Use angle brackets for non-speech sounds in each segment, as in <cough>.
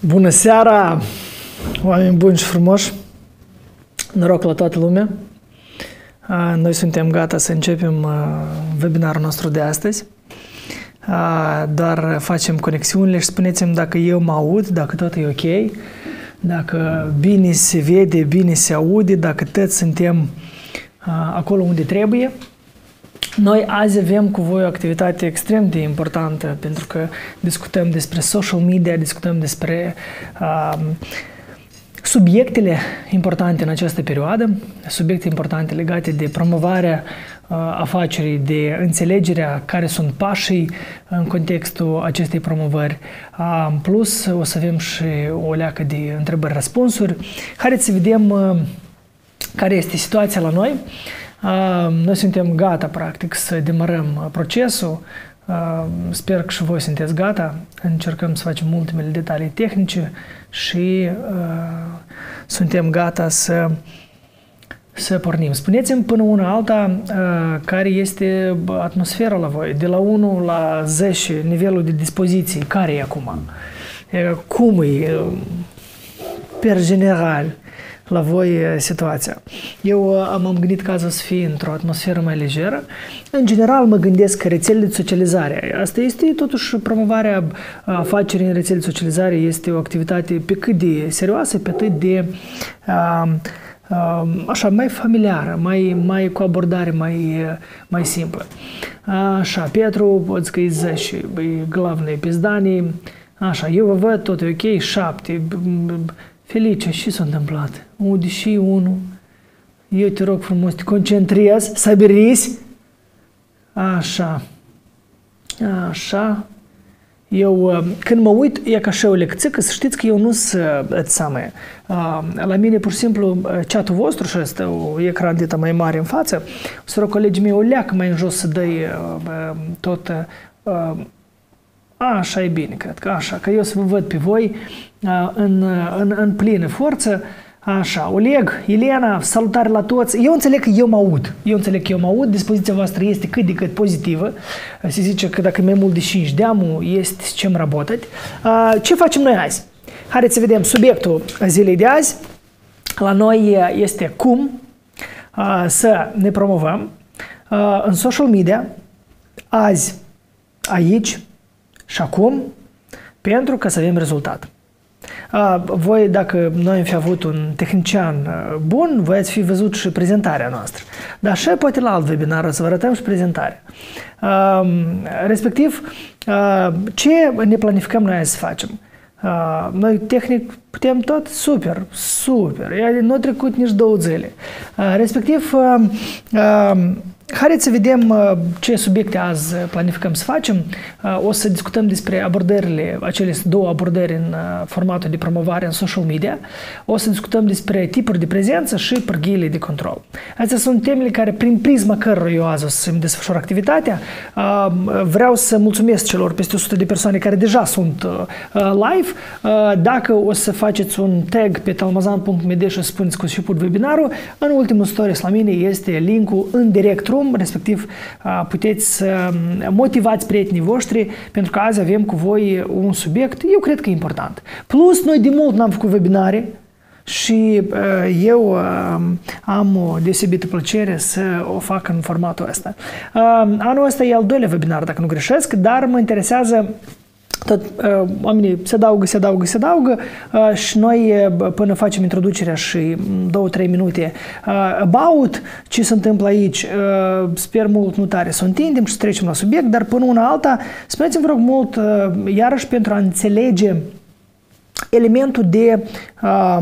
Bună seara, oameni buni și frumoși! Noroc la toată lumea! Noi suntem gata să începem webinarul nostru de astăzi. Doar facem conexiunile și spuneți-mi dacă eu mă aud, dacă tot e ok, dacă bine se vede, bine se aude, dacă toți suntem acolo unde trebuie. Noi azi avem cu voi o activitate extrem de importantă pentru că discutăm despre social media, discutăm despre uh, subiectele importante în această perioadă, subiecte importante legate de promovarea uh, afacerii, de înțelegerea care sunt pașii în contextul acestei promovări. Uh, în plus, o să avem și o leacă de întrebări-răspunsuri. Haideți să vedem uh, care este situația la noi. Noi suntem gata, practic, să demarăm procesul. Sper că și voi sunteți gata. Încercăm să facem ultimele detalii tehnice și suntem gata să să pornim. Spuneți-mi până una alta care este atmosfera la voi, de la 1 la 10, nivelul de dispoziție, care e acum? Cum e, per general? la voi situația. Eu m-am gândit ca să fie într-o atmosferă mai lejeră. În general mă gândesc că rețelele de socializare, asta este totuși promovarea afacerii în rețele de socializare, este o activitate pe cât de serioasă, pe cât de uh, așa, mai familiară, mai, mai cu abordare mai, mai simplă. Așa, Petru, poți că e 10, e главное пиздanii, așa, eu vă văd, tot e ok, 7, Felice, ce s-a întâmplat? O, deși unul, eu te rog frumos, te concentrezi, să beriți. Așa. Așa. Eu, uh, când mă uit, e ca și o lecție, că să știți că eu nu sunt uh, samă. Uh, la mine, pur și simplu, chatul vostru și ăsta, o ecran de mai mare în față, să rog colegii mei o leacă mai în jos să dai tot Așa e bine, cred că așa, că eu să vă văd pe voi în, în, în plină forță. Așa, Oleg, Elena, salutare la toți. Eu înțeleg că eu mă aud. Eu înțeleg că eu mă aud. Dispoziția voastră este cât de cât pozitivă. Se zice că dacă mai mult de 5 de amu este ce îmi работать. Ce facem noi azi? Haideți să vedem subiectul zilei de azi. La noi este cum să ne promovăm în social media azi, aici, și acum, pentru că să avem rezultat. A, voi, dacă noi am fi avut un tehnician bun, voi ați fi văzut și prezentarea noastră. Dar și poate la alt webinar o să vă arătăm și prezentarea. A, respectiv, a, ce ne planificăm noi să facem? A, noi tehnic putem tot super, super. Nu a trecut nici două zile. A, respectiv, a, a, Haideți să vedem uh, ce subiecte azi planificăm să facem. Uh, o să discutăm despre abordările, acele două abordări în uh, formatul de promovare în social media. O să discutăm despre tipuri de prezență și pârghiile de control. Astea sunt temele care, prin prisma cărora eu azi o să-mi desfășor activitatea, vreau să mulțumesc celor peste 100 de persoane care deja sunt live. Dacă o să faceți un tag pe talmazan.md și spuneți că și put webinarul, în ultimul stories la mine este linkul în direct drum, respectiv puteți să motivați prietenii voștri, pentru că azi avem cu voi un subiect, eu cred că e important. Plus, noi de mult n-am făcut webinare, și uh, eu uh, am o deosebită plăcere să o fac în formatul ăsta. Uh, anul ăsta e al doilea webinar, dacă nu greșesc, dar mă interesează tot uh, oamenii se adaugă, se adaugă, se adaugă uh, și noi uh, până facem introducerea și două, trei minute uh, about ce se întâmplă aici, uh, sper mult nu tare să o întindem și să trecem la subiect, dar până una alta, spuneți-mi vă rog mult, uh, iarăși pentru a înțelege elementul de uh,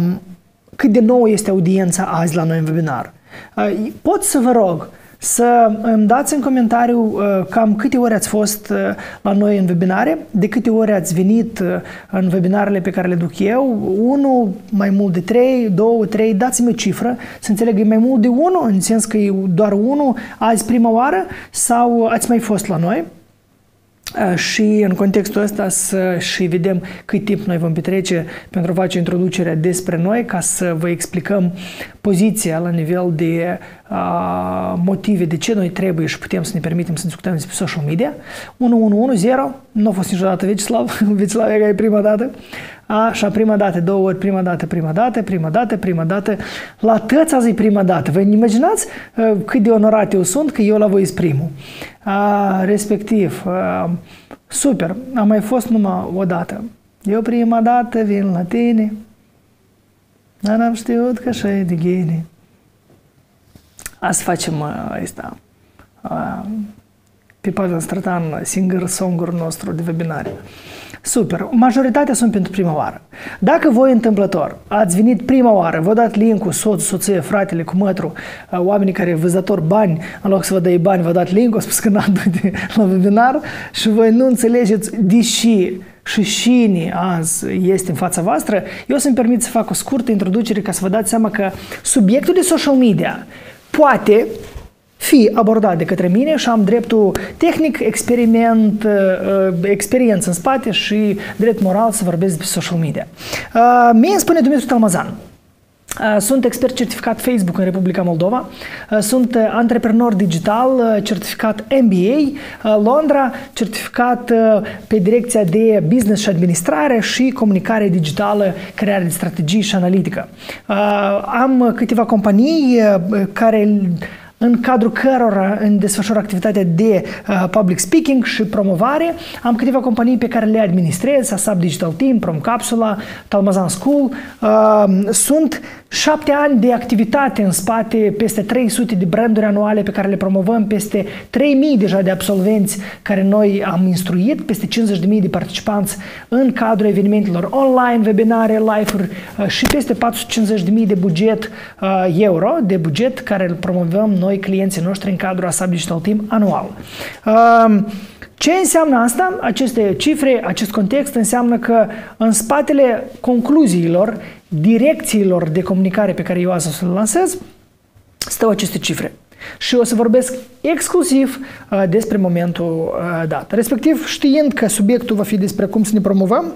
cât de nou este audiența azi la noi în webinar. Uh, pot să vă rog, uh, să îmi dați în comentariu uh, cam câte ori ați fost uh, la noi în webinare, de câte ori ați venit uh, în webinarele pe care le duc eu, unul, mai mult de trei, două, trei, dați-mi o cifră, să înțeleg, e mai mult de unul, în sens că e doar unul, azi prima oară, sau ați mai fost la noi. Și în contextul ăsta să și vedem cât timp noi vom petrece pentru a face introducerea despre noi ca să vă explicăm poziția la nivel de uh, motive de ce noi trebuie și putem să ne permitem să discutăm despre social media. 1110, nu a fost niciodată Vecislav, <laughs> Vecislav e prima dată. Așa, prima dată, două ori, prima dată, prima dată, prima dată, prima dată. La tăți azi e prima dată. Vă imaginați uh, cât de onorat eu sunt că eu la voi sunt primul. Uh, respectiv, uh, super, am mai fost numai o dată. Eu prima dată vin la tine, dar am știut că așa e de ghine. Azi facem uh, asta. Uh, pe Pavel Strătan, singur songul nostru de webinar. Super. Majoritatea sunt pentru prima oară. Dacă voi întâmplător ați venit prima oară, vă dat link-ul soț, soție, fratele, cu mătru, uh, oamenii care vă dator bani, în loc să vă dai bani, vă dat link-ul, spus că n-am la webinar și voi nu înțelegeți, deși și cine azi este în fața voastră, eu să-mi permit să fac o scurtă introducere ca să vă dați seama că subiectul de social media poate fi abordat de către mine și am dreptul tehnic, experiment, uh, uh, experiență în spate și drept moral să vorbesc despre social media. Uh, mie îmi spune Dumitru Talmazan, sunt expert certificat Facebook în Republica Moldova, sunt antreprenor digital, certificat MBA Londra, certificat pe direcția de business și administrare și comunicare digitală, creare de strategii și analitică. Am câteva companii care în cadrul cărora în desfășor activitatea de uh, public speaking și promovare. Am câteva companii pe care le administrez, ASAP Digital Team, Promcapsula, Talmazan School. Uh, sunt șapte ani de activitate în spate, peste 300 de branduri anuale pe care le promovăm, peste 3000 deja de absolvenți care noi am instruit, peste 50.000 de participanți în cadrul evenimentelor online, webinare, live-uri uh, și peste 450.000 de buget uh, euro, de buget care îl promovăm noi clienții noștri în cadrul ASAP Digital Team anual. Uh, ce înseamnă asta? Aceste cifre, acest context înseamnă că în spatele concluziilor, direcțiilor de comunicare pe care eu azi o să le lansez, stau aceste cifre. Și o să vorbesc exclusiv uh, despre momentul uh, dat. Respectiv, știind că subiectul va fi despre cum să ne promovăm,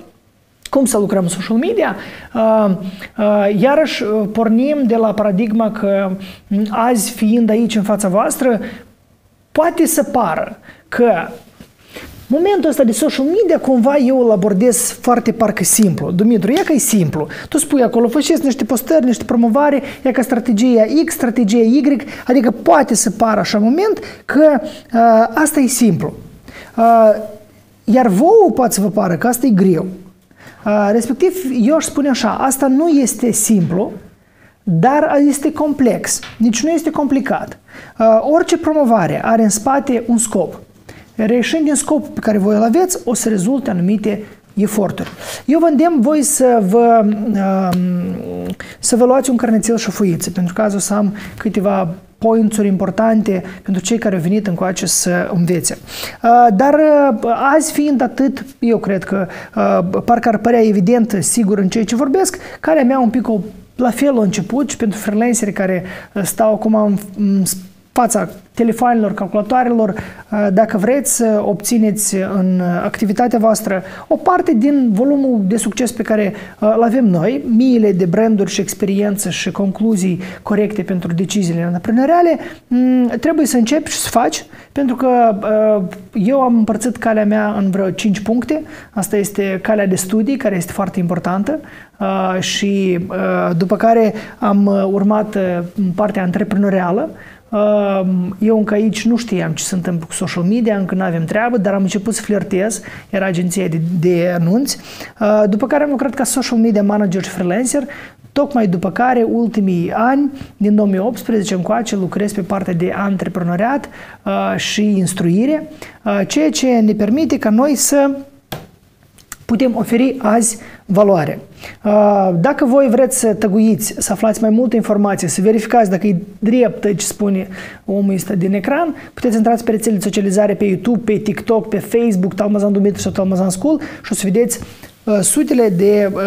cum să lucrăm în social media, uh, uh, iarăși uh, pornim de la paradigma că mm, azi, fiind aici în fața voastră, poate să pară că Momentul ăsta de social media, cumva eu îl abordez foarte parcă simplu. Dumitru, e că e simplu. Tu spui acolo, faceți niște postări, niște promovare, e ca strategia X, strategia Y, adică poate să pară așa moment că uh, asta e simplu. Uh, iar vouă poate să vă pară că asta e greu. Uh, respectiv, eu aș spune așa, asta nu este simplu, dar este complex, nici nu este complicat. Uh, orice promovare are în spate un scop. Reieșind din scopul pe care voi îl aveți, o să rezulte anumite eforturi. Eu vă îndemn voi să vă, um, să vă luați un carnețel și o foiță, pentru că azi o să am câteva points importante pentru cei care au venit încoace să învețe. Uh, dar uh, azi fiind atât, eu cred că uh, parcă ar părea evident, sigur, în ceea ce vorbesc, calea mea un pic o la fel la început și pentru freelanceri care stau acum în fața telefoanelor, calculatoarelor, uh, dacă vreți să obțineți în activitatea voastră o parte din volumul de succes pe care uh, îl avem noi, miile de branduri și experiență și concluzii corecte pentru deciziile antreprenoriale, mm, trebuie să începi și să faci, pentru că uh, eu am împărțit calea mea în vreo 5 puncte. Asta este calea de studii, care este foarte importantă și după care am urmat partea antreprenorială, eu încă aici nu știam ce se întâmplă cu social media, încă nu avem treabă, dar am început să flirtez, era agenția de, de anunți, după care am lucrat ca social media manager și freelancer, tocmai după care, ultimii ani, din 2018 încoace, lucrez pe partea de antreprenoriat și instruire, ceea ce ne permite ca noi să putem oferi azi valoare. Dacă voi vreți să tăguiți, să aflați mai multe informații, să verificați dacă e drept ce spune omul ăsta din ecran, puteți intrați pe rețele de socializare pe YouTube, pe TikTok, pe Facebook, Talmazan Dumitru sau Talmazan School și o să vedeți Uh, sutele de uh,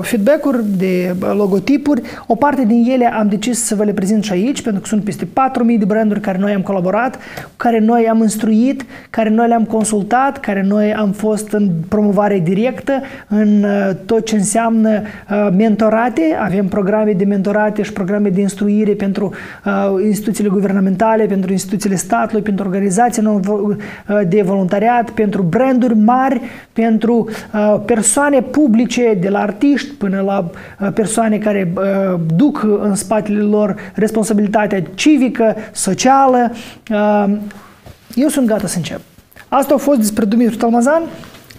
feedback-uri, de uh, logotipuri. O parte din ele am decis să vă le prezint și aici, pentru că sunt peste 4.000 de branduri care noi am colaborat, cu care noi am instruit, care noi le-am consultat, care noi am fost în promovare directă, în tot ce înseamnă mentorate. Avem programe de mentorate și programe de instruire pentru instituțiile guvernamentale, pentru instituțiile statului, pentru organizații de voluntariat, pentru branduri mari, pentru persoane persoane publice, de la artiști până la persoane care duc în spatele lor responsabilitatea civică, socială. Eu sunt gata să încep. Asta a fost despre Dumitru Talmazan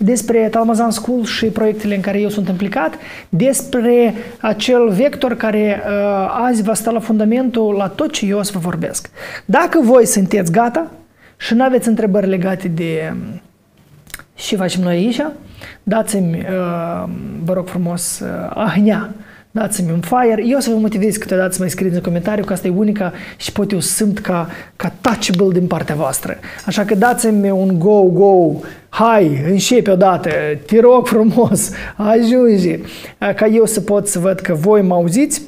despre Talmazan School și proiectele în care eu sunt implicat, despre acel vector care uh, azi va sta la fundamentul la tot ce eu o să vă vorbesc. Dacă voi sunteți gata și nu aveți întrebări legate de ce facem noi aici, dați-mi, uh, vă rog frumos, uh, ahnea dați-mi un fire. Eu o să vă motivez câteodată să mai scrieți în comentariu că asta e unica și pot eu simt ca, ca touchable din partea voastră. Așa că dați-mi un go, go, hai, începe odată, te rog frumos, ajunge, ca eu să pot să văd că voi mă auziți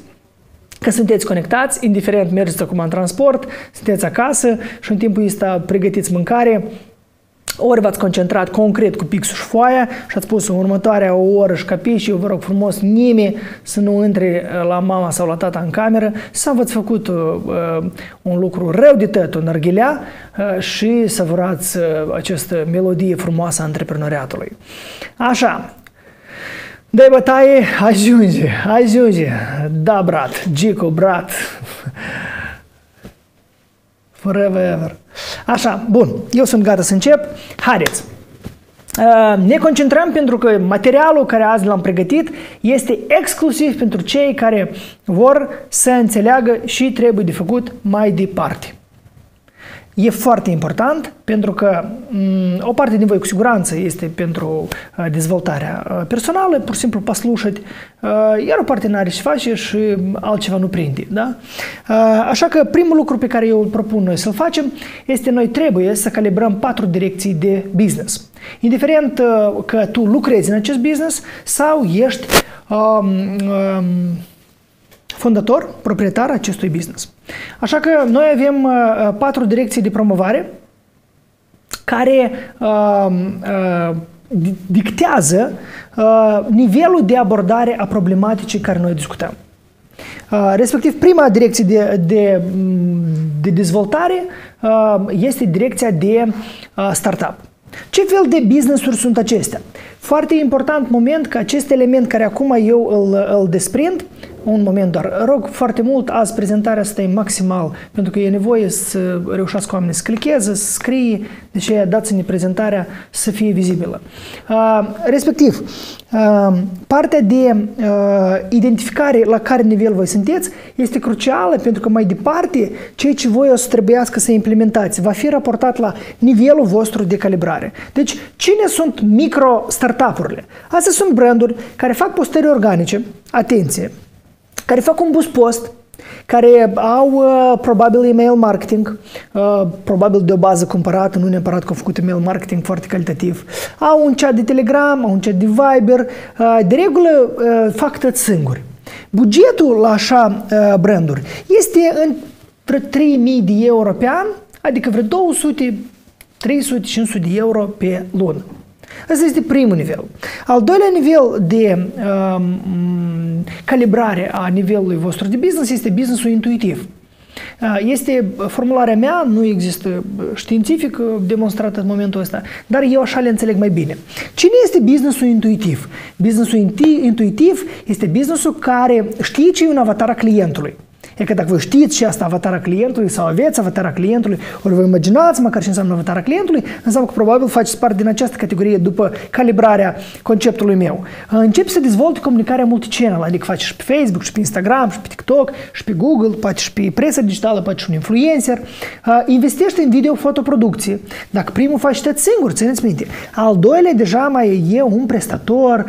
că sunteți conectați, indiferent mergeți acum în transport, sunteți acasă și în timpul ăsta pregătiți mâncare, ori v-ați concentrat concret cu pixul și foaia și ați pus în următoarea o oră și capi și eu vă rog frumos nimeni să nu intre uh, la mama sau la tata în cameră sau v-ați făcut uh, uh, un lucru rău de tot, un arghilea uh, și savurați uh, această melodie frumoasă a antreprenoriatului. Așa, de bătaie, ajunge, ajunge. Da, brat, Gico, brat. <laughs> Forever ever. Așa, bun, eu sunt gata să încep. Haideți! Uh, ne concentrăm pentru că materialul care azi l-am pregătit este exclusiv pentru cei care vor să înțeleagă și trebuie de făcut mai departe. E foarte important pentru că m- o parte din voi cu siguranță este pentru uh, dezvoltarea uh, personală, pur și simplu paslușăt, uh, iar o parte n-are ce face și altceva nu prinde. Da? Uh, așa că primul lucru pe care eu îl propun noi să-l facem este noi trebuie să calibrăm patru direcții de business. Indiferent uh, că tu lucrezi în acest business sau ești um, um, fondator, proprietar acestui business. Așa că noi avem uh, uh, patru direcții de promovare care uh, uh, dictează uh, nivelul de abordare a problematicii care noi discutăm. Uh, respectiv, prima direcție de, de, de dezvoltare uh, este direcția de uh, startup. Ce fel de business-uri sunt acestea? Foarte important moment că acest element care acum eu îl, îl desprind un moment doar. Rog foarte mult, azi prezentarea asta e maximal, pentru că e nevoie să reușească oamenii să clicheze, să scrie, de aceea dați-ne prezentarea să fie vizibilă. Uh, respectiv, uh, partea de uh, identificare la care nivel voi sunteți este crucială pentru că mai departe ceea ce voi o să trebuiască să implementați va fi raportat la nivelul vostru de calibrare. Deci, cine sunt micro startup-urile? Astea sunt branduri care fac postări organice, atenție, care fac un boost post, care au uh, probabil email marketing, uh, probabil de o bază cumpărată, nu neapărat că au făcut email marketing foarte calitativ, au un chat de Telegram, au un chat de Viber, uh, de regulă uh, fac tot singuri. Bugetul la așa uh, branduri este în vreo 3000 de euro pe an, adică vreo 200, 300, 500 de euro pe lună. Asta este primul nivel. Al doilea nivel de um, calibrare a nivelului vostru de business este businessul intuitiv. Uh, este formularea mea, nu există științific demonstrată în momentul ăsta, dar eu așa le înțeleg mai bine. Cine este businessul intuitiv? Businessul intuitiv este businessul care știe ce e un avatar a clientului. E că dacă vă știți și asta avatara clientului sau aveți avatara clientului, ori vă imaginați măcar ce înseamnă avatara clientului, înseamnă că probabil faceți parte din această categorie după calibrarea conceptului meu. Începi să dezvolți comunicarea multichannel, adică faci și pe Facebook, și pe Instagram, și pe TikTok, și pe Google, poate și pe presă digitală, poate și un influencer. Investește în video fotoproducție. Dacă primul faci tot singur, țineți minte. Al doilea deja mai e un prestator,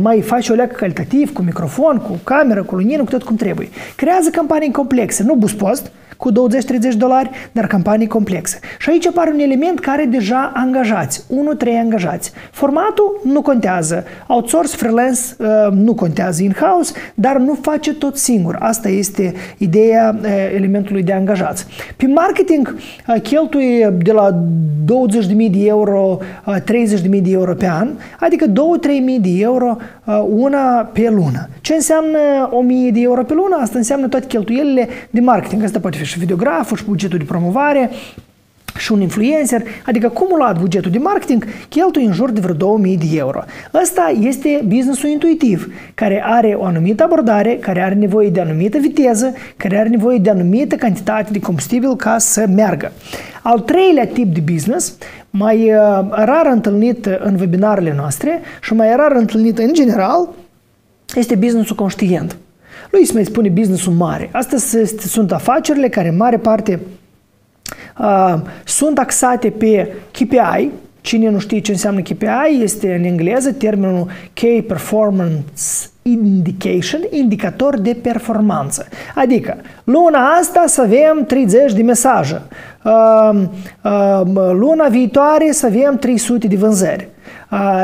mai faci o leacă calitativ, cu microfon, cu cameră, cu lumină, cu tot cum trebuie. Creează campanii campanii complexe, nu bus post, cu 20-30 dolari, dar campanii complexe. Și aici apare un element care deja angajați, 1-3 angajați. Formatul nu contează, outsource, freelance uh, nu contează in-house, dar nu face tot singur. Asta este ideea uh, elementului de angajați. Pe marketing uh, cheltuie de la 20.000 de euro, 30.000 de euro pe an, adică 2-3.000 de euro una pe lună. Ce înseamnă 1.000 de euro pe lună? Asta înseamnă toate cheltuielile de marketing. Asta poate fi și videograful, și bugetul de promovare, și un influencer, adică cumulat bugetul de marketing cheltuie în jur de vreo 2000 de euro. Ăsta este businessul intuitiv, care are o anumită abordare, care are nevoie de anumită viteză, care are nevoie de anumită cantitate de combustibil ca să meargă. Al treilea tip de business, mai uh, rar întâlnit în webinarele noastre și mai rar întâlnit în general, este businessul conștient. Lui se mai spune businessul mare. Astea sunt afacerile care în mare parte uh, sunt axate pe KPI, Cine nu știe ce înseamnă KPI, este în engleză termenul Key Performance Indication, indicator de performanță. Adică, luna asta să avem 30 de mesaje, uh, uh, luna viitoare să avem 300 de vânzări.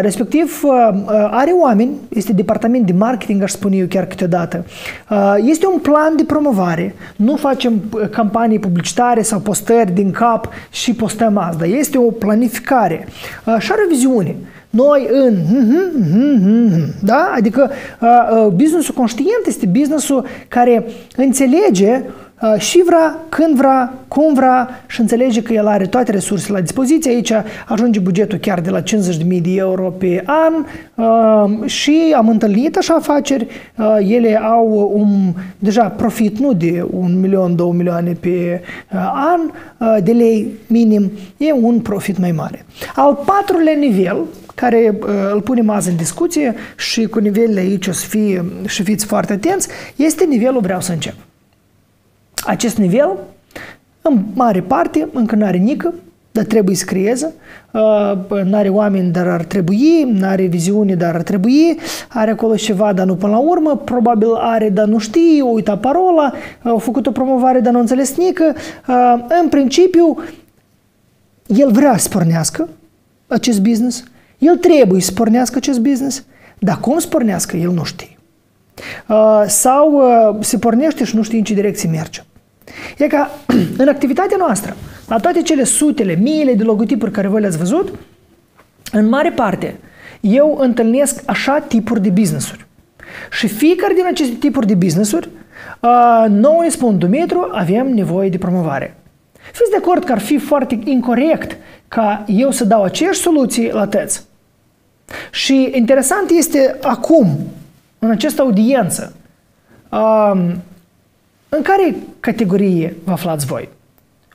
Respectiv, are oameni, este departament de marketing, aș spune eu chiar câteodată. Este un plan de promovare. Nu facem campanii publicitare sau postări din cap și postăm asta. Este o planificare și are o viziune. Noi în da? Adică businessul conștient este businessul care înțelege Uh, și vrea, când vrea, cum vrea și înțelege că el are toate resursele la dispoziție. Aici ajunge bugetul chiar de la 50.000 de euro pe an uh, și am întâlnit așa afaceri. Uh, ele au un, deja profit nu de 1 milion, 2 milioane pe an de lei minim, e un profit mai mare. Al patrulea nivel, care uh, îl punem azi în discuție și cu nivelele aici o să fie și fiți foarte atenți, este nivelul vreau să încep. Acest nivel, în mare parte, încă nu are nică, dar trebuie să creeze, uh, nu are oameni, dar ar trebui, nu are viziune, dar ar trebui, are acolo ceva, dar nu până la urmă, probabil are, dar nu știe, o uita parola, uh, au făcut o promovare, dar nu înțeles nică. Uh, în principiu, el vrea să pornească acest business, el trebuie să pornească acest business, dar cum să pornească, el nu știe. Sau se pornește și nu știe în ce direcție merge. E ca <clears throat> în activitatea noastră, la toate cele sutele, miile de logotipuri care voi le-ați văzut, în mare parte, eu întâlnesc așa tipuri de business-uri. Și fiecare din aceste tipuri de business-uri, uh, nouă ne spun, Dumitru, avem nevoie de promovare. Fiți de acord că ar fi foarte incorrect ca eu să dau aceeași soluții la tăți. Și interesant este acum, în această audiență, uh, în care categorie vă aflați voi?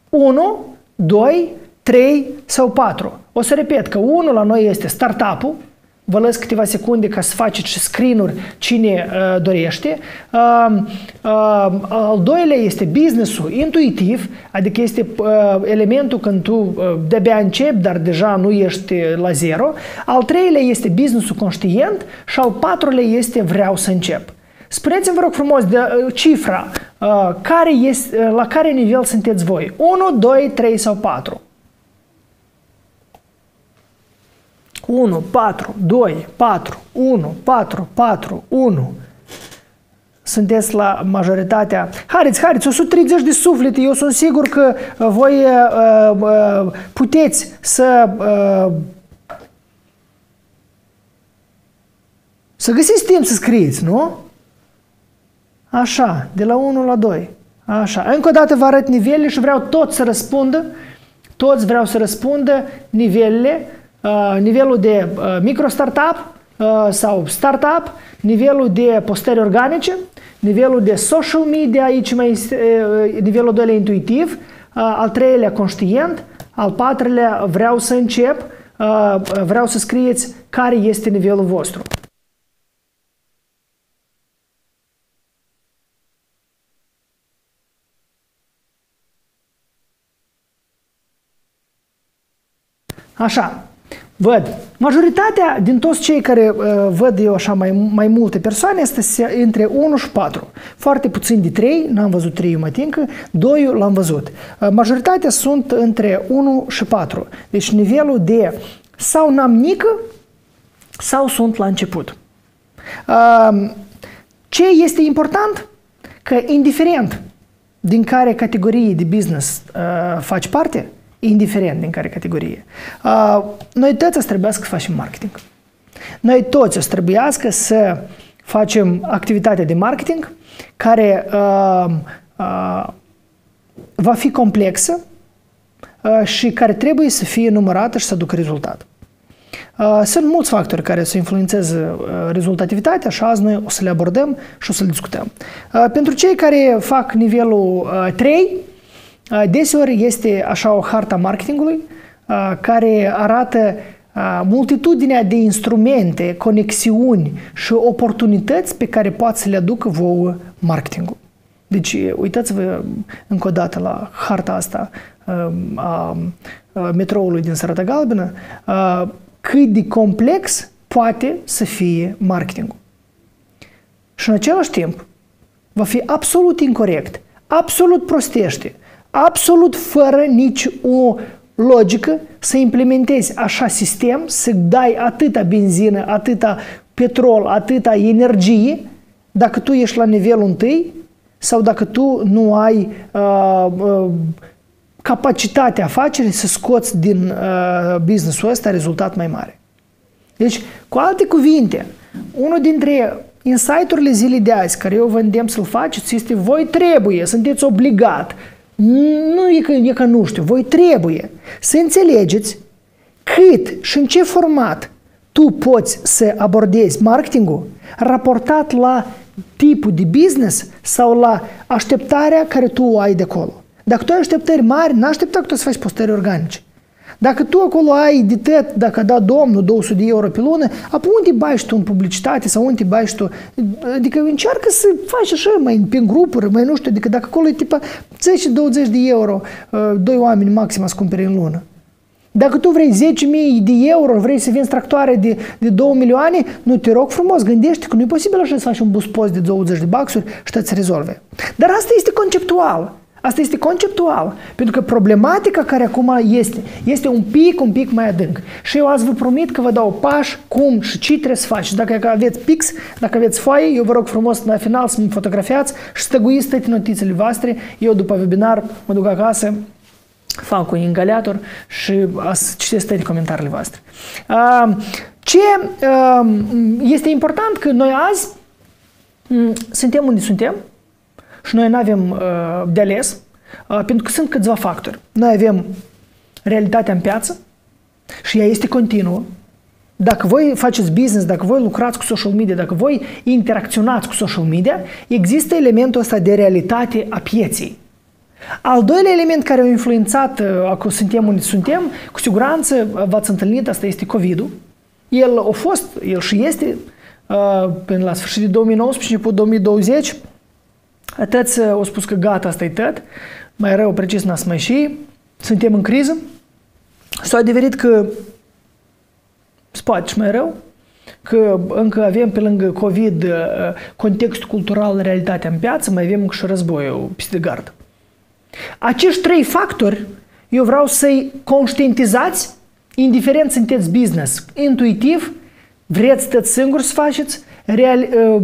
1, 2, 3 sau 4? O să repet că 1 la noi este startup-ul, vă lăs câteva secunde ca să faceți și screen-uri cine uh, dorește. Uh, uh, al doilea este business-ul intuitiv, adică este uh, elementul când tu uh, de-abia începi, dar deja nu ești la zero. Al treilea este business-ul conștient și al patrulea este vreau să încep. Spuneți-mi, vă rog frumos, de uh, cifra, uh, care este, uh, la care nivel sunteți voi? 1, 2, 3 sau 4? 1, 4, 2, 4, 1, 4, 4, 1. Sunteți la majoritatea. Haideți, haideți, 130 de suflete. Eu sunt sigur că uh, voi uh, uh, puteți să uh, să găsiți timp să scrieți, nu? Așa, de la 1 la 2. Așa. Încă o dată vă arăt nivelele și vreau toți să răspundă. Toți vreau să răspundă nivelele. Uh, nivelul de uh, micro-startup uh, sau startup, nivelul de postări organice, nivelul de social media, aici mai este uh, nivelul 2 intuitiv, uh, al treilea conștient, al patrulea vreau să încep, uh, vreau să scrieți care este nivelul vostru. Așa, văd. Majoritatea din toți cei care uh, văd eu așa mai, mai multe persoane este între 1 și 4. Foarte puțin de 3, n-am văzut 3 mă tincă, 2 l-am văzut. Uh, majoritatea sunt între 1 și 4. Deci nivelul de sau n-am nică sau sunt la început. Uh, ce este important? Că indiferent din care categorie de business uh, faci parte, indiferent din care categorie. Uh, noi toți o să trebuiască să facem marketing. Noi toți o să trebuiască să facem activitatea de marketing care uh, uh, va fi complexă, și care trebuie să fie numărată și să aducă rezultat. Sunt mulți factori care să influențeze rezultativitatea și azi noi o să le abordăm și o să le discutăm. Pentru cei care fac nivelul 3, deseori este așa o harta marketingului care arată multitudinea de instrumente, conexiuni și oportunități pe care poate să le aducă vouă marketingul. Deci, uitați-vă încă o dată la harta asta a metroului din Sărata Galbenă, cât de complex poate să fie marketingul. Și în același timp, va fi absolut incorrect, absolut prostește, absolut fără nici o logică să implementezi așa sistem, să dai atâta benzină, atâta petrol, atâta energie, dacă tu ești la nivelul întâi sau dacă tu nu ai uh, uh, capacitatea afacerii să scoți din uh, business-ul ăsta rezultat mai mare. Deci, cu alte cuvinte, unul dintre insight-urile zilei de azi, care eu vă îndemn să-l faceți, este voi trebuie, sunteți obligat. Nu e că, e că nu știu, voi trebuie să înțelegeți cât și în ce format tu poți să abordezi marketingul raportat la tipul de business sau la așteptarea care tu o ai de acolo. Dacă tu ai așteptări mari, n-aștepta că tu să faci postări organice. Dacă tu acolo ai de tăt, dacă a dat domnul 200 de euro pe lună, apoi unde bai tu în publicitate sau unde bai tu? Adică încearcă să faci așa mai pe grupuri, mai nu știu, adică dacă acolo e tipa 10-20 de euro, uh, doi oameni maxim să cumpere în lună. Dacă tu vrei 10.000 de euro, vrei să vinzi tractoare de, de 2 milioane, nu te rog frumos, gândește că nu e posibil așa să faci un bus post de 20 de baxuri și să rezolve. Dar asta este conceptual. Asta este conceptual, pentru că problematica care acum este, este un pic, un pic mai adânc. Și eu azi vă promit că vă dau pași, cum și ce trebuie să faci. Dacă aveți pix, dacă aveți foaie, eu vă rog frumos la final să mă fotografiați și stăguiți toate notițele voastre. Eu după webinar mă duc acasă, fac un ingalator și citesc toate comentariile voastre. Ce este important că noi azi suntem unde suntem, și noi nu avem uh, de ales, uh, pentru că sunt câțiva factori. Noi avem realitatea în piață și ea este continuă. Dacă voi faceți business, dacă voi lucrați cu social media, dacă voi interacționați cu social media, există elementul ăsta de realitate a pieței. Al doilea element care a influențat, uh, acum suntem unde suntem, cu siguranță v-ați întâlnit, asta este COVID-ul. El a fost, el și este, până la sfârșit de 2019, început 2020, Atâți au spus că gata, asta e tot, mai rău precis n-a să mai și, suntem în criză, s-a adeverit că spate și mai rău, că încă avem pe lângă COVID uh, contextul cultural, realitatea în piață, mai avem și războiul peste gardă. Acești trei factori eu vreau să-i conștientizați, indiferent sunteți business, intuitiv, vreți tot singur să faceți, real, uh,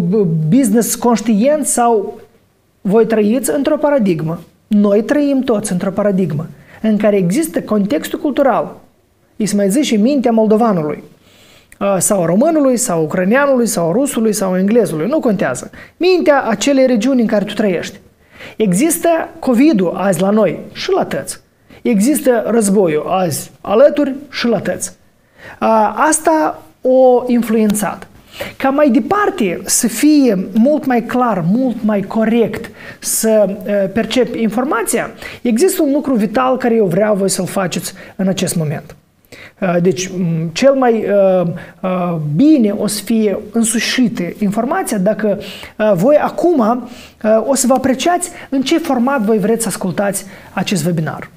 business conștient sau voi trăiți într-o paradigmă. Noi trăim toți într-o paradigmă în care există contextul cultural. Îi se mai zice mintea moldovanului sau românului, sau ucranianului, sau rusului, sau englezului, nu contează. Mintea acelei regiuni în care tu trăiești. Există COVID-ul azi la noi și la tăți. Există războiul azi alături și la tăți. Asta o influențat. Ca mai departe să fie mult mai clar, mult mai corect să percepi informația, există un lucru vital care eu vreau voi să-l faceți în acest moment. Deci, cel mai bine o să fie însușită informația dacă voi acum o să vă apreciați în ce format voi vreți să ascultați acest webinar.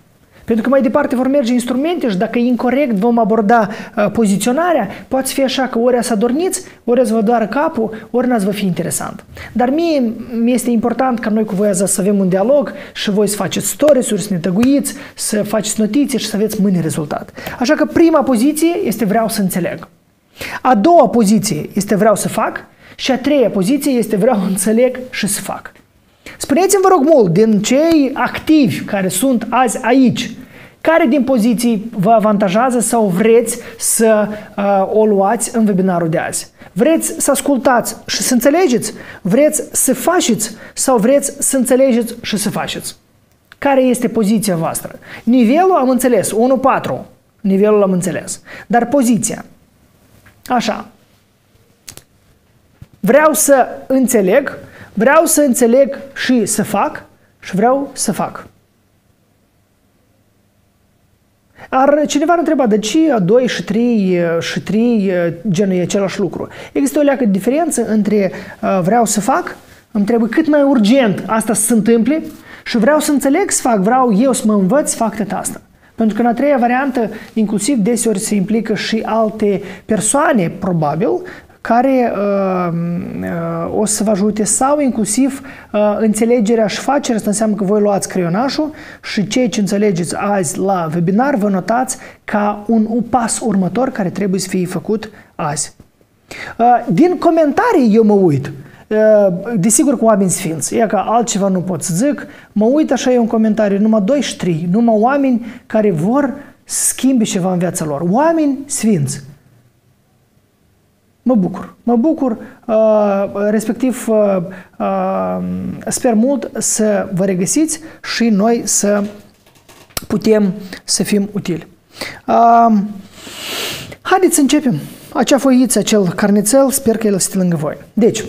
Pentru că mai departe vor merge instrumente și dacă incorrect vom aborda uh, poziționarea, poate fi așa că ori să adorniți, ori să vă doară capul, ori n-ați vă fi interesant. Dar mie mi este important ca noi cu voi să avem un dialog și voi să faceți stories-uri, să ne tăguiți, să faceți notițe și să aveți mâine rezultat. Așa că prima poziție este vreau să înțeleg. A doua poziție este vreau să fac și a treia poziție este vreau să înțeleg și să fac. Spuneți-mi, vă rog mult, din cei activi care sunt azi aici, care din poziții vă avantajează sau vreți să uh, o luați în webinarul de azi? Vreți să ascultați și să înțelegeți? Vreți să faceți sau vreți să înțelegeți și să faceți? Care este poziția voastră? Nivelul am înțeles, 1-4. Nivelul am înțeles. Dar poziția. Așa. Vreau să înțeleg, vreau să înțeleg și să fac și vreau să fac. Ar cineva întreba de ce 2 și 3 și 3 gen e același lucru. Există o leacă de diferență între vreau să fac, îmi trebuie cât mai urgent asta să se întâmple și vreau să înțeleg să fac, vreau eu să mă învăț să fac tot asta. Pentru că în a treia variantă, inclusiv deseori se implică și alte persoane, probabil, care uh, uh, o să vă ajute sau inclusiv uh, înțelegerea și facerea, asta înseamnă că voi luați creionașul și ceea ce înțelegeți azi la webinar vă notați ca un, un pas următor care trebuie să fie făcut azi. Uh, din comentarii eu mă uit. Uh, desigur cu oameni sfinți, e ca altceva nu pot să zic, mă uit așa e un comentariu, numai doi și trei, numai oameni care vor schimbi ceva în viața lor, oameni sfinți. Mă bucur. Mă bucur, uh, respectiv uh, uh, sper mult să vă regăsiți și noi să putem să fim utili. Haideți să începem. Acea foiță, acel carnețel, sper că el este lângă voi. Deci,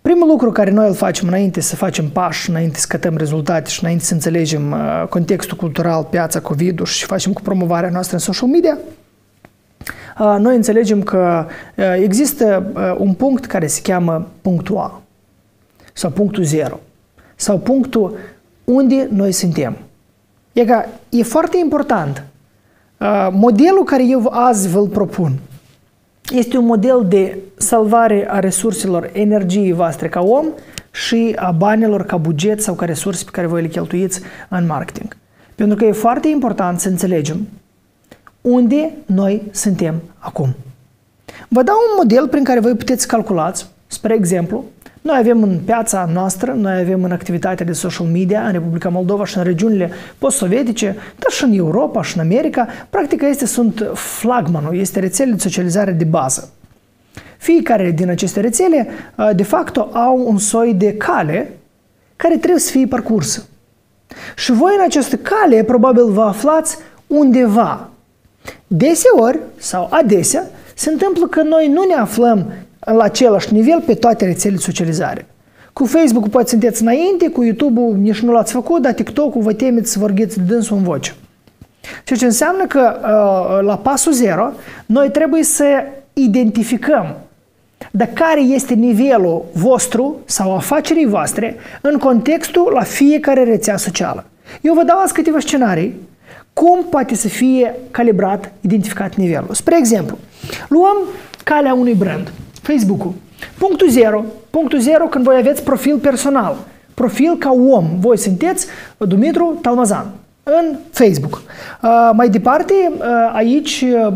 primul lucru care noi îl facem înainte să facem pași, înainte să cătăm rezultate și înainte să înțelegem contextul cultural, piața, COVID-ul și facem cu promovarea noastră în social media – noi înțelegem că există un punct care se cheamă punctul A sau punctul 0 sau punctul unde noi suntem. E, că e foarte important. Modelul care eu azi vă-l propun este un model de salvare a resurselor energiei voastre ca om și a banilor ca buget sau ca resurse pe care voi le cheltuiți în marketing. Pentru că e foarte important să înțelegem unde noi suntem acum. Vă dau un model prin care voi puteți calculați, spre exemplu, noi avem în piața noastră, noi avem în activitatea de social media în Republica Moldova și în regiunile post-sovietice, dar și în Europa și în America, practic este sunt flagmanul, este rețelele de socializare de bază. Fiecare din aceste rețele, de fapt, au un soi de cale care trebuie să fie parcursă. Și voi în această cale probabil vă aflați undeva Deseori sau adesea se întâmplă că noi nu ne aflăm la același nivel pe toate rețelele de socializare. Cu Facebook-ul poate sunteți înainte, cu YouTube-ul nici nu l-ați făcut, dar TikTok-ul vă temeți să vorbiți de dânsul în voce. Ceea ce înseamnă că uh, la pasul 0 noi trebuie să identificăm de care este nivelul vostru sau afacerii voastre în contextul la fiecare rețea socială. Eu vă dau azi câteva scenarii cum poate să fie calibrat, identificat nivelul. Spre exemplu, luăm calea unui brand, Facebook-ul. Punctul 0, punctul 0 când voi aveți profil personal, profil ca om, voi sunteți Dumitru Talmazan în Facebook. Uh, mai departe, uh, aici, uh,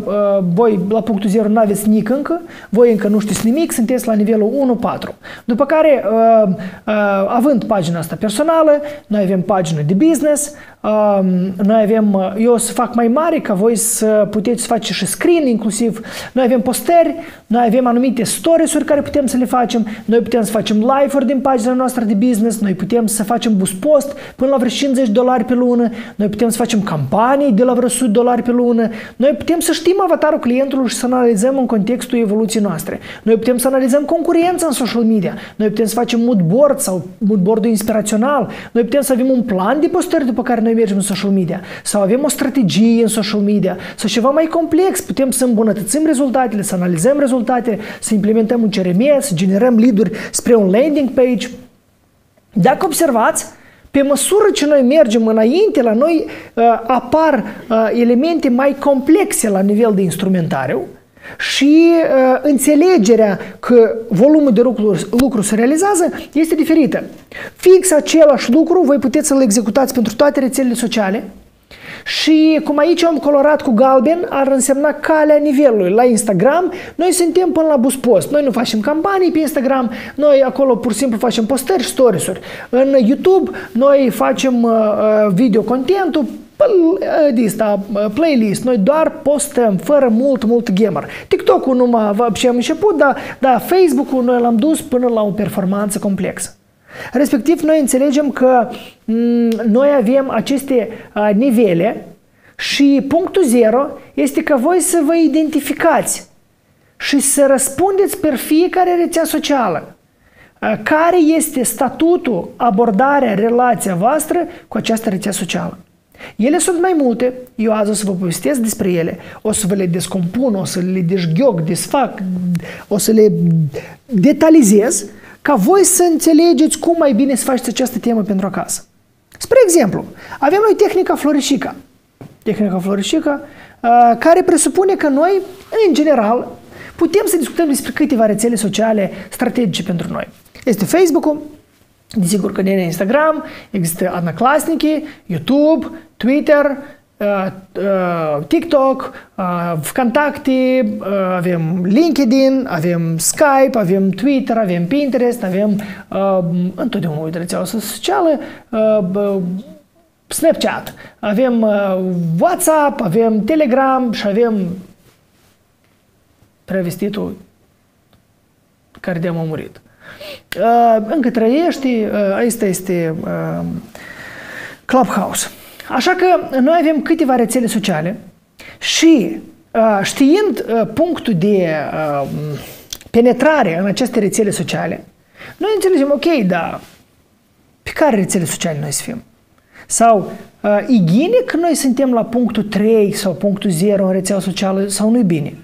voi la punctul 0 nu aveți nic încă, voi încă nu știți nimic, sunteți la nivelul 1-4. După care, uh, uh, având pagina asta personală, noi avem pagină de business, noi avem, eu o să fac mai mare ca voi să puteți face și screen inclusiv, noi avem posteri, noi avem anumite stories-uri care putem să le facem, noi putem să facem live-uri din pagina noastră de business, noi putem să facem boost post până la vreo 50 dolari pe lună, noi putem să facem campanii de la vreo 100 dolari pe lună, noi putem să știm avatarul clientului și să analizăm în contextul evoluției noastre, noi putem să analizăm concurența în social media, noi putem să facem mood board sau mood board inspirațional, noi putem să avem un plan de postări după care noi noi mergem în social media. Sau avem o strategie în social media. Sau ceva mai complex, putem să îmbunătățim rezultatele, să analizăm rezultatele, să implementăm un CRM, să generăm lead-uri spre un landing page. Dacă observați, pe măsură ce noi mergem înainte, la noi uh, apar uh, elemente mai complexe la nivel de instrumentariu, și uh, înțelegerea că volumul de lucru, lucru se realizează este diferită. Fix același lucru voi puteți să-l executați pentru toate rețelele sociale și cum aici am colorat cu galben, ar însemna calea nivelului. La Instagram, noi suntem până la bus post. Noi nu facem campanii pe Instagram, noi acolo pur și simplu facem postări și stories-uri. În YouTube, noi facem uh, uh video contentul lista, playlist, noi doar postăm fără mult, mult gamer. TikTok-ul numai și am început, dar da, Facebook-ul noi l-am dus până la o performanță complexă. Respectiv, noi înțelegem că m- noi avem aceste uh, nivele și punctul zero este că voi să vă identificați și să răspundeți pe fiecare rețea socială. Care este statutul, abordarea, relația voastră cu această rețea socială? Ele sunt mai multe, eu azi o să vă povestesc despre ele, o să vă le descompun, o să le dezghiog, desfac, o să le detalizez, ca voi să înțelegeți cum mai bine să faceți această temă pentru acasă. Spre exemplu, avem noi tehnica florișica. Tehnica florișica, uh, care presupune că noi, în general, putem să discutăm despre câteva rețele sociale strategice pentru noi. Este Facebook-ul, desigur că ne Instagram, există Anaclasnici, YouTube, Twitter, TikTok, uh, VKontakte, uh, avem LinkedIn, avem Skype, avem Twitter, avem Pinterest, avem uh, întotdeauna uite rețeaua socială, uh, Snapchat, avem uh, WhatsApp, avem Telegram și avem prevestitul care de-a murit. Uh, încă trăiești, uh, asta este uh, Clubhouse. Așa că noi avem câteva rețele sociale și știind punctul de penetrare în aceste rețele sociale, noi înțelegem, ok, dar pe care rețele sociale noi să fim? Sau e bine că noi suntem la punctul 3 sau punctul 0 în rețeaua socială sau nu e bine?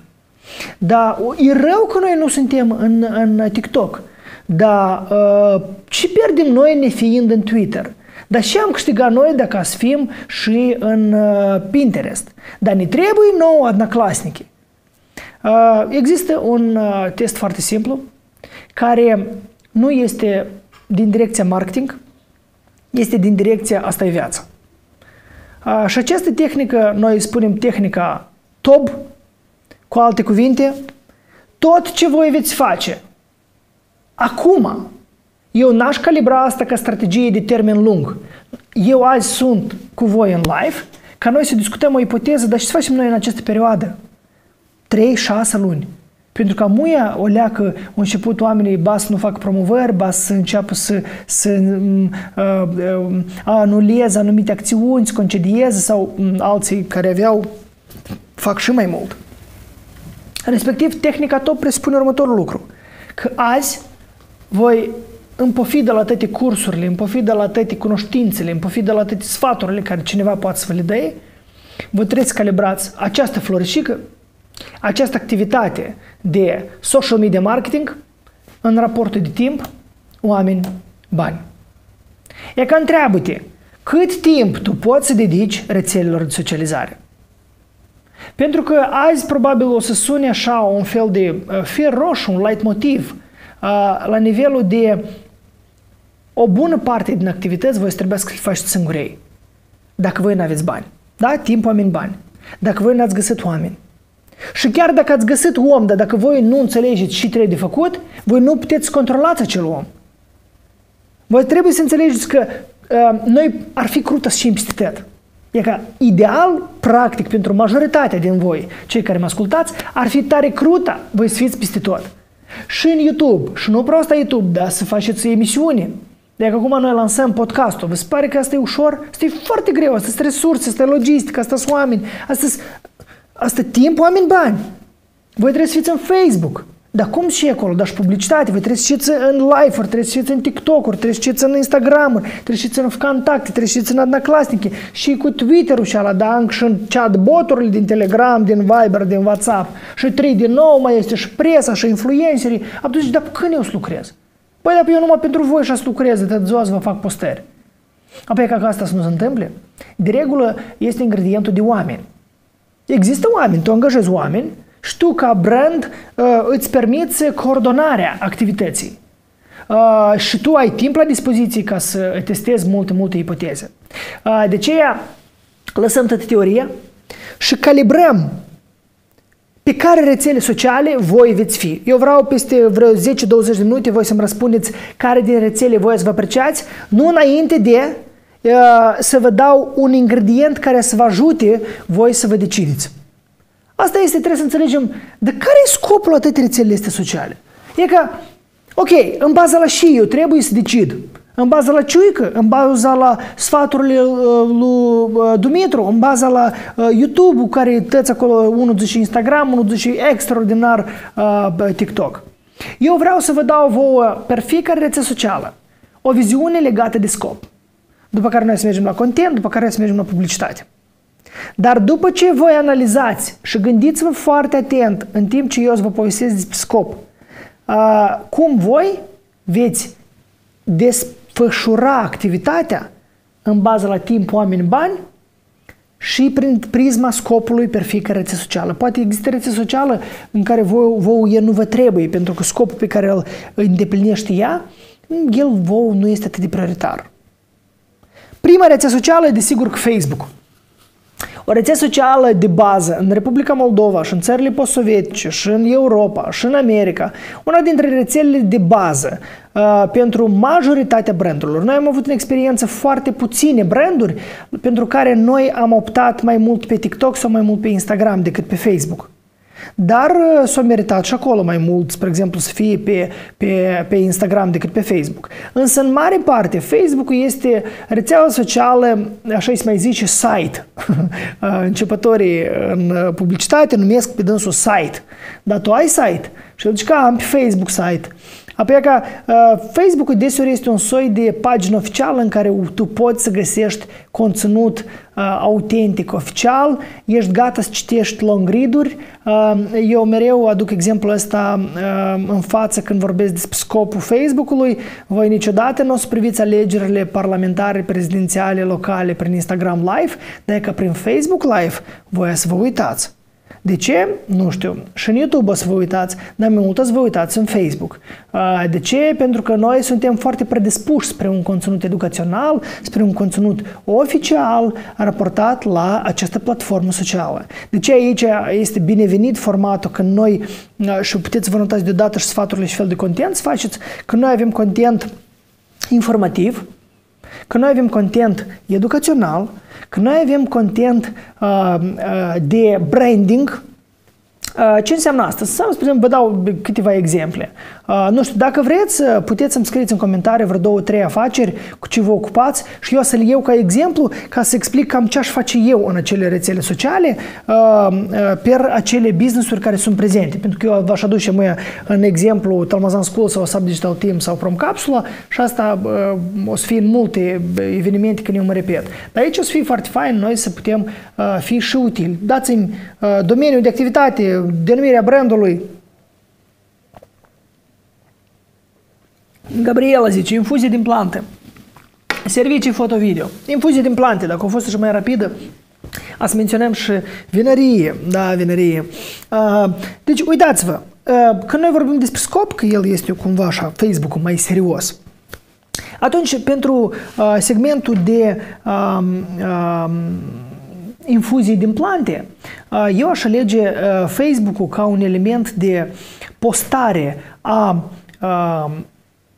Dar e rău că noi nu suntem în, în TikTok. Dar uh, ce pierdem noi nefiind în Twitter? Dar și am câștigat noi dacă să fim și în uh, Pinterest. Dar ne trebuie nou одноклассники. Uh, există un uh, test foarte simplu care nu este din direcția marketing, este din direcția asta e viața. Uh, și această tehnică, noi spunem tehnica TOB, cu alte cuvinte, tot ce voi veți face acum, eu n-aș calibra asta ca strategie de termen lung. Eu azi sunt cu voi în live, ca noi să discutăm o ipoteză, dar ce să facem noi în această perioadă? 3-6 luni. Pentru că muia o leacă, au început oamenii, ba să nu fac promovări, ba să înceapă să, să uh, uh, anuleze anumite acțiuni, să concedieze sau um, alții care aveau fac și mai mult. Respectiv, tehnica top presupune următorul lucru. Că azi voi în pofidă la toate cursurile, în pofidă la toate cunoștințele, în pofidă la toate sfaturile care cineva poate să vă le dea, vă trebuie să calibrați această florișică, această activitate de social media marketing în raportul de timp, oameni, bani. E ca întreabă-te, cât timp tu poți să dedici rețelelor de socializare? Pentru că azi probabil o să sune așa un fel de uh, fir roșu, un light motiv – la nivelul de o bună parte din activități voi trebuie să le faceți singurei. Dacă voi nu aveți bani. Da? Timp, oameni, bani. Dacă voi n-ați găsit oameni. Și chiar dacă ați găsit om, dar dacă voi nu înțelegeți ce trebuie de făcut, voi nu puteți controlați acel om. Voi trebuie să înțelegeți că uh, noi ar fi crută și tot. E ca ideal, practic, pentru majoritatea din voi, cei care mă ascultați, ar fi tare crută voi să fiți peste tot. Și în YouTube, și nu prost YouTube, dar să faceți emisiune. Dacă acum noi lansăm podcastul, vă se pare că asta e ușor? Asta e foarte greu, asta sunt resurse, asta e logistică, asta sunt oameni, asta asta timp, oameni, bani. Voi trebuie să fiți în Facebook. Dar cum și acolo? Dar și publicitate. Voi trebuie să fiți în live-uri, trebuie să fiți în TikTok-uri, trebuie să fiți în Instagram-uri, trebuie să fiți în VKontakte, trebuie să fiți în Adnaclasniki. Și cu Twitter-ul și ala, dar și în chatbot-urile din Telegram, din Viber, din WhatsApp. Și trei din nou mai este și presa și influencerii. Atunci, dar când eu să lucrez? Păi, dacă eu numai pentru voi și să lucrez, de ziua să vă fac postări. Apoi, ca asta să nu se întâmple, de regulă este ingredientul de oameni. Există oameni, tu angajezi oameni și tu, ca brand, uh, îți permiți coordonarea activității. Uh, și tu ai timp la dispoziție ca să testezi multe, multe ipoteze. Uh, de aceea, lăsăm toată teoria și calibrăm pe care rețele sociale voi veți fi. Eu vreau peste vreo 10-20 de minute voi să-mi răspundeți care din rețele voi să vă apreciați, nu înainte de uh, să vă dau un ingredient care să vă ajute voi să vă decideți. Asta este, trebuie să înțelegem, de care e scopul la toate rețelele astea sociale? E că, ok, în baza la și eu trebuie să decid în baza la Ciuică, în baza la sfaturile uh, lui Dumitru, în baza la YouTube-ul care tăți acolo, unul zice Instagram, unul zice extraordinar TikTok. Eu vreau să vă dau vouă per fiecare rețea socială o viziune legată de scop. După care noi să mergem la content, după care să mergem la publicitate. Dar după ce voi analizați și gândiți-vă foarte atent în timp ce eu vă povestesc despre scop, cum voi veți desfășura activitatea în bază la timp, oameni, bani și prin prisma scopului per fiecare rețea socială. Poate există rețea socială în care vouă, vouă nu vă trebuie, pentru că scopul pe care îl îndeplinește ea, el vouă nu este atât de prioritar. Prima rețea socială e desigur Facebook. O rețea socială de bază în Republica Moldova și în țările post-sovietice și în Europa și în America, una dintre rețelele de bază uh, pentru majoritatea brandurilor. Noi am avut în experiență foarte puține branduri pentru care noi am optat mai mult pe TikTok sau mai mult pe Instagram decât pe Facebook. Dar uh, s-a meritat și acolo mai mult, spre exemplu, să fie pe, pe, pe Instagram decât pe Facebook. Însă, în mare parte, Facebook este rețeaua socială, așa îi mai zice, site. <laughs> Uh, începătorii în uh, publicitate numesc pe dânsul site. Dar tu ai site? Și el zice că am pe Facebook site. Apoi că uh, Facebook-ul deseori este un soi de pagină oficială în care tu poți să găsești conținut uh, autentic, oficial, ești gata să citești long read-uri. Uh, eu mereu aduc exemplul ăsta uh, în față când vorbesc despre scopul Facebook-ului. Voi niciodată nu o să priviți alegerile parlamentare, prezidențiale, locale prin Instagram Live, dar că prin Facebook Live voi să vă uitați. De ce? Nu știu. Și în YouTube o să vă uitați, dar mai mult o să vă uitați în Facebook. De ce? Pentru că noi suntem foarte predispuși spre un conținut educațional, spre un conținut oficial raportat la această platformă socială. De ce aici este binevenit formatul când noi, și puteți vă notați deodată și sfaturile și fel de content să faceți, când noi avem content informativ, că noi avem content educațional, că noi avem content uh, uh, de branding, uh, ce înseamnă asta? Să, spre exemplu, vă dau câteva exemple. Uh, nu știu, dacă vreți, uh, puteți să-mi scrieți în comentarii vreo două, trei afaceri cu ce vă ocupați și eu să le iau ca exemplu ca să explic cam ce aș face eu în acele rețele sociale uh, per acele business-uri care sunt prezente. Pentru că eu v-aș aduce mâine în exemplu Talmazan School sau Sub Digital Team sau Prom Capsula și asta o să fie în multe evenimente când eu mă repet. Dar aici o să fie foarte fain noi să putem fi și utili. Dați-mi domeniul de activitate, denumirea brandului, Gabriela zice, infuzie din plante. Servicii foto-video. Infuzie din plante, dacă a fost așa mai rapidă, a să menționăm și vinărie, da, vinărie. Uh, deci, uitați-vă, uh, când noi vorbim despre scop, că el este cumva așa, Facebook-ul mai serios, atunci, pentru uh, segmentul de uh, uh, infuzii din plante, uh, eu aș alege uh, Facebook-ul ca un element de postare a uh,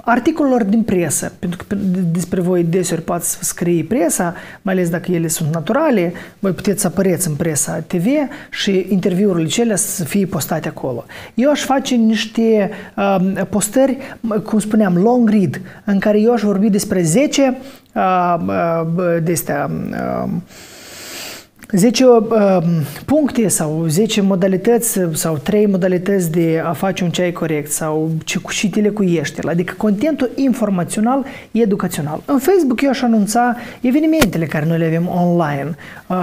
articolelor din presă, pentru că despre voi deseori poate să scrie presa, mai ales dacă ele sunt naturale, voi puteți să apăreți în presa TV și interviurile cele să fie postate acolo. Eu aș face niște uh, postări, cum spuneam, long read, în care eu aș vorbi despre 10 uh, uh, de astea, uh, 10 uh, puncte sau 10 modalități sau 3 modalități de a face un ceai corect sau ce cu și te lecuiește. Adică contentul informațional educațional. În Facebook eu aș anunța evenimentele care noi le avem online uh,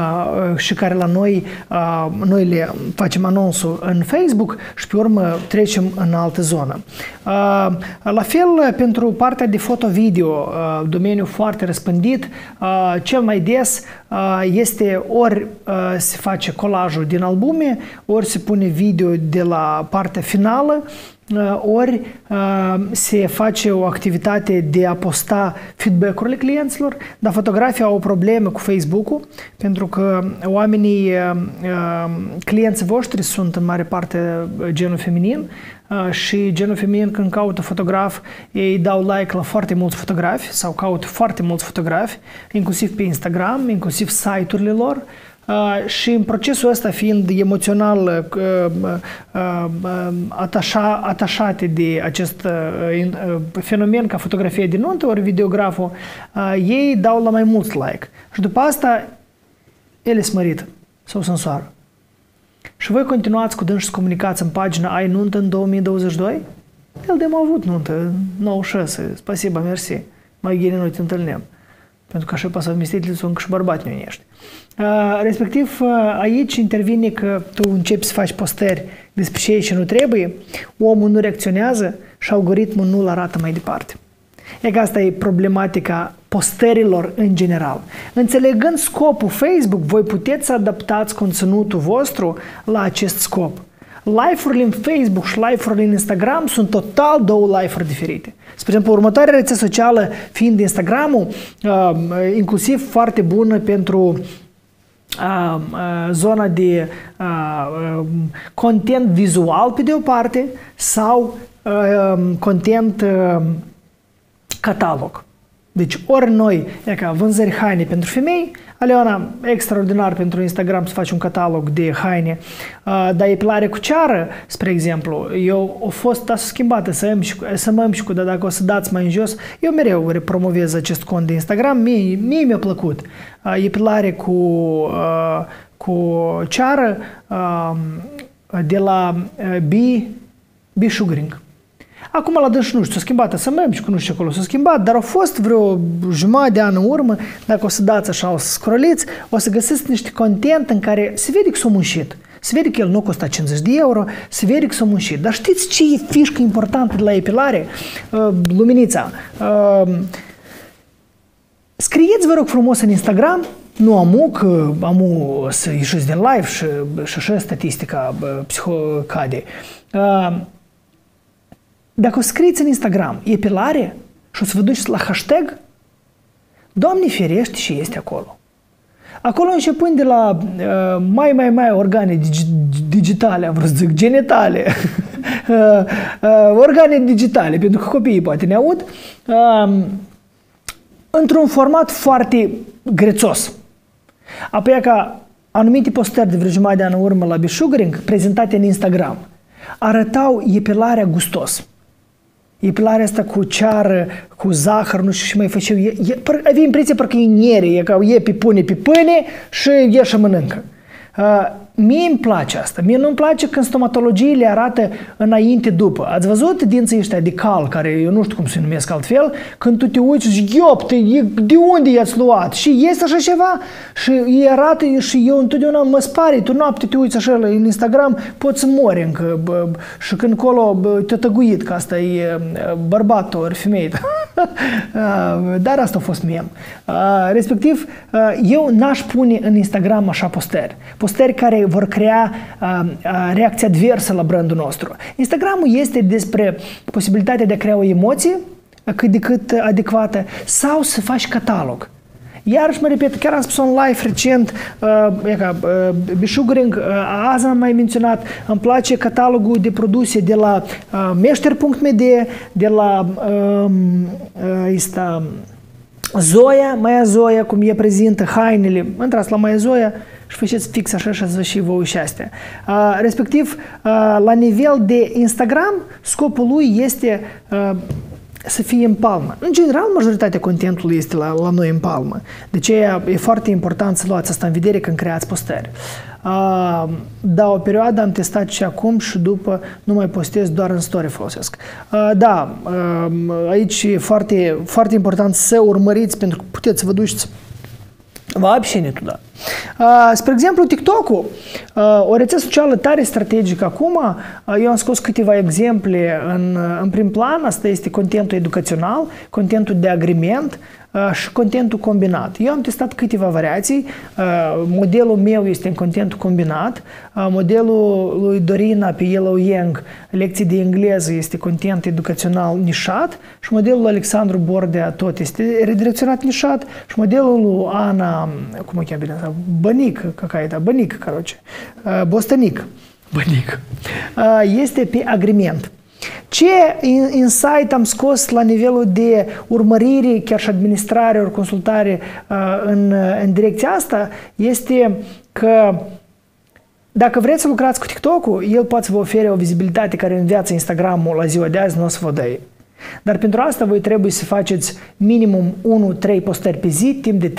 și care la noi, uh, noi le facem anunțul în Facebook și pe urmă trecem în altă zonă. Uh, la fel pentru partea de foto-video, uh, domeniu foarte răspândit, uh, cel mai des uh, este ori ori uh, se face colajul din albume, ori se pune video de la partea finală, uh, ori uh, se face o activitate de a posta feedback-urile clienților, dar fotografia au o problemă cu Facebook-ul, pentru că oamenii, clienții voștri sunt în mare parte genul feminin, și genul feminin când caută fotograf, ei dau like la foarte mulți fotografi sau caută foarte mulți fotografi, inclusiv pe Instagram, inclusiv site-urile lor, și în procesul ăsta fiind emoțional atașa, atașate de acest fenomen ca fotografie de nuntă ori videograful, ei dau la mai mulți like. Și după asta ele smărit sau sunt soară. Și voi continuați cu dâns și comunicați în pagina Ai nuntă în 2022? El de am avut nuntă, 96, spasiba, mersi. Mai bine noi te întâlnim. Pentru că așa poate să vmestitli sunt și bărbat nu ești. Respectiv, aici intervine că tu începi să faci postări despre ce și nu trebuie, omul nu reacționează și algoritmul nu-l arată mai departe. E că asta e problematica postărilor în general. Înțelegând scopul Facebook, voi puteți să adaptați conținutul vostru la acest scop. Live-urile în Facebook și live-urile în Instagram sunt total două live-uri diferite. Spre exemplu, următoarea rețea socială fiind Instagramul, uh, inclusiv foarte bună pentru uh, uh, zona de content vizual pe de o parte sau content catalog. Deci ori noi, e ca vânzări haine pentru femei, Aleona, extraordinar pentru Instagram să faci un catalog de haine, uh, dar epilare cu ceară, spre exemplu, eu o fost asta schimbată, să, îmi, să mă și cu, dar dacă o să dați mai în jos, eu mereu promovez acest cont de Instagram, mie, mie mi-a plăcut. Uh, epilare cu, uh, cu ceară de la B, B Sugaring. Acum la dâns nu știu, s-a schimbat SMM și cu nu știu acolo s-a schimbat, dar au fost vreo jumătate de an în urmă, dacă o să dați așa, o să scroliți, o să găsiți niște content în care se vede că s-a muncit. Se vede că el nu costă 50 de euro, se vede că s-a muncit. Dar știți ce e fișcă importantă de la epilare? Uh, luminița. Uh, scrieți, vă rog frumos, în Instagram, nu amuc, amu să ieșiți din live și, și așa statistica psihocade. Uh, dacă o scrieți în Instagram epilare și o să vă duceți la hashtag, Doamne ferește și este acolo. Acolo începând de la uh, mai, mai, mai organe dig- digitale, am vrut să zic, genitale, <laughs> uh, uh, organe digitale, pentru că copiii poate ne aud, uh, într-un format foarte grețos. Apoi ca anumite postări de vreo jumătate de an în urmă la Bisugaring, prezentate în Instagram, arătau epilarea gustos. Epilarea asta cu ceară, cu zahăr, nu știu ce mai făceau. E, e, avea impresia parcă e niere, e ca e pe pune pe pâine și e și mănâncă. Uh, Mie îmi place asta. Mie nu-mi place când stomatologiile arată înainte-după. Ați văzut dinții ăștia de cal, care eu nu știu cum se numesc altfel, când tu te uiți și zici, iopte, de unde i-ați luat? Și este așa ceva? Și îi arată și eu întotdeauna mă spare. Tu noapte te uiți așa în Instagram, poți să mori încă. Bă, și când colo te-a tăguit că asta e bărbatul ori femeie. <laughs> Dar asta a fost miem. Respectiv, eu n-aș pune în Instagram așa posteri. Posteri care vor crea uh, uh, reacție adversă la brandul nostru. Instagramul este despre posibilitatea de a crea o emoție cât de cât adecvată sau să faci catalog. Iarăși mă repet, chiar am spus un live recent, uh, e ca uh, Bisugaring, uh, azi am mai menționat, îmi place catalogul de produse de la uh, meșter.md, de la uh, uh, esta, Zoia, Maia Zoia, cum e prezintă hainele, intrați la Maia Zoia, și faceți fix așa și ați și voi și astea. Uh, respectiv, uh, la nivel de Instagram, scopul lui este uh, să fie în palmă. În general, majoritatea contentului este la, la noi în palmă. De aceea e foarte important să luați asta în vedere când creați postări. Uh, da, o perioadă am testat și acum și după nu mai postez, doar în story folosesc. Uh, da, uh, aici e foarte, foarte important să urmăriți, pentru că puteți să vă duceți Вообще не туда. Uh, spre exemplu, TikTok-ul, uh, o rețea socială tare strategică acum, uh, eu am scos câteva exemple în, în prim plan, asta este contentul educațional, contentul de agrement, și contentul combinat. Eu am testat câteva variații. Modelul meu este în contentul combinat. Modelul lui Dorina pe Yellow Yang, lecții de engleză, este content educațional nișat și modelul lui Alexandru Bordea tot este redirecționat nișat și modelul lui Ana, cum o cheamă bine, Bănic, какая-то, Bănic, короче, Bostănic, Bănic, este pe agrement. Ce insight am scos la nivelul de urmărire, chiar și administrare, ori consultare uh, în, în direcția asta, este că dacă vreți să lucrați cu TikTok-ul, el poate să vă ofere o vizibilitate care în viața Instagram-ul la ziua de azi nu o să vă dă. Dar pentru asta voi trebuie să faceți minimum 1-3 postări pe zi timp de 30-60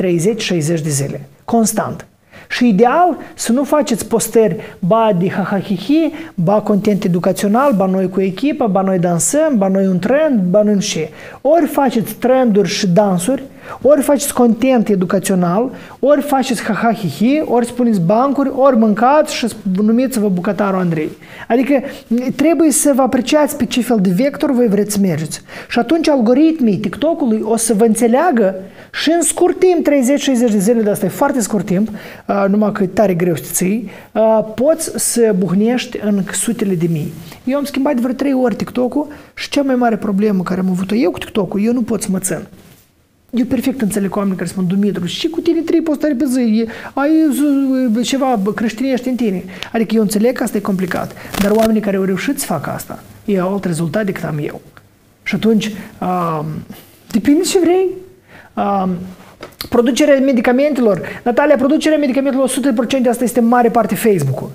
de zile. Constant. Și ideal să nu faceți postări ba de ha-ha-hi-hi, ba content educațional, ba noi cu echipa, ba noi dansăm, ba noi un trend, ba noi un și. Ori faceți trenduri și dansuri, ori faceți content educațional, ori faceți ha-ha-hi-hi, ori spuneți bancuri, ori mâncați și numiți-vă bucătarul Andrei. Adică trebuie să vă apreciați pe ce fel de vector voi vreți să mergeți. Și atunci algoritmii TikTok-ului o să vă înțeleagă și în scurt timp, 30-60 de zile, de asta e foarte scurt timp, numai că e tare greu să ții, poți să buhnești în sutele de mii. Eu am schimbat de vreo 3 ori TikTok-ul și cea mai mare problemă care am avut-o eu cu TikTok-ul, eu nu pot să mă țin. Eu perfect înțeleg oameni care spun, Dumitru, și cu tine trei postări pe zi, ai ceva creștinești în tine. Adică eu înțeleg că asta e complicat, dar oamenii care au reușit să facă asta, ei au alt rezultat decât am eu. Și atunci, uh, depinde ce vrei. Uh, producerea medicamentelor. Natalia, producerea medicamentelor 100% asta este în mare parte Facebook-ul.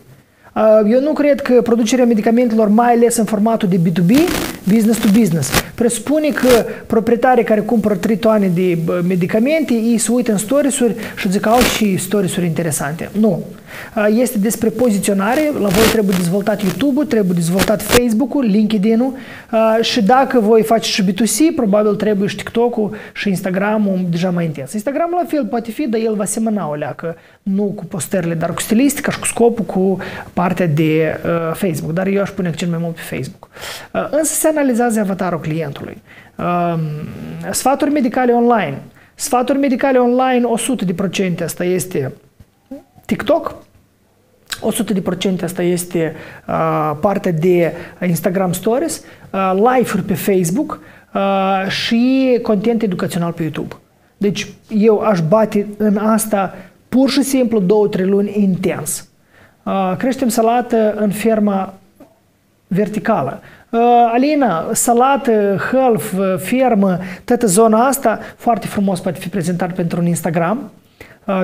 Eu nu cred că producerea medicamentelor, mai ales în formatul de B2B, business to business, presupune că proprietarii care cumpără 3 toane de medicamente, ei se uită în storiesuri și zic au și storiesuri interesante. Nu. Este despre poziționare, la voi trebuie dezvoltat YouTube-ul, trebuie dezvoltat Facebook-ul, LinkedIn-ul și dacă voi face și B2C, probabil trebuie și TikTok-ul și Instagram-ul deja mai intens. Instagram la fel poate fi, dar el va semăna o leacă, nu cu postările, dar cu stilistica și cu scopul, cu partea de uh, Facebook. Dar eu aș pune accent mai mult pe Facebook. Uh, însă se analizează avatarul clientului. Uh, sfaturi medicale online. Sfaturi medicale online, 100% asta este TikTok, 100% asta este uh, partea de Instagram Stories, uh, live-uri pe Facebook uh, și content educațional pe YouTube. Deci eu aș bate în asta pur și simplu două, trei luni intens. Uh, creștem salată în ferma verticală. Uh, Alina, salată, hălf, fermă, toată zona asta, foarte frumos poate fi prezentat pentru un Instagram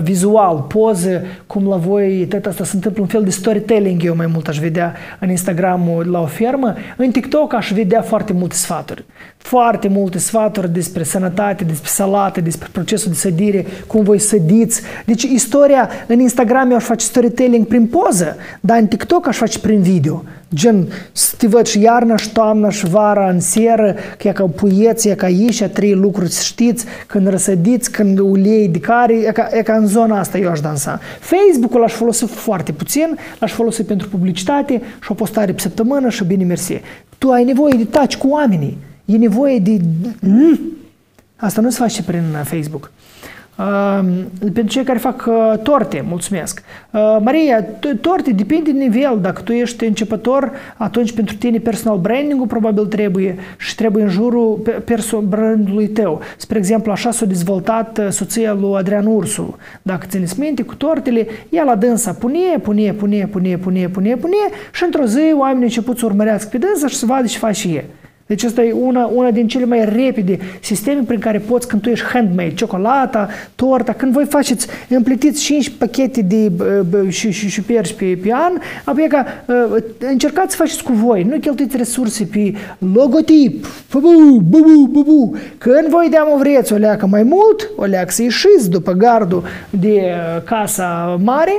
vizual, poze, cum la voi tot asta se întâmplă un fel de storytelling, eu mai mult aș vedea în Instagram la o fermă. În TikTok aș vedea foarte multe sfaturi. Foarte multe sfaturi despre sănătate, despre salată, despre procesul de sădire, cum voi sădiți. Deci istoria în Instagram eu aș face storytelling prin poză, dar în TikTok aș face prin video. Gen, să te văd și iarna, și toamna, și vara, în seră, că e ca puieți, e ca aici, trei lucruri să știți, când răsădiți, când ulei de care, e ca, e ca în zona asta eu aș dansa. Facebook-ul aș folosi foarte puțin, l-aș folosi pentru publicitate și o postare pe săptămână și bine mersi. Tu ai nevoie de taci cu oamenii, e nevoie de... Mm? Asta nu se face prin Facebook. Uh, pentru cei care fac uh, torte, mulțumesc. Uh, Maria, torte depinde de nivel. Dacă tu ești începător, atunci pentru tine personal branding-ul probabil trebuie și trebuie în jurul perso- brandului tău. Spre exemplu, așa s-a dezvoltat uh, soția lui Adrian Ursu. Dacă țineți minte, cu tortele, ea la dânsa pune, pune, pune, pune, pune, pune, pune și într-o zi oamenii început să urmărească pe dânsa și să vadă ce face și ea. Deci asta e una, una din cele mai repede sisteme prin care poți, când tu ești handmade, ciocolata, torta, când voi faceți, împletiți 5 pachete de uh, și, și, și perși pe, pe an, apoi ca uh, încercați să faceți cu voi, nu cheltuiți resurse pe logotip, bu, bu, bu, bu, bu. Când voi de-am vreți o leacă mai mult, o leacă să ieșiți după gardul de uh, casa mare,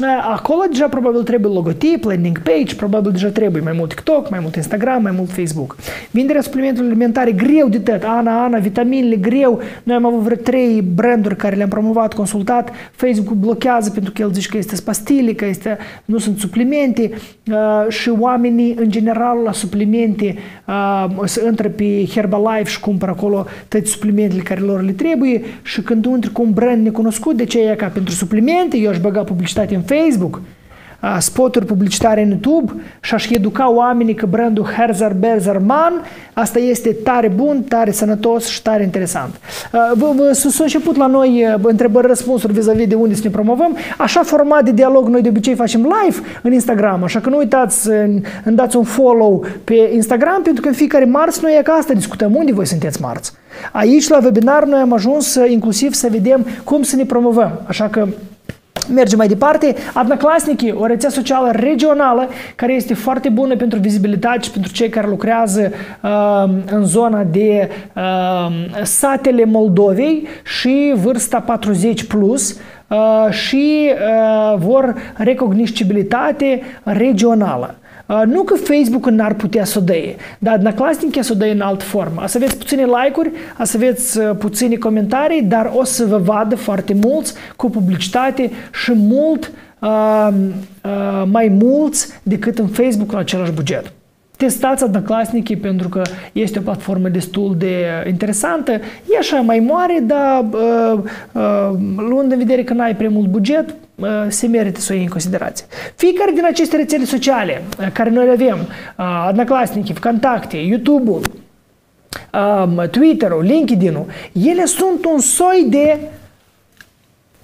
uh, acolo deja probabil trebuie logotip, landing page, probabil deja trebuie mai mult TikTok, mai mult Instagram, mai mult Facebook. Vinderea suplimentelor alimentare, greu de tot. Ana, Ana, vitaminele, greu. Noi am avut vreo trei branduri care le-am promovat, consultat. Facebook blochează pentru că el zice că este pastile, că este, nu sunt suplimente uh, și oamenii în general la suplimente uh, să intră pe Herbalife și cumpără acolo toate suplimentele care lor le trebuie și când tu intri cu un brand necunoscut, de ce e ca pentru suplimente, eu aș băga publicitate în Facebook, spoturi publicitare în YouTube și aș educa oamenii că brandul Herzer Berzer Man asta este tare bun, tare sănătos și tare interesant. S-a început la noi întrebări-răspunsuri vis-a-vis de unde să ne promovăm. Așa format de dialog noi de obicei facem live în Instagram, așa că nu uitați, îmi dați un follow pe Instagram pentru că în fiecare marți noi e ca asta discutăm unde voi sunteți marți. Aici la webinar noi am ajuns inclusiv să vedem cum să ne promovăm. Așa că Mergem mai departe. Adnaclasniki, o rețea socială regională care este foarte bună pentru vizibilitate și pentru cei care lucrează uh, în zona de uh, satele Moldovei și vârsta 40 plus uh, și uh, vor recognoscibilitate regională. Uh, nu că Facebook n-ar putea să o dăie, dar Adnaclasnic să o dăie în altă formă. A să aveți puține like-uri, a să aveți uh, puține comentarii, dar o să vă vadă foarte mulți cu publicitate și mult uh, uh, mai mulți decât în Facebook la același buget. Testați Adnaclasnicii pentru că este o platformă destul de interesantă. E așa mai mare, dar uh, uh, luând în vedere că n-ai prea mult buget, se merită să o iei în considerație. Fiecare din aceste rețele sociale uh, care noi le avem, uh, Одноклассники, Vkontakte, YouTube-ul, uh, Twitter-ul, LinkedIn-ul, ele sunt un soi de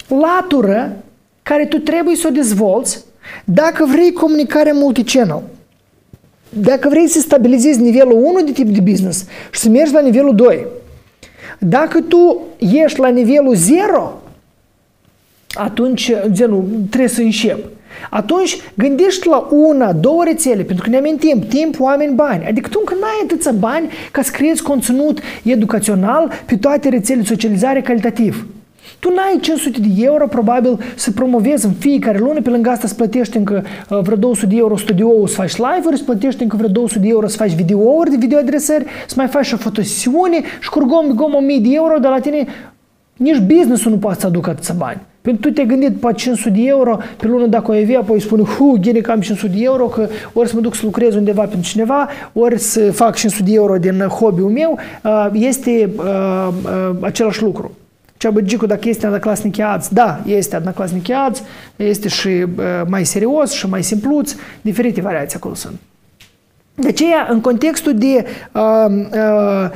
latură care tu trebuie să o dezvolți dacă vrei comunicare multichannel. Dacă vrei să stabilizezi nivelul 1 de tip de business și să mergi la nivelul 2, dacă tu ești la nivelul 0, atunci, genul, trebuie să începi. Atunci gândești la una, două rețele, pentru că ne amintim, timp, oameni, bani. Adică tu încă n-ai atâția bani ca să creezi conținut educațional pe toate rețelele socializare calitativ. Tu n-ai 500 de euro probabil să promovezi în fiecare lună, pe lângă asta îți plătești încă uh, vreo 200 de euro studio să faci live-uri, îți plătești încă vreo 200 de euro să faci videouri de videoadresări, să mai faci o fotosesiune și curgom gom 1000 de euro, dar la tine nici business-ul nu poate să aducă atâția bani. Pentru tu te-ai gândit pe 500 de euro pe lună dacă o ai avea, apoi spune, hu, ghine că am 500 de euro, că ori să mă duc să lucrez undeva pentru cineva, ori să fac 500 de euro din hobby-ul meu, uh, este uh, același lucru. Ceabăgicu, dacă este Adnaclasnic Ads, da, este Adnaclasnic Ads, este și uh, mai serios și mai simpluț, diferite variații acolo sunt. De aceea, în contextul de uh, uh,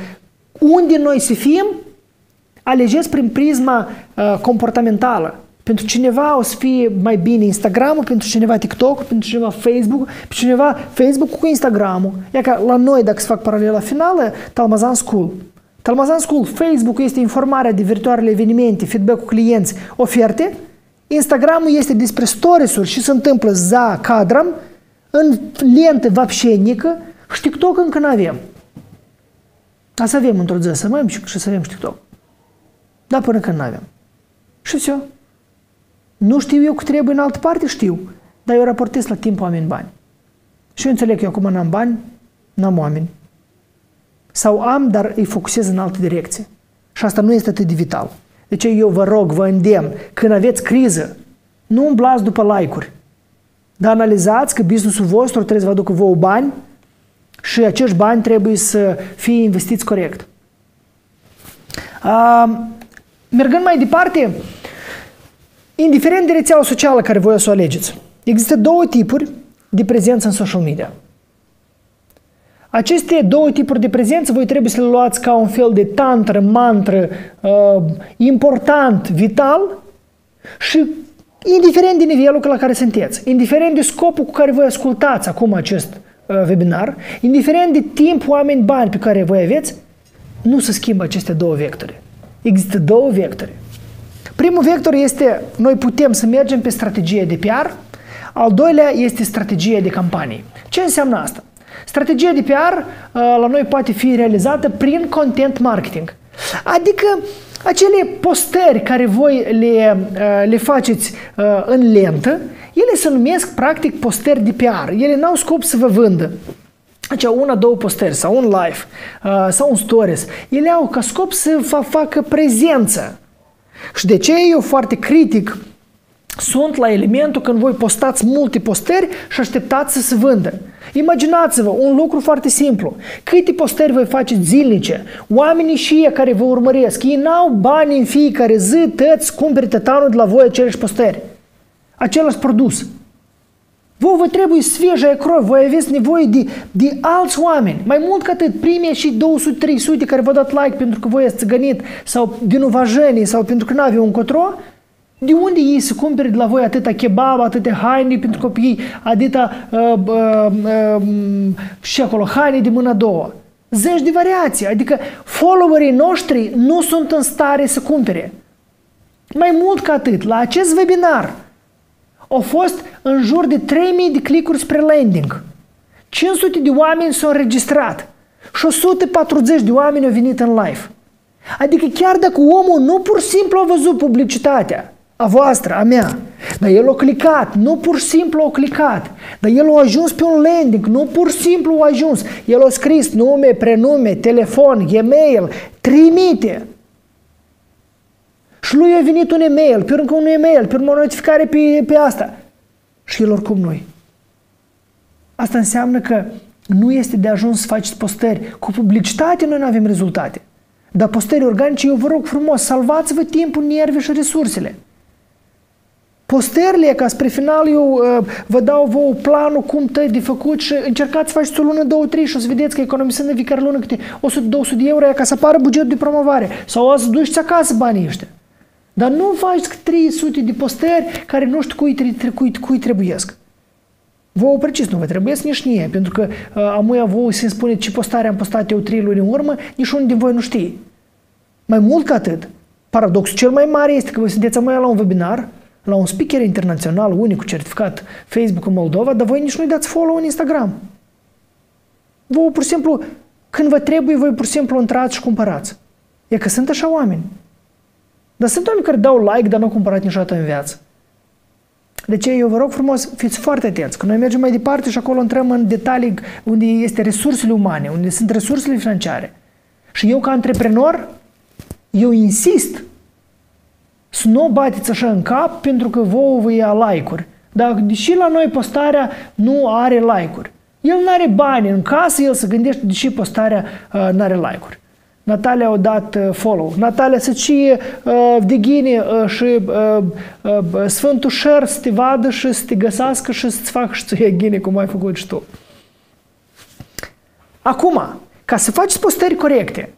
unde noi să fim, alegeți prin prisma uh, comportamentală. Pentru cineva o să fie mai bine Instagram-ul, pentru cineva TikTok, pentru cineva Facebook, pentru cineva Facebook cu Instagram-ul. Ia ca la noi, dacă se fac paralela finală, Talmazan School. Talmazan School, Facebook este informarea de virtualele evenimente, feedback-ul clienți, oferte. Instagramul este despre stories-uri și se întâmplă za cadram, în lentă vapșenică și TikTok încă nu avem. Dar să avem într-o zi, să mai și să avem și TikTok. Dar până când nu avem. Și все. Nu știu eu că trebuie în altă parte, știu. Dar eu raportez la timp oameni bani. Și eu înțeleg că eu acum n-am bani, n-am oameni. Sau am, dar îi focusez în altă direcție. Și asta nu este atât de vital. De ce eu vă rog, vă îndemn, când aveți criză, nu umblați după like-uri, dar analizați că businessul vostru trebuie să vă aducă vouă bani și acești bani trebuie să fie investiți corect. Uh, mergând mai departe, indiferent de rețeaua socială care voi o să o alegeți, există două tipuri de prezență în social media. Aceste două tipuri de prezență voi trebuie să le luați ca un fel de tantră, mantră uh, important, vital și indiferent de nivelul la care sunteți, indiferent de scopul cu care voi ascultați acum acest uh, webinar, indiferent de timp, oameni, bani pe care voi aveți, nu se schimbă aceste două vectori. Există două vectori. Primul vector este, noi putem să mergem pe strategie de PR, al doilea este strategia de campanie. Ce înseamnă asta? Strategia de PR uh, la noi poate fi realizată prin content marketing. Adică acele postări care voi le, uh, le faceți uh, în lentă, ele se numesc practic postări de PR. Ele n-au scop să vă vândă. Acea una, două postări sau un live sau un stories. Ele au ca scop să facă prezență. Și de ce eu foarte critic sunt la elementul când voi postați multe postări și așteptați să se vândă. Imaginați-vă un lucru foarte simplu. Câte postări voi face zilnice? Oamenii și ei care vă urmăresc, ei n-au bani în fiecare zi, tăți, cumperi tătanul de la voi aceleși postări. Același produs. Vă vă trebuie sveja crovi, voi aveți nevoie de, de alți oameni. Mai mult ca atât, primii și 200-300 care v-au dat like pentru că voi ați țăgănit sau din uvajenie sau pentru că nu aveau un cotro, de unde ei să cumpere de la voi atâta kebab, atâtea haine pentru copii, atâta uh, uh, uh, și acolo haine de mână a doua? Zeci de variații, adică followerii noștri nu sunt în stare să cumpere. Mai mult ca atât, la acest webinar au fost în jur de 3000 de clicuri spre landing. 500 de oameni s-au înregistrat și 140 de oameni au venit în live. Adică chiar dacă omul nu pur și simplu a văzut publicitatea, a voastră, a mea. Dar el a clicat, nu pur și simplu a clicat. Dar el a ajuns pe un landing, nu pur și simplu a ajuns. El a scris nume, prenume, telefon, e-mail, trimite. Și lui a venit un e-mail, pe urmă un e-mail, pe urmă o notificare pe, pe asta. Și el oricum nu Asta înseamnă că nu este de ajuns să faceți postări. Cu publicitate noi nu avem rezultate. Dar postări organice, eu vă rog frumos, salvați-vă timpul, nervi și resursele. Postările, ca spre final eu uh, vă dau vouă planul cum tăi de făcut și încercați să faceți o lună, două, trei și o să vedeți că economisind în fiecare lună câte 100-200 de euro ca să apară bugetul de promovare. Sau o să duceți acasă banii ăștia. Dar nu faci 300 de postări care nu știu cui, cui, cui trebuiesc. Vă precis nu vă trebuie nici nie, pentru că uh, amuia vouă se spune ce postare am postat eu 3 luni în urmă, nici unul din voi nu știe. Mai mult ca atât, paradoxul cel mai mare este că voi sunteți amuia la un webinar, la un speaker internațional, unic cu certificat Facebook în Moldova, dar voi nici nu-i dați follow în Instagram. Vă pur și simplu, când vă trebuie, voi pur și simplu intrați și cumpărați. E că sunt așa oameni. Dar sunt oameni care dau like, dar nu au cumpărat niciodată în viață. De ce eu vă rog frumos, fiți foarte atenți, că noi mergem mai departe și acolo intrăm în detalii unde este resursele umane, unde sunt resursele financiare. Și eu ca antreprenor, eu insist să nu o bateți așa în cap pentru că vouă vă ia like-uri. Dar deși la noi postarea nu are like-uri. El nu are bani în casă, el se gândește deși postarea uh, nu are like-uri. Natalia a dat uh, follow. Natalia să cie uh, de ghine uh, și uh, uh, Sfântul Șer să te vadă și să te găsească și să-ți facă și ție ghine cum ai făcut și tu. Acum, ca să faci postări corecte,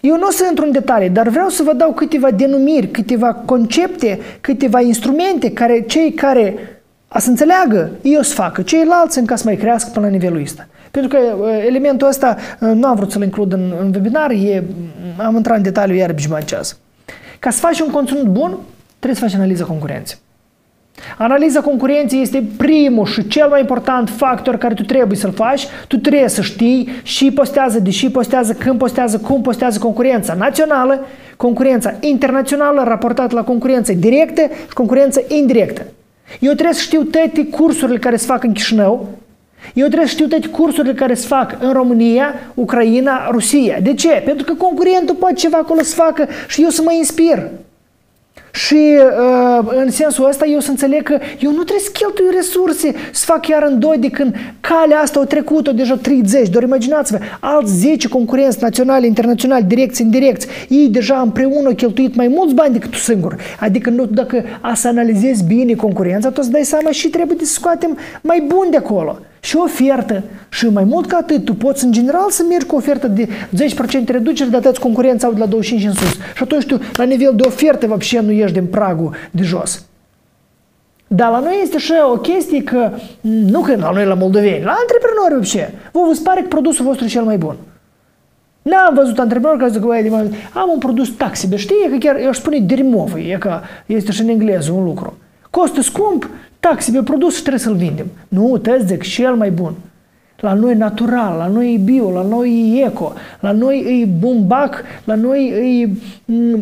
eu nu o să intru în detalii, dar vreau să vă dau câteva denumiri, câteva concepte, câteva instrumente care cei care a să înțeleagă, ei o să facă, ceilalți încă să mai crească până la nivelul ăsta. Pentru că uh, elementul ăsta uh, nu am vrut să-l includ în, în webinar, e, am intrat în detaliu iar pe jumătate ceas. Ca să faci un conținut bun, trebuie să faci analiza concurenței. Analiza concurenței este primul și cel mai important factor care tu trebuie să-l faci. Tu trebuie să știi și postează, deși postează, când postează, cum postează concurența națională, concurența internațională raportată la concurență directă și concurență indirectă. Eu trebuie să știu toate cursurile care se fac în Chișinău, eu trebuie să știu toate cursurile care se fac în România, Ucraina, Rusia. De ce? Pentru că concurentul poate ceva acolo să facă și eu să mă inspir. Și uh, în sensul ăsta eu să înțeleg că eu nu trebuie să cheltui resurse să fac chiar în doi de când calea asta au trecut-o deja 30. Doar imaginați-vă, alți 10 concurenți naționali, internaționali, direcți, indirecți, ei deja împreună au cheltuit mai mulți bani decât tu singur. Adică nu, dacă a să analizezi bine concurența, tu îți dai seama și trebuie să scoatem mai bun de acolo și ofertă. Și mai mult ca atât, tu poți în general să mergi cu o ofertă de 10% reducere, dar dați concurența de la 25 în sus. Și atunci tu, la nivel de ofertă, вообще nu ești din pragul de jos. Dar la noi este și o chestie că, nu că la noi la moldoveni, la antreprenori вообще, vă vă pare că produsul vostru e cel mai bun. N-am văzut antreprenori care zic, am un produs taxi, de știi, că chiar, eu aș spune dermovă, e că este și în engleză un lucru. Costă scump, taxi pe produs și trebuie să-l vindem. Nu, te zic, cel mai bun. La noi e natural, la noi e bio, la noi e eco, la noi e bumbac, la noi e... Mm,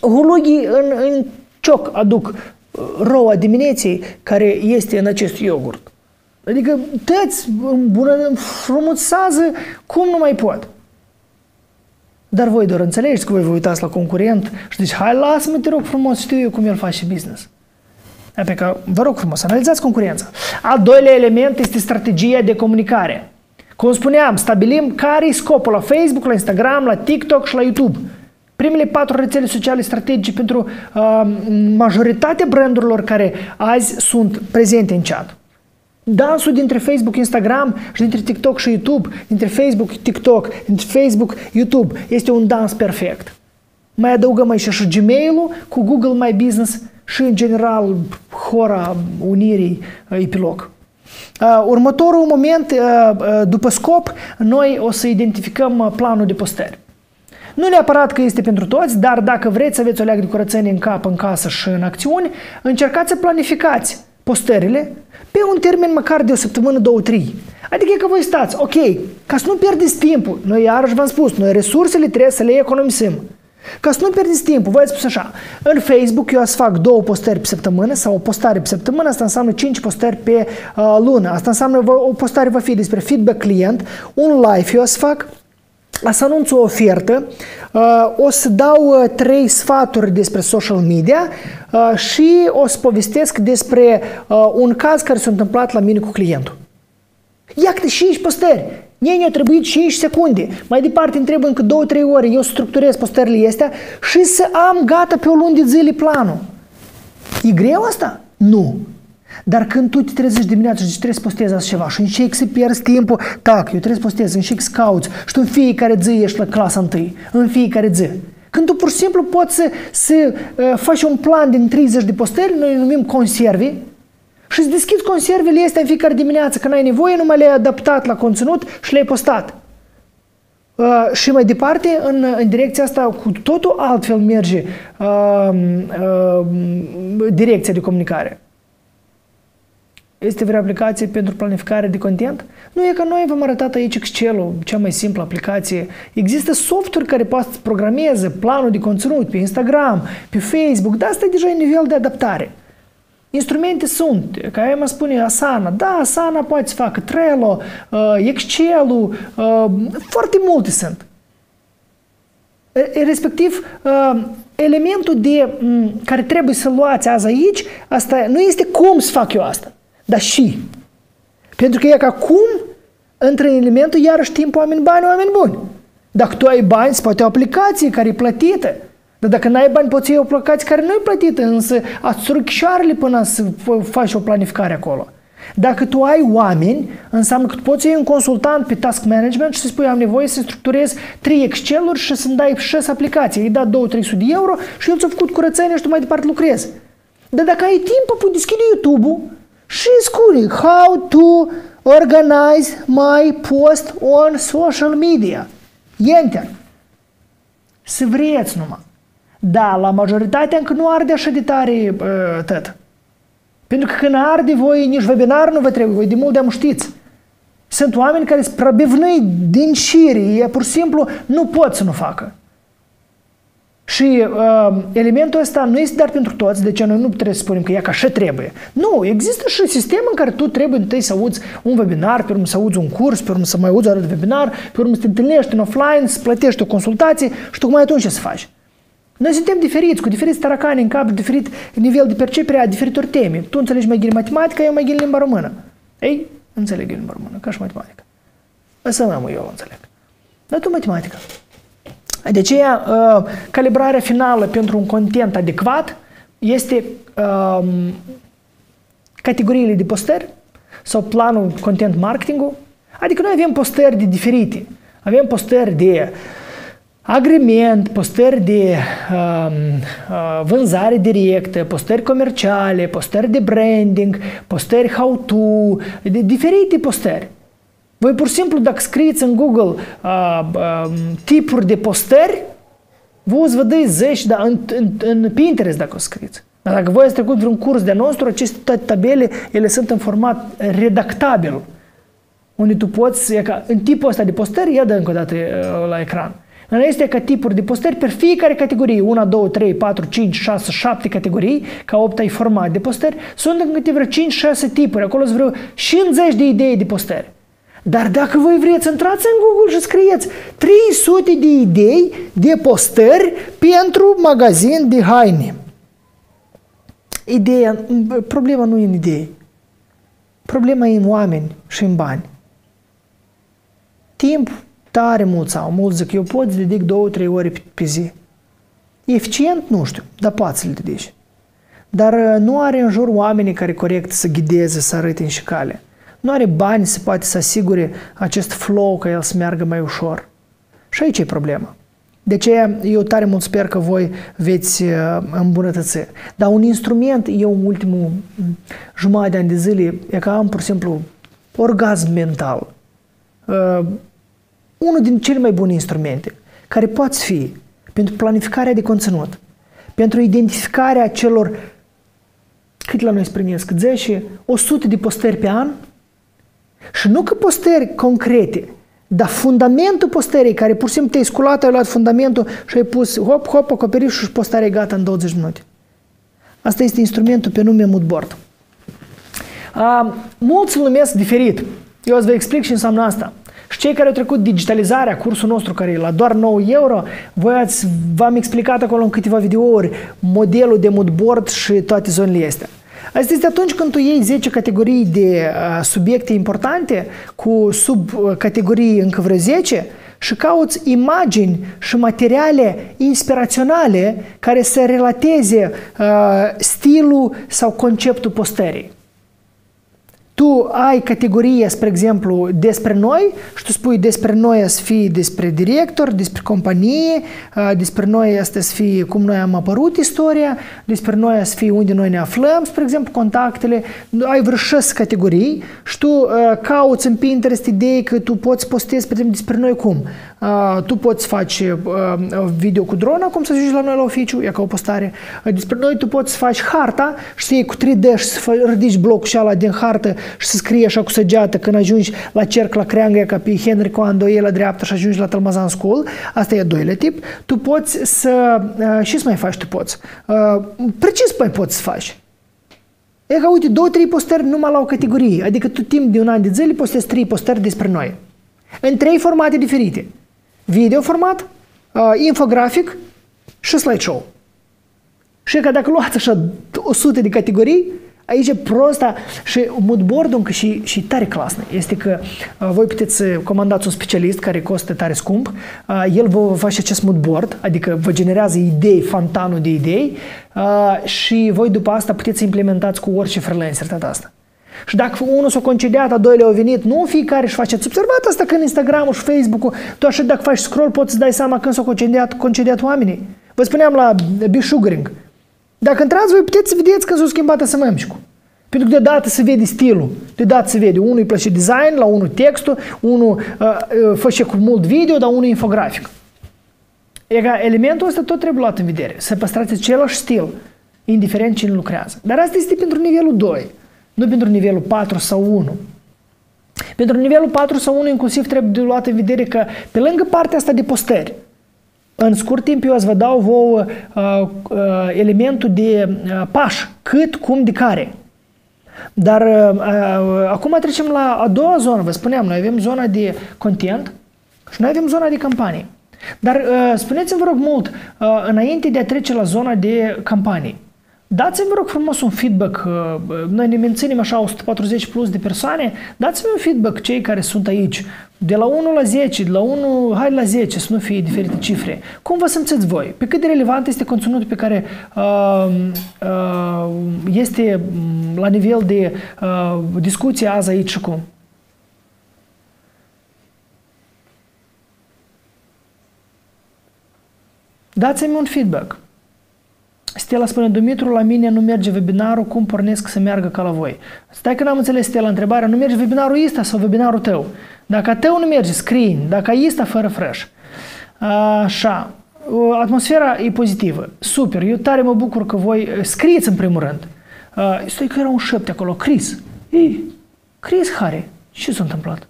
hulugii în, în cioc aduc uh, roa dimineții care este în acest iogurt. Adică tăți bună, frumuțează cum nu mai pot. Dar voi doar înțelegeți că voi vă uitați la concurent și zici, hai lasă-mă, te rog frumos, știu eu cum el face business. Pe că, vă rog frumos, analizați concurența. Al doilea element este strategia de comunicare. Cum spuneam, stabilim care e scopul la Facebook, la Instagram, la TikTok și la YouTube. Primele patru rețele sociale strategice pentru uh, majoritatea brandurilor care azi sunt prezente în chat. Dansul dintre Facebook, Instagram și dintre TikTok și YouTube, dintre Facebook, TikTok, dintre Facebook, YouTube, este un dans perfect. Mai adăugăm aici și Gmail-ul cu Google My Business și, în general, hora unirii uh, pe loc. Uh, următorul moment, uh, după scop, noi o să identificăm planul de postări. Nu neapărat că este pentru toți, dar dacă vreți să aveți o leagă de curățenie în cap, în casă și în acțiuni, încercați să planificați postările pe un termen măcar de o săptămână, două, trei. Adică că voi stați, ok, ca să nu pierdeți timpul, noi iarăși v-am spus, noi resursele trebuie să le economisim. Ca să nu pierdeți timpul, voi ați spus așa, în Facebook eu să fac două postări pe săptămână sau o postare pe săptămână, asta înseamnă cinci postări pe uh, lună, asta înseamnă o postare va fi despre feedback client, un live eu să fac, să anunț o ofertă, uh, o să dau uh, trei sfaturi despre social media uh, și o să povestesc despre un caz care s-a întâmplat la mine cu clientul. Ia câte 5 postări! Ei ne-au trebuit 5 secunde. Mai departe îmi trebuie încă 2-3 ore. Eu structurez postările astea și să am gata pe o lună de zile planul. E greu asta? Nu. Dar când tu te trezești dimineața și trebuie să postezi asta ceva și încerci să pierzi timpul, tac, eu trebuie să postez, încerci să cauți și tu în fiecare zi ești la clasa întâi, în fiecare zi. Când tu pur și simplu poți să, să uh, faci un plan din 30 de postări, noi îi numim conserve, și îți deschizi conservele astea în fiecare dimineață, când ai nevoie, numai le-ai adaptat la conținut și le-ai postat. Uh, și mai departe, în, în direcția asta, cu totul altfel merge uh, uh, direcția de comunicare. Este vreo aplicație pentru planificare de content? Nu e că noi v-am arătat aici Excel-ul, cea mai simplă aplicație. Există software care poate să programeze planul de conținut pe Instagram, pe Facebook, dar asta e deja nivel de adaptare. Instrumente sunt, ca Emma spune Asana, da, Asana poate să facă Trello, uh, Excel-ul, uh, foarte multe sunt. Respectiv, uh, elementul de, care trebuie să luați azi aici, asta nu este cum să fac eu asta, dar și. Pentru că e că acum între elementul iarăși timp oameni bani, oameni buni. Dacă tu ai bani, se poate o aplicație care e plătită. Dar dacă n-ai bani, poți iei o aplicație care nu e plătită, însă ați până să faci o planificare acolo. Dacă tu ai oameni, înseamnă că tu poți iei un consultant pe task management și să spui am nevoie să structurez 3 Excel-uri și să-mi dai 6 aplicații. Îi da 2-300 de euro și el ți-a făcut curățenie și tu mai departe lucrezi. Dar dacă ai timp, poți deschide YouTube-ul și scrie how to organize my post on social media. Enter. Să vreți numai. Da, la majoritatea încă nu arde așa de tare uh, tot. Pentru că când arde voi, nici webinar nu vă trebuie, voi de mult de știți. Sunt oameni care sunt prăbivnăi din șirii, e pur și simplu nu pot să nu facă. Și uh, elementul ăsta nu este doar pentru toți, de ce noi nu trebuie să spunem că e ca așa trebuie. Nu, există și sistem în care tu trebuie întâi să auzi un webinar, pe urmă să auzi un curs, pe urmă să mai auzi un webinar, pe urmă să te întâlnești în offline, să plătești o consultație și tocmai atunci ce să faci. Noi suntem diferiți, cu diferiți taracani în cap, diferit nivel de percepere a diferitor teme. Tu înțelegi mai ghini matematica, eu mai ghini limba română. Ei, înțeleg limba română, ca și matematică. Asta nu eu înțeleg. Dar tu matematică. De aceea, uh, calibrarea finală pentru un content adecvat este um, categoriile de postări sau planul content marketing Adică noi avem postări de diferite. Avem postări de uh, agrement, postări de uh, uh, vânzare directă, postări comerciale, postări de branding, postări how-to, de diferite postări. Voi pur și simplu dacă scrieți în Google uh, uh, tipuri de postări, vă o să vă dăi zeci, dar în, în, în Pinterest dacă o scrieți. Dar dacă voi ați trecut vreun curs de nostru, aceste tabele, ele sunt în format redactabil. Unde tu poți, e ca, în tipul ăsta de postări, ia dă încă o dată uh, la ecran. Este ca tipuri de postări pe fiecare categorie, 1, 2, 3, 4, 5, 6, 7 categorii, ca 8 ai format de postări, sunt în câte vreo 5-6 tipuri, acolo sunt vreo 50 de idei de postări. Dar dacă voi vreți, intrați în Google și scrieți 300 de idei de postări pentru magazin de haine. Ideea, problema nu e în idei. Problema e în oameni și în bani. Timp tare mult sau mult zic, eu pot să dedic două, trei ore pe, pe zi. Eficient, nu știu, dar poate să le dedici. Dar uh, nu are în jur oamenii care corect să ghideze, să arăte în și cale. Nu are bani să poate să asigure acest flow ca el să meargă mai ușor. Și aici e problema. De ce eu tare mult sper că voi veți uh, îmbunătăți. Dar un instrument, eu în ultimul jumătate de ani de zile, e că am, pur și simplu, orgasm mental. Uh, unul din cele mai bune instrumente, care poate fi pentru planificarea de conținut, pentru identificarea celor, cât la noi sprimesc, 10, 100 de postări pe an, și nu că postări concrete, dar fundamentul postării, care pur și simplu te-ai sculat, ai luat fundamentul și ai pus hop, hop, acoperișul și postarea e gata în 20 minute. Asta este instrumentul pe nume moodboard. Uh, mulți îl numesc diferit. Eu o să vă explic și înseamnă asta. Și cei care au trecut digitalizarea, cursul nostru care e la doar 9 euro, voi ați, v-am explicat acolo în câteva videouri modelul de moodboard și toate zonele astea. Asta este atunci când tu iei 10 categorii de uh, subiecte importante cu subcategorii încă vreo 10 și cauți imagini și materiale inspiraționale care să relateze uh, stilul sau conceptul postării tu ai categorie, spre exemplu, despre noi și tu spui despre noi să fie despre director, despre companie, despre noi asta să fie cum noi am apărut istoria, despre noi să fie unde noi ne aflăm, spre exemplu, contactele. Ai vreo șase categorii și tu cauți în Pinterest idei că tu poți postezi, pe despre noi cum. Tu poți face video cu drona, cum să ajungi la noi la oficiu, e ca o postare. Despre noi tu poți face harta și să iei cu 3D și să ridici blocul și ala din hartă și să scrie așa cu săgeată când ajungi la cerc, la creangă, ca pe Henry Coando, e la dreapta și ajungi la Talmazan School, asta e a doilea tip, tu poți să, uh, și să mai faci tu poți, uh, precis mai poți să faci. E ca, uite, două, trei postări numai la o categorie, adică tu timp de un an de zile postezi trei postări despre noi. În trei formate diferite. Video format, uh, infografic și slideshow. Și că dacă luați așa 100 de categorii, Aici prosta și moodboard-ul încă și, și tare clasă este că uh, voi puteți să comandați un specialist care costă tare scump, uh, el vă face acest moodboard, adică vă generează idei, fantanul de idei uh, și voi după asta puteți să implementați cu orice freelancer data asta. Și dacă unul s-a concediat, a doilea au venit, nu fiecare își face. Ați observat asta că în Instagram și Facebook-ul, tu așa dacă faci scroll poți să dai seama când s-au concediat, concediat oamenii. Vă spuneam la Bisugaring, dacă intrați, voi puteți să vedeți când s-a schimbat SMM-șcul. Pentru că deodată se vede stilul, deodată se vede. Unul îi place design, la unul textul, unul uh, uh, face cu mult video, dar unul infografic. E ca elementul ăsta tot trebuie luat în vedere. Să păstrați același stil, indiferent cine lucrează. Dar asta este pentru nivelul 2, nu pentru nivelul 4 sau 1. Pentru nivelul 4 sau 1 inclusiv trebuie luat în vedere că pe lângă partea asta de postări, în scurt timp eu să vă dau vouă uh, uh, elementul de uh, pași, cât, cum, de care. Dar uh, uh, acum trecem la a doua zonă, vă spuneam, noi avem zona de content și noi avem zona de campanie. Dar uh, spuneți-mi, vă rog mult, uh, înainte de a trece la zona de campanii, Dați-mi, vă rog frumos, un feedback. Uh, noi ne menținem așa 140 plus de persoane. Dați-mi un feedback cei care sunt aici. De la 1 la 10, de la 1, hai la 10, să nu fie diferite cifre. Cum vă simțiți voi? Pe cât de relevant este conținutul pe care uh, uh, este mm, la nivel de uh, discuție azi aici și cum? Dați-mi un feedback. Stella spune, Dumitru, la mine nu merge webinarul, cum pornesc să meargă ca la voi? Stai că n-am înțeles, Stella, întrebarea, nu merge webinarul ăsta sau webinarul tău? Dacă a tău nu merge, scrie, dacă a ăsta, fără fresh. Așa, atmosfera e pozitivă, super, eu tare mă bucur că voi scrieți în primul rând. Stai că era un șepte acolo, Chris. Ei, Chris Harry, ce s-a întâmplat?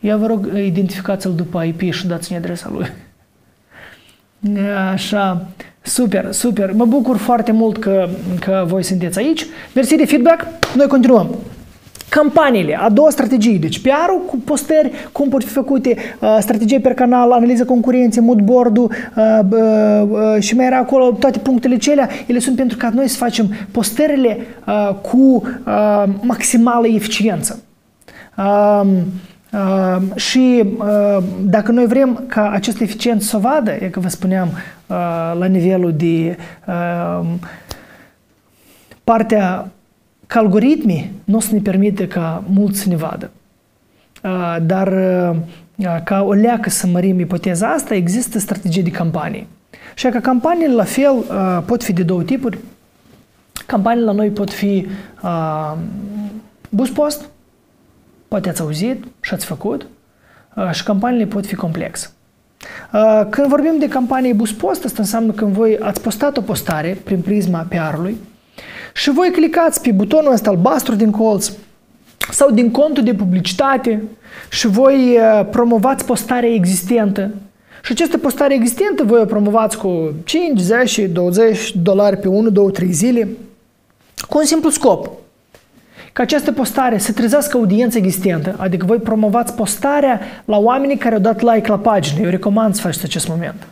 Ia vă rog, identificați-l după IP și dați-ne adresa lui. Așa, super, super. Mă bucur foarte mult că, că voi sunteți aici. Mersi de feedback. Noi continuăm. Campaniile, a doua strategie, deci PR-ul cu postări, cum pot fi făcute, uh, strategie per canal, analiză concurenței, moodboard-ul uh, uh, și mai era acolo toate punctele celea, ele sunt pentru ca noi să facem postările uh, cu uh, maximală eficiență. Uh, Uh, și uh, dacă noi vrem ca această eficiență să o vadă, e că vă spuneam, uh, la nivelul de uh, partea ca algoritmii nu o să ne permite ca mulți să ne vadă. Uh, dar uh, ca o leacă să mărim ipoteza asta, există strategii de campanie. Și că campaniile la fel uh, pot fi de două tipuri. Campaniile la noi pot fi uh, bus post, poate ați auzit și ați făcut, uh, și campaniile pot fi complexe. Uh, când vorbim de campanie bus post, asta înseamnă că voi ați postat o postare prin prisma PR-ului și voi clicați pe butonul ăsta albastru din colț sau din contul de publicitate și voi uh, promovați postarea existentă și această postare existentă voi o promovați cu 5, 10, 20 dolari pe 1, 2, 3 zile cu un simplu scop. Ca această postare să trezească audiență existentă, adică voi promovați postarea la oamenii care au dat like la pagină. Eu recomand să faceți acest moment.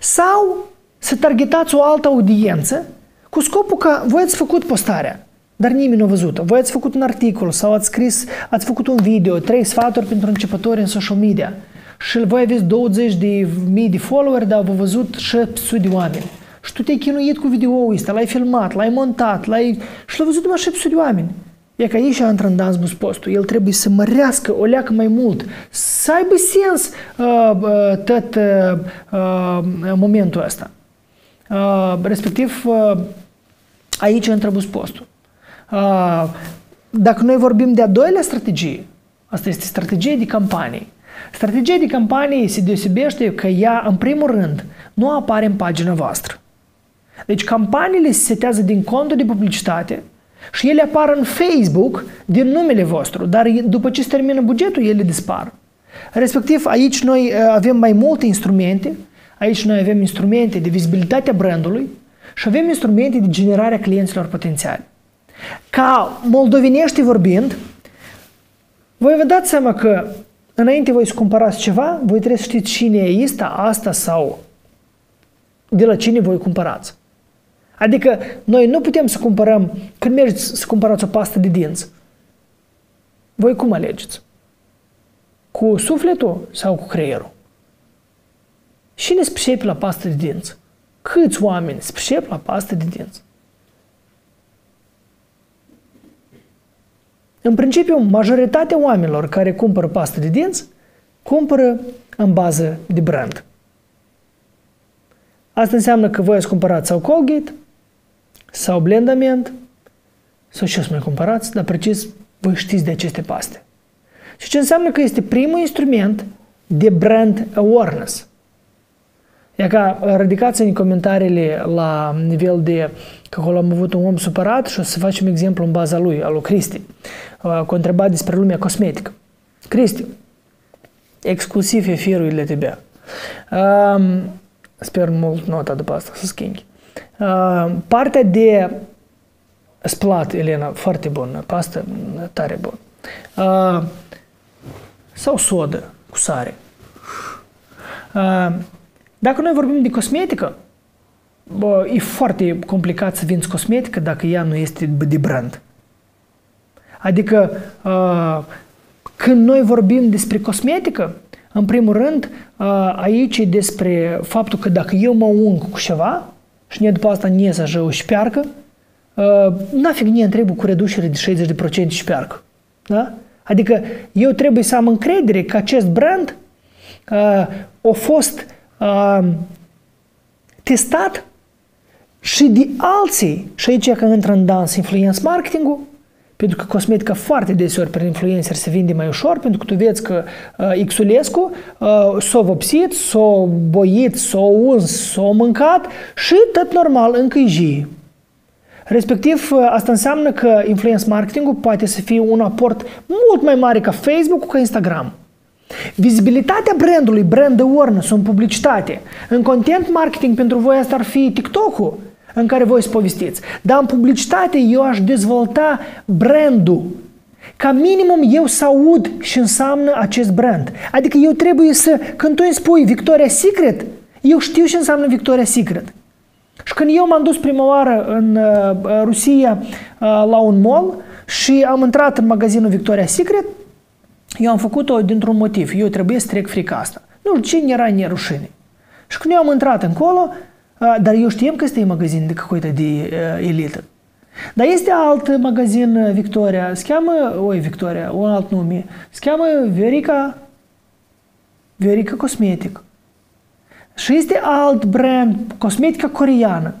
Sau să targetați o altă audiență cu scopul că voi ați făcut postarea, dar nimeni nu a văzut Voi ați făcut un articol sau ați scris, ați făcut un video, trei sfaturi pentru începători în social media și voi aveți 20 de mii de follower, dar v-au văzut 700 de oameni. Și tu te-ai chinuit cu video-ul ăsta, l-ai filmat, l-ai montat, l-ai... și l-au văzut numai 700 de oameni. E că aici intră în dans postul. El trebuie să mărească o leacă mai mult, să aibă sens uh, uh, tot uh, uh, momentul ăsta. Uh, respectiv, uh, aici intră postul. Uh, dacă noi vorbim de a doilea strategie, asta este strategie de campanie. Strategia de campanie se deosebește că ea, în primul rând, nu apare în pagina voastră. Deci campaniile se setează din contul de publicitate și ele apar în Facebook din numele vostru, dar după ce se termină bugetul, ele dispar. Respectiv, aici noi uh, avem mai multe instrumente, aici noi avem instrumente de vizibilitate a brandului și avem instrumente de generare a clienților potențiali. Ca moldovenești vorbind, voi vă dați seama că înainte voi să cumpărați ceva, voi trebuie să știți cine e asta, asta sau de la cine voi cumpărați. Adică noi nu putem să cumpărăm, când mergeți să cumpărați o pastă de dinți, voi cum alegeți? Cu sufletul sau cu creierul? Cine se pricepe la pastă de dinți? Câți oameni se pricep la pastă de dinți? În principiu, majoritatea oamenilor care cumpără pastă de dinți, cumpără în bază de brand. Asta înseamnă că voi ați cumpărat sau Colgate, sau blendament, sau ce să mai cumpărați, dar precis voi știți de aceste paste. Și ce înseamnă că este primul instrument de brand awareness. E ca ridicați în comentariile la nivel de că acolo am avut un om supărat și o să facem exemplu în baza lui, al lui Cristi, cu o întrebat despre lumea cosmetică. Cristi, exclusiv efirul le tebe. Um, sper mult nota după asta să schimbi. Uh, partea de splat, Elena, foarte bună, pastă tare bună. Uh, sau sodă cu sare. Uh, dacă noi vorbim de cosmetică, bă, e foarte complicat să vinzi cosmetică dacă ea nu este de brand. Adică, uh, când noi vorbim despre cosmetică, în primul rând, uh, aici e despre faptul că dacă eu mă ung cu ceva și ne după asta ne să o șpearcă, uh, nafig ne trebuie cu reducere de 60% șpearcă. Da? Adică eu trebuie să am încredere că acest brand uh, a fost uh, testat și de alții, și aici că intră în dans influence marketing pentru că cosmetica foarte deseori prin influencer se vinde mai ușor, pentru că tu vezi că uh, Xulescu uh, s-a vopsit, s-a boit, s-a uns, s-a mâncat și tot normal încă e Respectiv, uh, asta înseamnă că influence marketing poate să fie un aport mult mai mare ca Facebook ca Instagram. Vizibilitatea brandului, brand awareness în publicitate, în content marketing pentru voi asta ar fi TikTok-ul, în care voi să povestiți. Dar în publicitate eu aș dezvolta brandul. Ca minimum eu să aud și înseamnă acest brand. Adică eu trebuie să, când tu îmi spui Victoria Secret, eu știu ce înseamnă Victoria Secret. Și când eu m-am dus prima oară în uh, Rusia uh, la un mall și am intrat în magazinul Victoria Secret, eu am făcut-o dintr-un motiv. Eu trebuie să trec frica asta. Nu știu ce era nerușine. Și când eu am intrat încolo, dar eu știam că este magazin de какой-то de uh, elită. Dar este alt magazin Victoria, se cheamă, oi Victoria, un alt nume, se cheamă Verica, Verica Cosmetic. Și este alt brand, cosmetica coreană.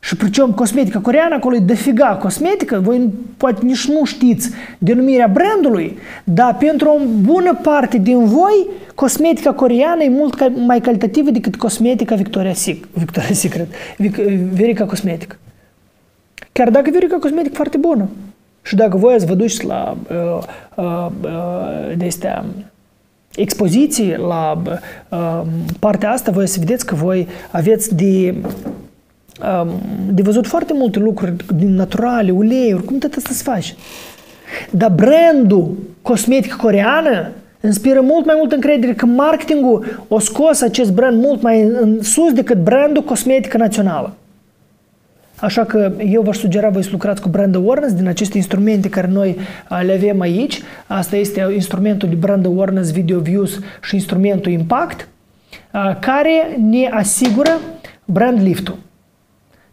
Și pricem cosmetica coreană, acolo e defiga cosmetică, voi poate nici nu știți denumirea brandului, dar pentru o bună parte din voi, cosmetica coreană e mult mai calitativă decât cosmetica Victoria's Secret, Victoria's Secret Verica Cosmetic. Chiar dacă Verica Cosmetic foarte bună. Și dacă voi ați vă duceți la uh, uh, uh, de astea, expoziții, la uh, partea asta, voi să vedeți că voi aveți de de văzut foarte multe lucruri din naturale, uleiuri, cum tot asta se face. Dar brandul cosmetic coreană inspiră mult mai mult încredere că marketingul o scos acest brand mult mai în sus decât brandul cosmetică națională. Așa că eu v-aș sugera voi să lucrați cu brand awareness din aceste instrumente care noi le avem aici. Asta este instrumentul de brand awareness, video views și instrumentul impact, care ne asigură brand lift-ul.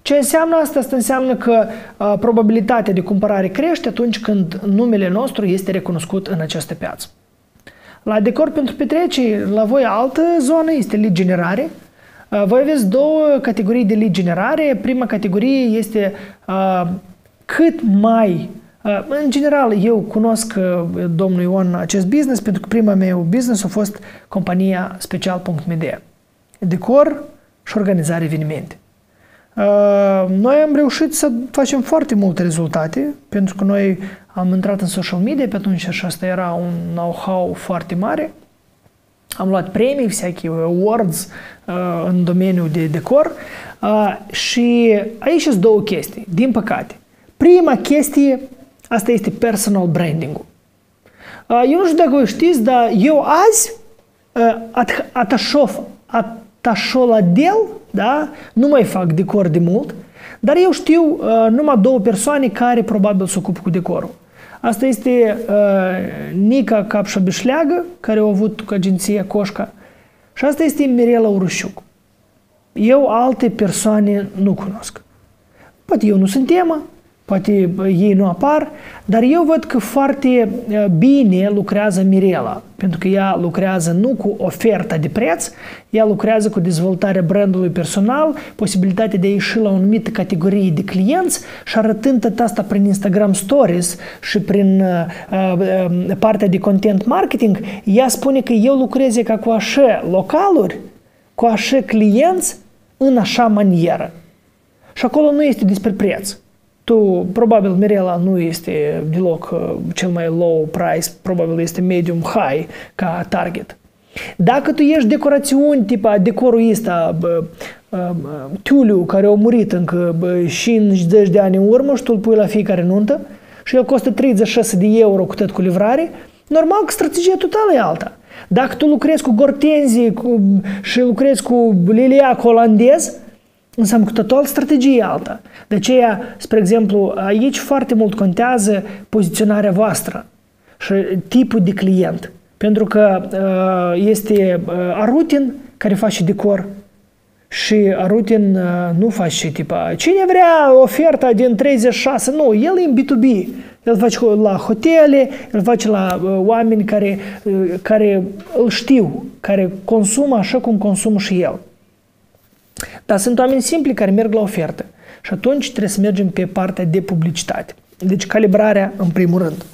Ce înseamnă asta? Asta înseamnă că uh, probabilitatea de cumpărare crește atunci când numele nostru este recunoscut în această piață. La decor pentru petreceri, la voi altă zonă este lead generare. Uh, voi aveți două categorii de lead generare. Prima categorie este uh, cât mai uh, în general, eu cunosc uh, domnul Ion acest business pentru că prima mea business a fost compania special.media. Decor și organizare evenimente. Uh, noi am reușit să facem foarte multe rezultate, pentru că noi am intrat în social media pe atunci și asta era un know-how foarte mare. Am luat premii, всякие awards uh, în domeniul de decor uh, și aici sunt două chestii, din păcate. Prima chestie, asta este personal branding-ul. Eu nu știu dacă voi știți, dar eu azi atașov, atașoladel da? Nu mai fac decor de mult, dar eu știu uh, numai două persoane care probabil se ocupă cu decorul. Asta este uh, Nica Capșobișleagă, care a avut cu agenția Coșca, și asta este Mirela Urușuc. Eu alte persoane nu cunosc. Poate eu nu sunt temă, poate ei nu apar, dar eu văd că foarte bine lucrează Mirela, pentru că ea lucrează nu cu oferta de preț, ea lucrează cu dezvoltarea brandului personal, posibilitatea de a ieși la o anumită categorie de clienți și arătând tot asta prin Instagram Stories și prin uh, uh, partea de content marketing, ea spune că eu lucrez ca cu așa localuri, cu așa clienți, în așa manieră. Și acolo nu este despre preț tu, probabil Mirela nu este deloc uh, cel mai low price, probabil este medium high ca target. Dacă tu ești decorațiuni, tipa decorul ăsta, tiuliu care a murit încă 50 de ani în urmă și tu îl pui la fiecare nuntă și el costă 36 de euro cu tot cu livrare, normal că strategia totală e alta. Dacă tu lucrezi cu gortenzii cu, și lucrezi cu liliac holandez, înseamnă cu total strategie alta. De aceea, spre exemplu, aici foarte mult contează poziționarea voastră și tipul de client. Pentru că uh, este uh, Arutin care face decor și Arutin uh, nu face tipa cine vrea oferta din 36, nu, el e în B2B. El face la hotele, el face la oameni care, care îl știu, care consumă așa cum consumă și el. Dar sunt oameni simpli care merg la ofertă. Și atunci trebuie să mergem pe partea de publicitate. Deci calibrarea în primul rând.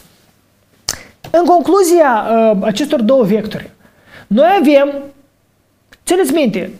În concluzia uh, acestor două vectori, noi avem, țineți minte,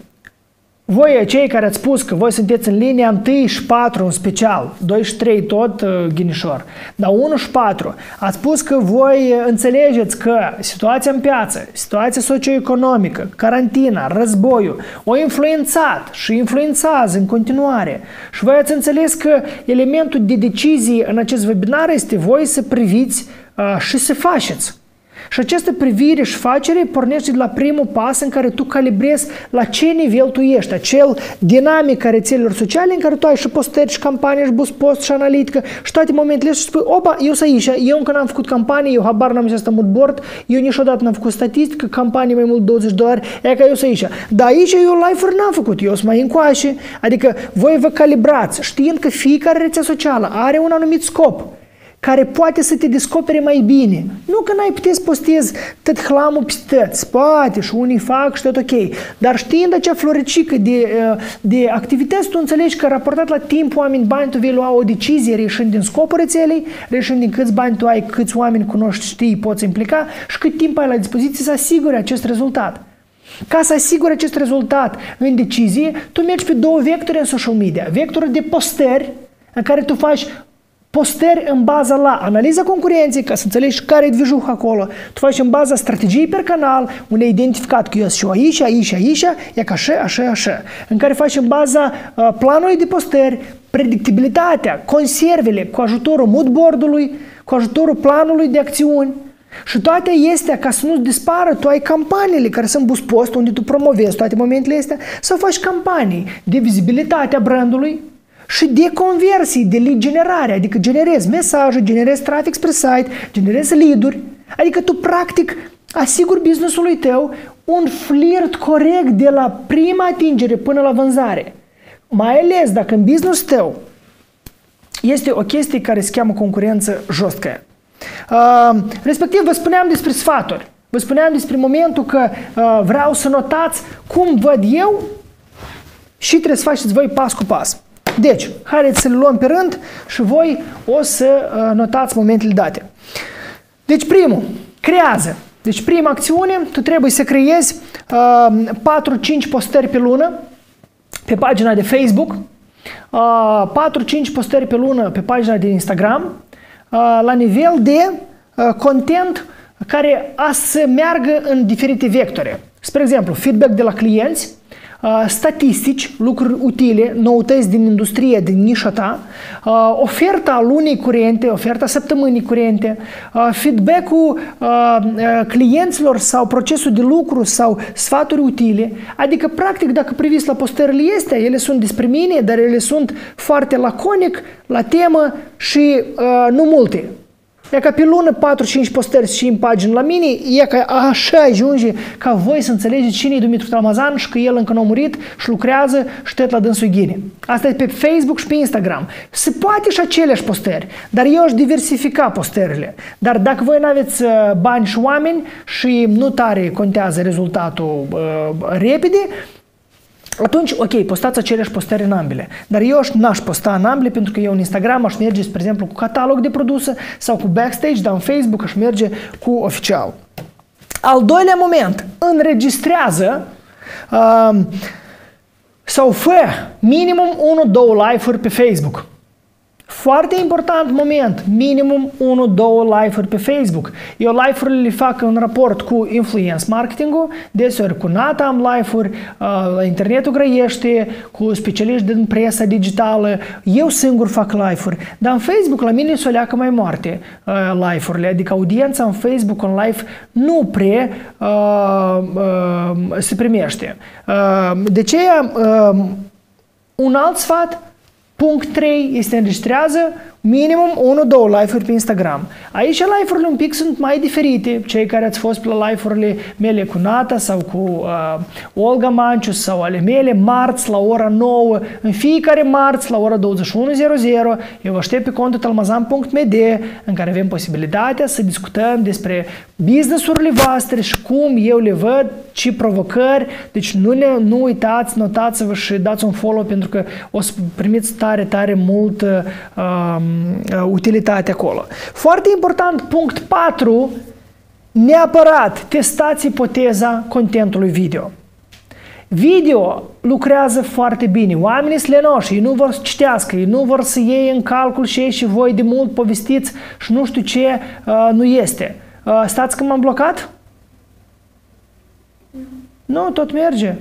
voi, cei care ați spus că voi sunteți în linia 1 și 4 în special, 2 și 3 tot uh, ghinișor, dar 1 și 4, ați spus că voi înțelegeți că situația în piață, situația socioeconomică, carantina, războiul, o influențat și influențează în continuare. Și voi ați înțeles că elementul de decizie în acest webinar este voi să priviți uh, și să faceți. Și această privire și facere pornește de la primul pas în care tu calibrezi la ce nivel tu ești, acel dinamic a rețelelor sociale în care tu ai și postări și campanii și bus post și analitică și toate momentele și spui, opa, eu sunt aici, eu încă n-am făcut campanii, eu habar n-am zis asta mood board, eu niciodată n-am făcut statistică, campanii mai mult 20 de ori, e că eu sunt aici. Dar aici eu live-uri n-am făcut, eu sunt mai încoace, adică voi vă calibrați știind că fiecare rețea socială are un anumit scop care poate să te descopere mai bine. Nu că n-ai putea să postezi tot hlamul pistăți, poate și unii fac și tot ok, dar știind acea floricică de, uh, de activități, tu înțelegi că raportat la timp oameni bani, tu vei lua o decizie reșind din scopul rețelei, reșind din câți bani tu ai, câți oameni cunoști, știi, poți implica și cât timp ai la dispoziție să asiguri acest rezultat. Ca să asiguri acest rezultat în decizie, tu mergi pe două vectori în social media. Vectorul de postări, în care tu faci posteri în baza la analiza concurenței, ca să înțelegi care e dvijuh acolo. Tu faci în baza strategiei per canal, unde ai identificat că eu sunt și aici, aici, aici, e ca așa, așa, așa. În care faci în baza uh, planului de posteri, predictibilitatea, conservele, cu ajutorul moodboard-ului, cu ajutorul planului de acțiuni, și toate este ca să nu dispară, tu ai campaniile care sunt bus post unde tu promovezi toate momentele astea, să faci campanii de vizibilitate a brandului, și de conversii, de lead generare, adică generezi mesaje, generezi trafic spre site, generezi lead-uri, adică tu practic asiguri business-ului tău un flirt corect de la prima atingere până la vânzare. Mai ales dacă în business tău este o chestie care se cheamă concurență jostcă. Uh, respectiv, vă spuneam despre sfaturi. Vă spuneam despre momentul că uh, vreau să notați cum văd eu și trebuie să faceți voi pas cu pas. Deci, haideți să le luăm pe rând și voi o să uh, notați momentele date. Deci, primul, creează. Deci, prima acțiune, tu trebuie să creezi uh, 4-5 postări pe lună pe pagina de Facebook, uh, 4-5 postări pe lună pe pagina de Instagram, uh, la nivel de uh, content care a să meargă în diferite vectori. Spre exemplu, feedback de la clienți, statistici, lucruri utile, noutăți din industrie, din nișa ta, oferta lunii curente, oferta săptămânii curente, feedback-ul clienților sau procesul de lucru sau sfaturi utile. Adică, practic, dacă priviți la postările astea, ele sunt despre mine, dar ele sunt foarte laconic, la temă și nu multe. E ca pe lună 4-5 postări și în pagină la mine, e ca așa ajunge ca voi să înțelegeți cine e Dumitru Talmazan și că el încă nu a murit și lucrează și tot la dânsul ghine. Asta e pe Facebook și pe Instagram. Se poate și aceleași postări, dar eu aș diversifica postările. Dar dacă voi nu aveți uh, bani și oameni și nu tare contează rezultatul uh, repede, atunci, ok, postați aceleași postări în ambele. Dar eu n-aș posta în ambele pentru că eu în Instagram aș merge, spre exemplu, cu catalog de produse sau cu backstage, dar în Facebook aș merge cu oficial. Al doilea moment, înregistrează uh, sau fă minimum 1-2 live-uri pe Facebook. Foarte important moment, minimum 1-2 live-uri pe Facebook. Eu live-urile le fac în raport cu influence marketing-ul, deseori cu Nata am live-uri, uh, la internetul grăiește, cu specialiști din presa digitală, eu singur fac live-uri, dar în Facebook la mine se o leacă mai moarte uh, live-urile, adică audiența în Facebook în live nu prea uh, uh, se primește. Uh, de ce uh, un alt sfat, Punct 3 este înregistrează minimum 1-2 live-uri pe Instagram. Aici live-urile un pic sunt mai diferite. Cei care ați fost la live-urile mele cu Nata sau cu uh, Olga Manciu sau ale mele, marți la ora 9, în fiecare marți la ora 21.00, eu vă aștept pe contul talmazan.md în care avem posibilitatea să discutăm despre business-urile voastre și cum eu le văd, ce provocări. Deci nu, ne, nu uitați, notați-vă și dați un follow pentru că o să primiți tare, tare mult uh, uh, utilitate acolo. Foarte important, punct 4, neapărat testați ipoteza contentului video. Video lucrează foarte bine. Oamenii sunt lenoși, ei nu vor să citească, ei nu vor să iei în calcul și ei și voi de mult povestiți și nu știu ce uh, nu este. Uh, stați că m-am blocat? Nu, tot merge.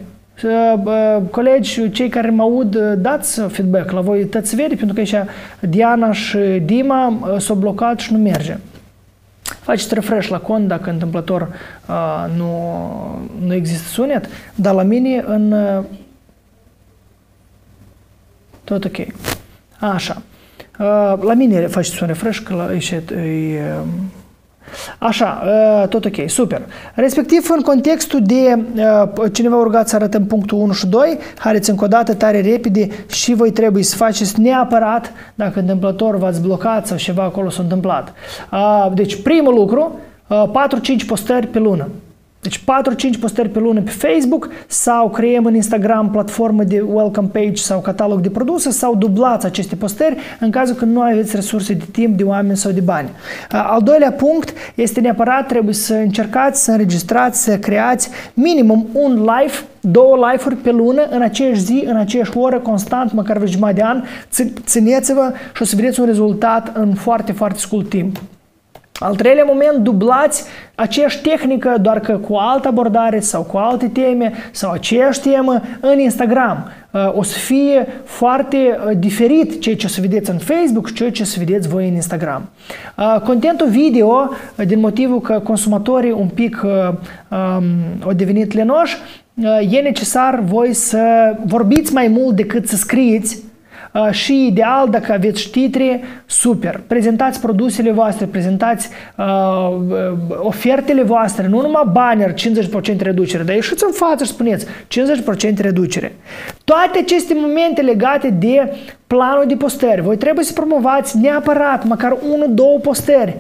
Colegi, cei care mă aud, dați feedback la voi, tăți vede, pentru că aici Diana și Dima s-au blocat și nu merge. faceți refresh la cont dacă întâmplător uh, nu, nu există sunet, dar la mine în... Uh, tot ok. Așa. Uh, la mine faceți un refresh că la, e, e, Așa, ă, tot ok, super. Respectiv, în contextul de ă, cineva rugat să arătăm punctul 1 și 2, haideți încă o dată tare repede și voi trebuie să faceți neapărat dacă întâmplător v-ați blocat sau ceva acolo s-a întâmplat. Deci, primul lucru, 4-5 postări pe lună. Deci 4-5 postări pe lună pe Facebook sau creăm în Instagram platformă de welcome page sau catalog de produse sau dublați aceste postări în cazul când nu aveți resurse de timp, de oameni sau de bani. Al doilea punct este neapărat trebuie să încercați să înregistrați, să creați minimum un live două live-uri pe lună, în aceeași zi, în aceeași oră, constant, măcar vreo jumătate de an, țineți-vă și o să vedeți un rezultat în foarte, foarte scurt timp. Al treilea moment, dublați aceeași tehnică, doar că cu altă abordare sau cu alte teme sau aceeași temă în Instagram. Uh, o să fie foarte uh, diferit ceea ce o să vedeți în Facebook și ceea ce o să vedeți voi în Instagram. Uh, contentul video, din motivul că consumatorii un pic um, au devenit lenoși, e necesar voi să vorbiți mai mult decât să scrieți Uh, și ideal, dacă aveți știtri, super. Prezentați produsele voastre, prezentați uh, uh ofertele voastre, nu numai banner 50% reducere, dar ieșiți în față și spuneți 50% reducere. Toate aceste momente legate de planul de postări, voi trebuie să promovați neapărat măcar 1-2 postări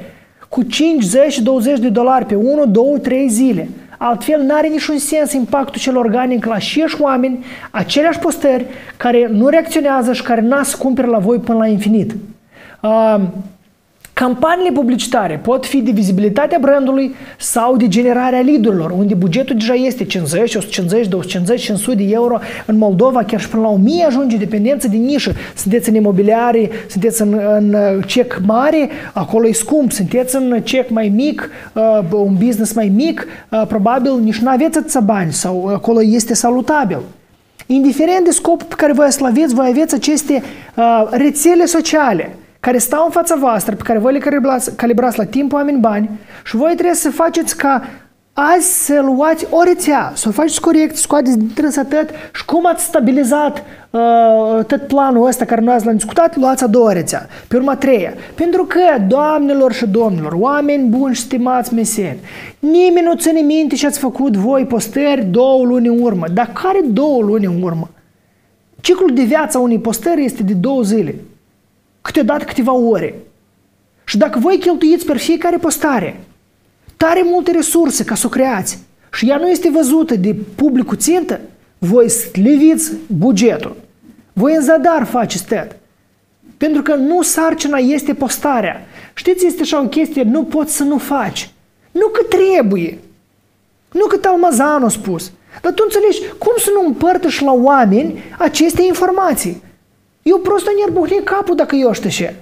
cu 5, 10, 20 de dolari pe 1, 2, 3 zile. Altfel, nu are niciun sens impactul cel organic la acești oameni, aceleași postări care nu reacționează și care n-a să cumpere la voi până la infinit. Uh, Campaniile publicitare pot fi de vizibilitatea brandului sau de generarea leadurilor, unde bugetul deja este 50, 150, 250, 500 de euro. În Moldova chiar și până la 1000 ajunge dependență de nișă. Sunteți în imobiliare, sunteți în, în cec mare, acolo e scump. Sunteți în cec mai mic, uh, un business mai mic, uh, probabil nici nu aveți atâția bani sau acolo este salutabil. Indiferent de scopul pe care voi să aveți, voi aveți aceste uh, rețele sociale – care stau în fața voastră, pe care voi le calibrați, calibrați la timp, oameni, bani și voi trebuie să faceți ca azi să luați o rețea, să o faceți corect, scoateți din trânsătăt și cum ați stabilizat uh, tot planul ăsta care noi ați l-am discutat, luați a doua rețea, pe urma treia. Pentru că, doamnelor și domnilor, oameni buni și stimați meseni, nimeni nu ține minte ce ați făcut voi postări două luni în urmă. Dar care două luni în urmă? Ciclul de viață a unei postări este de două zile câteodată câteva ore. Și dacă voi cheltuiți pe fiecare postare tare multe resurse ca să o creați și ea nu este văzută de publicul țintă, voi sliviți bugetul. Voi în zadar faceți tot. Pentru că nu sarcina este postarea. Știți, este așa o chestie, nu poți să nu faci. Nu că trebuie. Nu că Talmazan a spus. Dar tu înțelegi cum să nu împărtăși la oameni aceste informații. Eu prost nerbuhni capul dacă eu știu ce.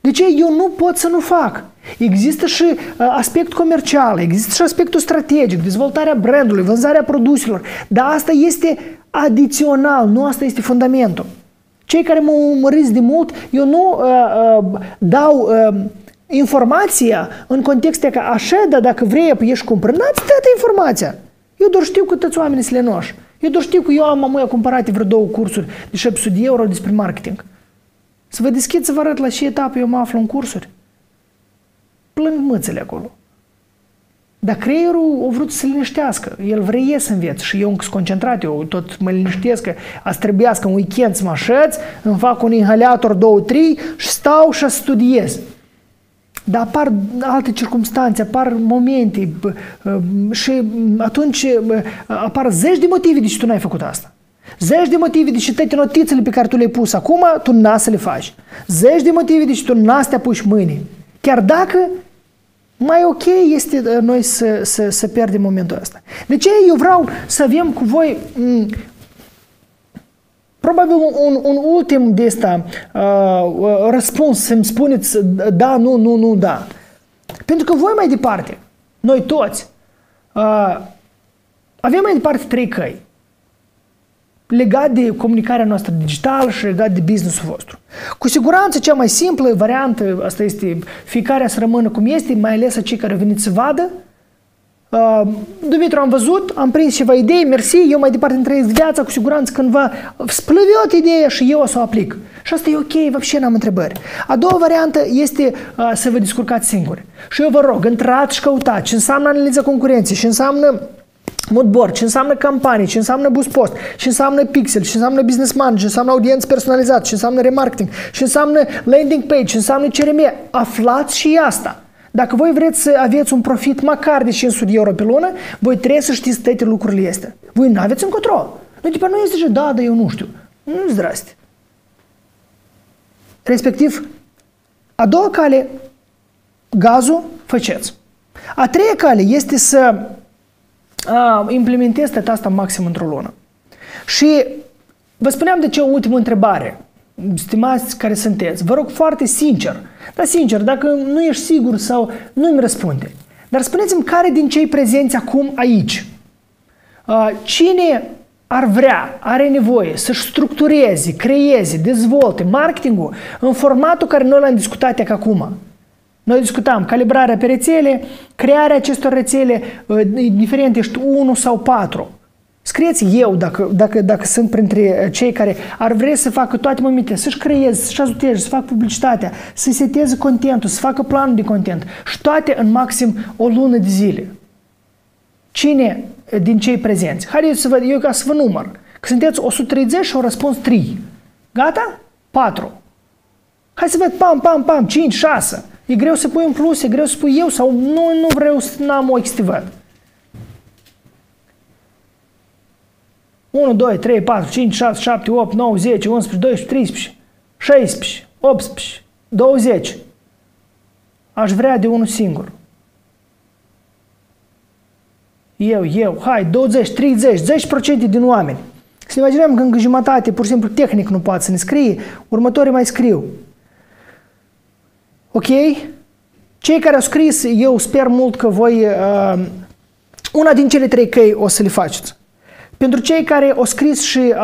De ce eu nu pot să nu fac? Există și uh, aspect comercial, există și aspectul strategic, dezvoltarea brandului, vânzarea produselor, dar asta este adițional, nu asta este fundamentul. Cei care mă urmăriți de mult, eu nu uh, uh, dau uh, informația în context că așa, dar dacă vrei, ești cumpăr, n-ați toată informația. Eu doar știu că toți oamenii sunt lenoși. Eu doar știu că eu am amuia cumpărat vreo două cursuri de 700 de euro despre marketing. Să vă deschid să vă arăt la ce etapă eu mă aflu în cursuri. Plâng mâțele acolo. Dar creierul a vrut să se liniștească. El vrea să înveț și eu sunt concentrat, eu tot mă liniștesc că ați trebuiască în weekend să mă așez, îmi fac un inhalator două, trei și stau și studiez. Dar apar alte circunstanțe, apar momente și atunci apar zeci de motive de ce tu n-ai făcut asta. Zeci de motive de ce toate notițele pe care tu le-ai pus acum, tu n să le faci. Zeci de motive de ce tu n să te apuci mâine. Chiar dacă mai ok este noi să, să, să pierdem momentul ăsta. De ce eu vreau să avem cu voi Probabil un, un ultim de asta uh, răspuns să-mi spuneți da, nu, nu, nu, da. Pentru că voi mai departe, noi toți, uh, avem mai departe trei căi. legat de comunicarea noastră digitală și legat de business-ul vostru. Cu siguranță cea mai simplă variantă, asta este fiecare să rămână cum este, mai ales cei care au venit să vadă. Uh, Dumitru, am văzut, am prins ceva idei, mersi, eu mai departe îmi trăiesc viața, cu siguranță cândva splăviot ideea și eu o să o aplic. Și asta e ok, văbșe n-am întrebări. A doua variantă este uh, să vă descurcați singuri. Și eu vă rog, intrați și căutați ce înseamnă analiza concurenței, ce înseamnă moodboard, ce înseamnă campanii, ce înseamnă boost post, ce înseamnă pixel, ce înseamnă business manager, ce înseamnă audiență personalizat, ce înseamnă remarketing, ce înseamnă landing page, ce înseamnă CRM. Aflați și asta. Dacă voi vreți să aveți un profit măcar de 500 de euro pe lună, voi trebuie să știți toate lucrurile astea. Voi nu aveți încotro. Nu, tipa, nu este și da, dar eu nu știu. Nu, zdraste. Respectiv, a doua cale, gazul, faceți. A treia cale este să a, implementez teta asta maxim într-o lună. Și vă spuneam de ce o ultimă întrebare. Stimați care sunteți, vă rog foarte sincer, dar sincer, dacă nu ești sigur sau nu îmi răspunde, dar spuneți-mi care din cei prezenți acum aici, cine ar vrea, are nevoie să-și structureze, creeze, dezvolte marketingul în formatul care noi l-am discutat acum. Noi discutam calibrarea pe rețele, crearea acestor rețele, ă, diferent ești 1 sau 4. Scrieți eu dacă, dacă, dacă sunt printre cei care ar vrea să facă toate momentele, să-și creeze, să-și ajuteze, să facă publicitatea, să seteze contentul, să facă planul de content și toate în maxim o lună de zile. Cine din cei prezenți? Haideți să văd, eu ca să vă număr. Că sunteți 130 și au răspuns 3. Gata? 4. Hai să văd, pam, pam, pam, 5, 6. E greu să pui un plus, e greu să pui eu sau nu, nu vreau să n-am ochi să te văd. 1, 2, 3, 4, 5, 6, 7, 8, 9, 10, 11, 12, 13, 16, 18, 20. Aș vrea de unul singur. Eu, eu, hai, 20, 30, 10% din oameni. Să ne imaginăm că încă jumătate, pur și simplu, tehnic nu poate să ne scrie, următorii mai scriu. Ok? Cei care au scris, eu sper mult că voi, uh, una din cele trei căi o să le faceți. Pentru cei care au scris și uh,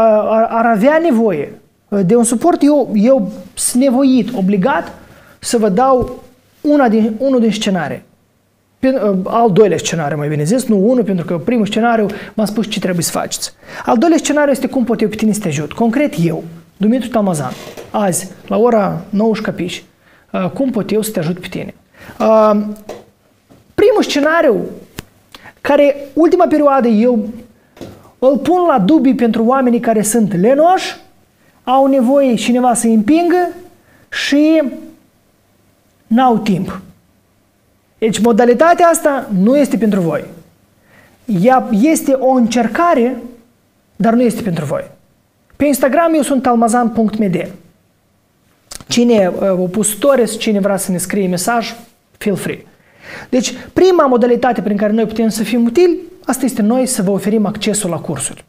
ar avea nevoie uh, de un suport, eu, eu sunt nevoit, obligat să vă dau una din, unul din scenarii. Uh, al doilea scenariu, mai bine zis, nu unul, pentru că primul scenariu m-am spus ce trebuie să faceți. Al doilea scenariu este cum pot eu pe tine să te ajut. Concret eu, Dumitru Tamazan, azi, la ora 9 capiși, Uh, cum pot eu să te ajut pe tine. Uh, primul scenariu, care ultima perioadă eu îl pun la dubii pentru oamenii care sunt lenoși, au nevoie cineva să îi împingă și n-au timp. Deci modalitatea asta nu este pentru voi. Ea este o încercare, dar nu este pentru voi. Pe Instagram eu sunt almazan.md. Cine uh, a pus stories, cine vrea să ne scrie mesaj, feel free. Deci, prima modalitate prin care noi putem să fim utili, asta este noi să vă oferim accesul la cursuri.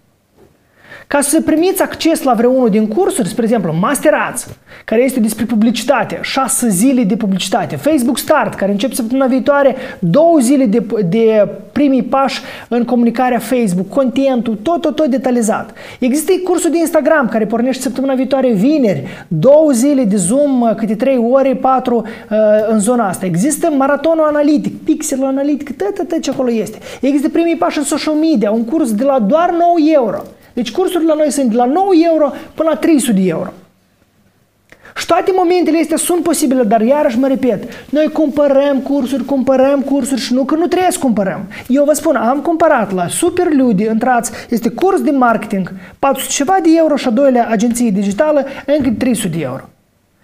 Ca să primiți acces la vreunul din cursuri, spre exemplu, Master Ads, care este despre publicitate, 6 zile de publicitate, Facebook Start, care începe săptămâna viitoare, două zile de, de primii pași în comunicarea Facebook, contentul, tot, tot, tot detalizat. Există cursul de Instagram, care pornește săptămâna viitoare vineri, două zile de Zoom, câte 3 ore, 4 uh, în zona asta. Există maratonul analitic, pixelul analitic, tot, tot, tot ce acolo este. Există primii pași în social media, un curs de la doar 9 euro. Deci cursurile la noi sunt de la 9 euro până la 300 de euro. Și toate momentele astea sunt posibile, dar iarăși mă repet, noi cumpărăm cursuri, cumpărăm cursuri și nu că nu trebuie să cumpărăm. Eu vă spun, am cumpărat la Superludi, intrați, este curs de marketing, 400 ceva de euro și a doilea agenție digitală, încă 300 de euro.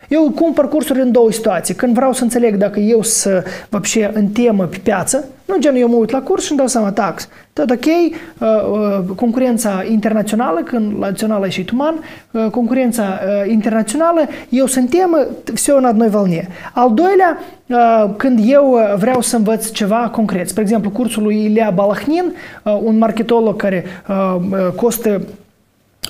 Eu cumpăr cursuri în două situații. Când vreau să înțeleg dacă eu să вообще în temă pe piață, nu gen eu mă uit la curs și îmi dau seama tax. Tot ok, uh, uh, concurența internațională, când la națională și tuman, uh, concurența uh, internațională, eu sunt temă, все на одной волне. Al doilea, uh, când eu uh, vreau să învăț ceva concret. Spre exemplu, cursul lui Ilia Balahnin, uh, un marketolog care uh, uh costă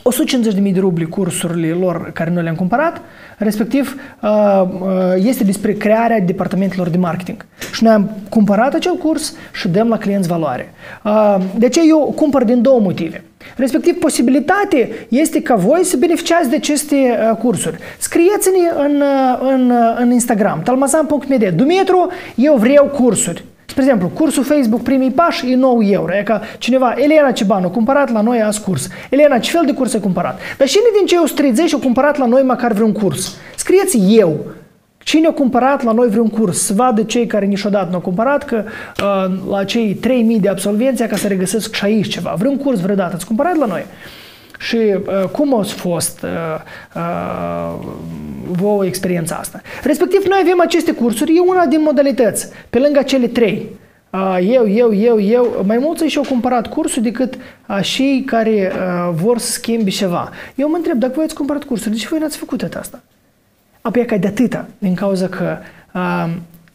150.000 de rubli cursurile lor care noi le-am cumpărat, respectiv uh, uh, este despre crearea departamentelor de marketing. Și noi am cumpărat acel curs și dăm la clienți valoare. Uh, de ce eu cumpăr din două motive? Respectiv, posibilitate este ca voi să beneficiați de aceste uh, cursuri. Scrieți-ne în, uh, în, uh, în Instagram, talmazan.md. Dumitru, eu vreau cursuri. Spre exemplu, cursul Facebook primii pași e 9 euro. E ca cineva, Elena Cibanu, cumpărat la noi azi curs. Elena, ce fel de curs ai cumpărat? Dar cine din cei 130 au cumpărat la noi măcar vreun curs? Scrieți eu. Cine a cumpărat la noi vreun curs? Să vadă cei care niciodată nu au cumpărat că uh, la cei 3000 de absolvenți ca să regăsesc și aici ceva. Vreun curs vreodată ați cumpărat la noi? Și uh, cum a fost uh, uh, vouă experiența asta? Respectiv, noi avem aceste cursuri, e una din modalități, pe lângă cele trei. Uh, eu, eu, eu, eu, mai mulți și-au cumpărat cursul decât uh, cei care uh, vor să schimbi ceva. Eu mă întreb, dacă voi ați cumpărat cursul, de ce voi n-ați făcut asta? Apoi ca de atâta, din cauza că uh,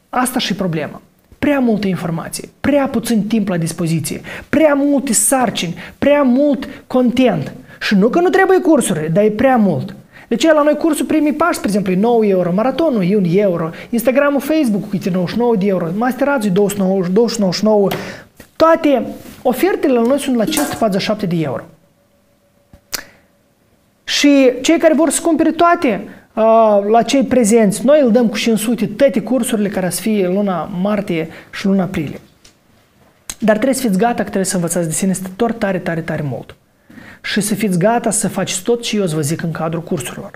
asta și problema. Prea multă informație, prea puțin timp la dispoziție, prea multe sarcini, prea mult content. Și nu că nu trebuie cursuri, dar e prea mult. De ce la noi cursul primii pași, spre exemplu, e 9 euro, maratonul e 1 euro, Instagramul, Facebook e 99 de euro, Masteratul e 299, 299. Toate ofertele la noi sunt la 547 de euro. Și cei care vor să cumpere toate, la cei prezenți, noi îl dăm cu 500 toate cursurile care să fie luna martie și luna aprilie. Dar trebuie să fiți gata că trebuie să învățați de sine stător tare, tare, tare mult. Și să fiți gata să faceți tot ce eu vă zic în cadrul cursurilor.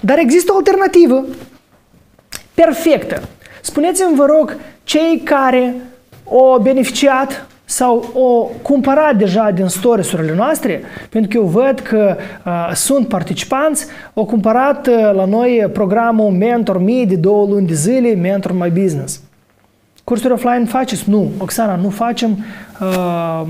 Dar există o alternativă perfectă. Spuneți-mi, vă rog, cei care au beneficiat sau o cumpărat deja din storisurile noastre, pentru că eu văd că uh, sunt participanți, au cumpărat uh, la noi programul Mentor Me de două luni de zile, Mentor My Business. Cursuri offline faceți? Nu. Oxana, nu facem. Uh,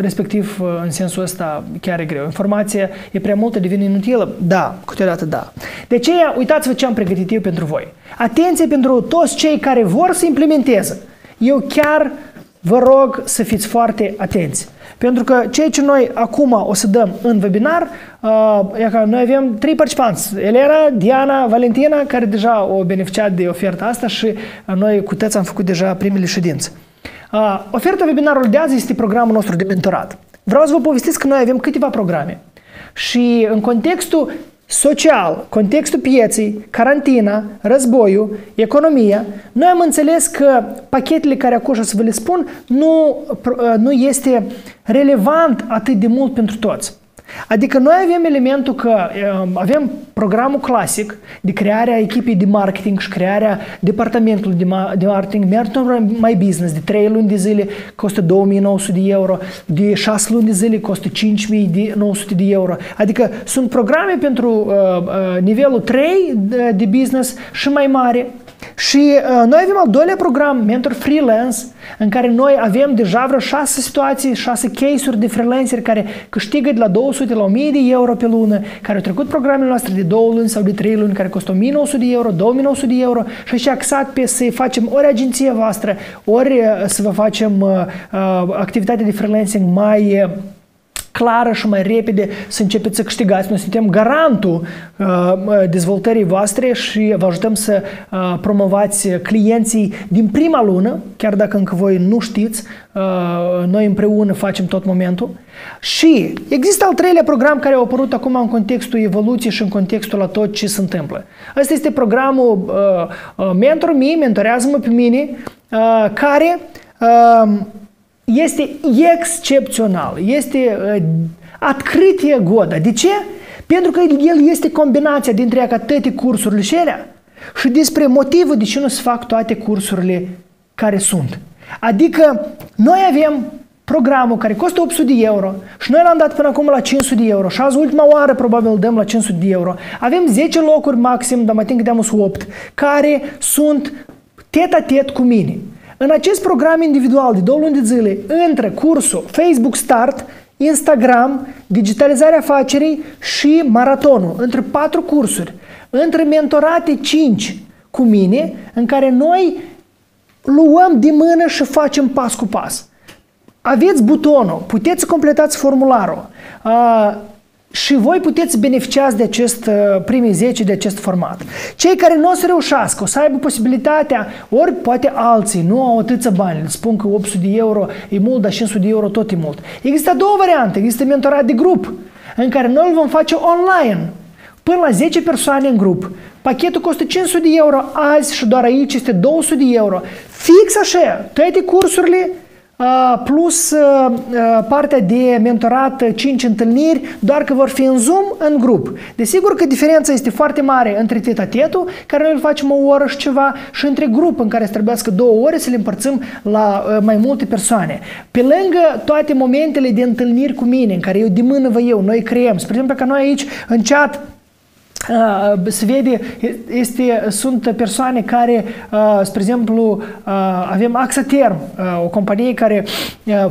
respectiv, uh, în sensul ăsta, chiar e greu. Informația e prea multă, devine inutilă? Da, câteodată da. De aceea, uitați-vă ce am pregătit eu pentru voi. Atenție pentru toți cei care vor să implementeze. Eu chiar vă rog să fiți foarte atenți. Pentru că ceea ce noi acum o să dăm în webinar, uh, e că noi avem trei participanți, Elena, Diana, Valentina, care deja au beneficiat de oferta asta și noi cu toți am făcut deja primele ședințe. Uh, oferta webinarului de azi este programul nostru de mentorat. Vreau să vă povestesc că noi avem câteva programe. Și în contextul social, contextul pieței, carantina, războiul, economia, noi am înțeles că pachetele care acum să vă le spun nu, nu este relevant atât de mult pentru toți. Adică noi avem elementul că uh, avem programul clasic de crearea echipei de marketing și crearea departamentului de, ma- de marketing, Mentor My Business, de 3 luni de zile costă 2900 de euro, de 6 luni de zile costă 5900 de euro. Adică sunt programe pentru uh, uh, nivelul 3 de, de business și mai mare și uh, noi avem al doilea program, Mentor Freelance, în care noi avem deja vreo șase situații, șase case-uri de freelanceri care câștigă de la 200 la 1000 de euro pe lună, care au trecut programele noastre de două luni sau de trei luni, care costă 1900 de euro, 2900 de euro și așa axat pe să facem ori agenția voastră, ori uh, să vă facem uh, uh, activitatea de freelancing mai uh, clară și mai repede să începeți să câștigați. Noi suntem garantul uh, dezvoltării voastre și vă ajutăm să uh, promovați clienții din prima lună, chiar dacă încă voi nu știți, uh, noi împreună facem tot momentul. Și există al treilea program care a apărut acum în contextul evoluției și în contextul la tot ce se întâmplă. Asta este programul uh, uh, Mentor Me, mentorează-mă pe mine, uh, care uh, este excepțional, este uh, atcrit e goda. De ce? Pentru că el este combinația dintre ca toate cursurile și alea și despre motivul de ce nu se fac toate cursurile care sunt. Adică noi avem programul care costă 800 de euro și noi l-am dat până acum la 500 de euro și azi ultima oară probabil îl dăm la 500 de euro. Avem 10 locuri maxim, dar mai timp că 8, care sunt tet-a-tet cu mine. În acest program individual de două luni de zile, între cursul Facebook Start, Instagram, digitalizarea afacerii și maratonul, între patru cursuri, între mentorate 5 cu mine, în care noi luăm de mână și facem pas cu pas. Aveți butonul, puteți completați formularul. Și voi puteți beneficiați de acest uh, primii 10 de acest format. Cei care nu o să reușească, o să aibă posibilitatea, ori poate alții nu au atâția bani, spun că 800 de euro e mult, dar 500 de euro tot e mult. Există două variante, există mentorat de grup, în care noi îl vom face online, până la 10 persoane în grup. Pachetul costă 500 de euro azi și doar aici este 200 de euro. Fix așa, toate cursurile plus partea de mentorat 5 întâlniri, doar că vor fi în Zoom, în grup. Desigur că diferența este foarte mare între tetatetul, care noi îl facem o oră și ceva, și între grup, în care să trebuiască două ore să le împărțim la mai multe persoane. Pe lângă toate momentele de întâlniri cu mine, în care eu de mână vă eu, noi creăm, spre exemplu că noi aici în chat se vede, este, sunt persoane care, spre exemplu, avem Axaterm, o companie care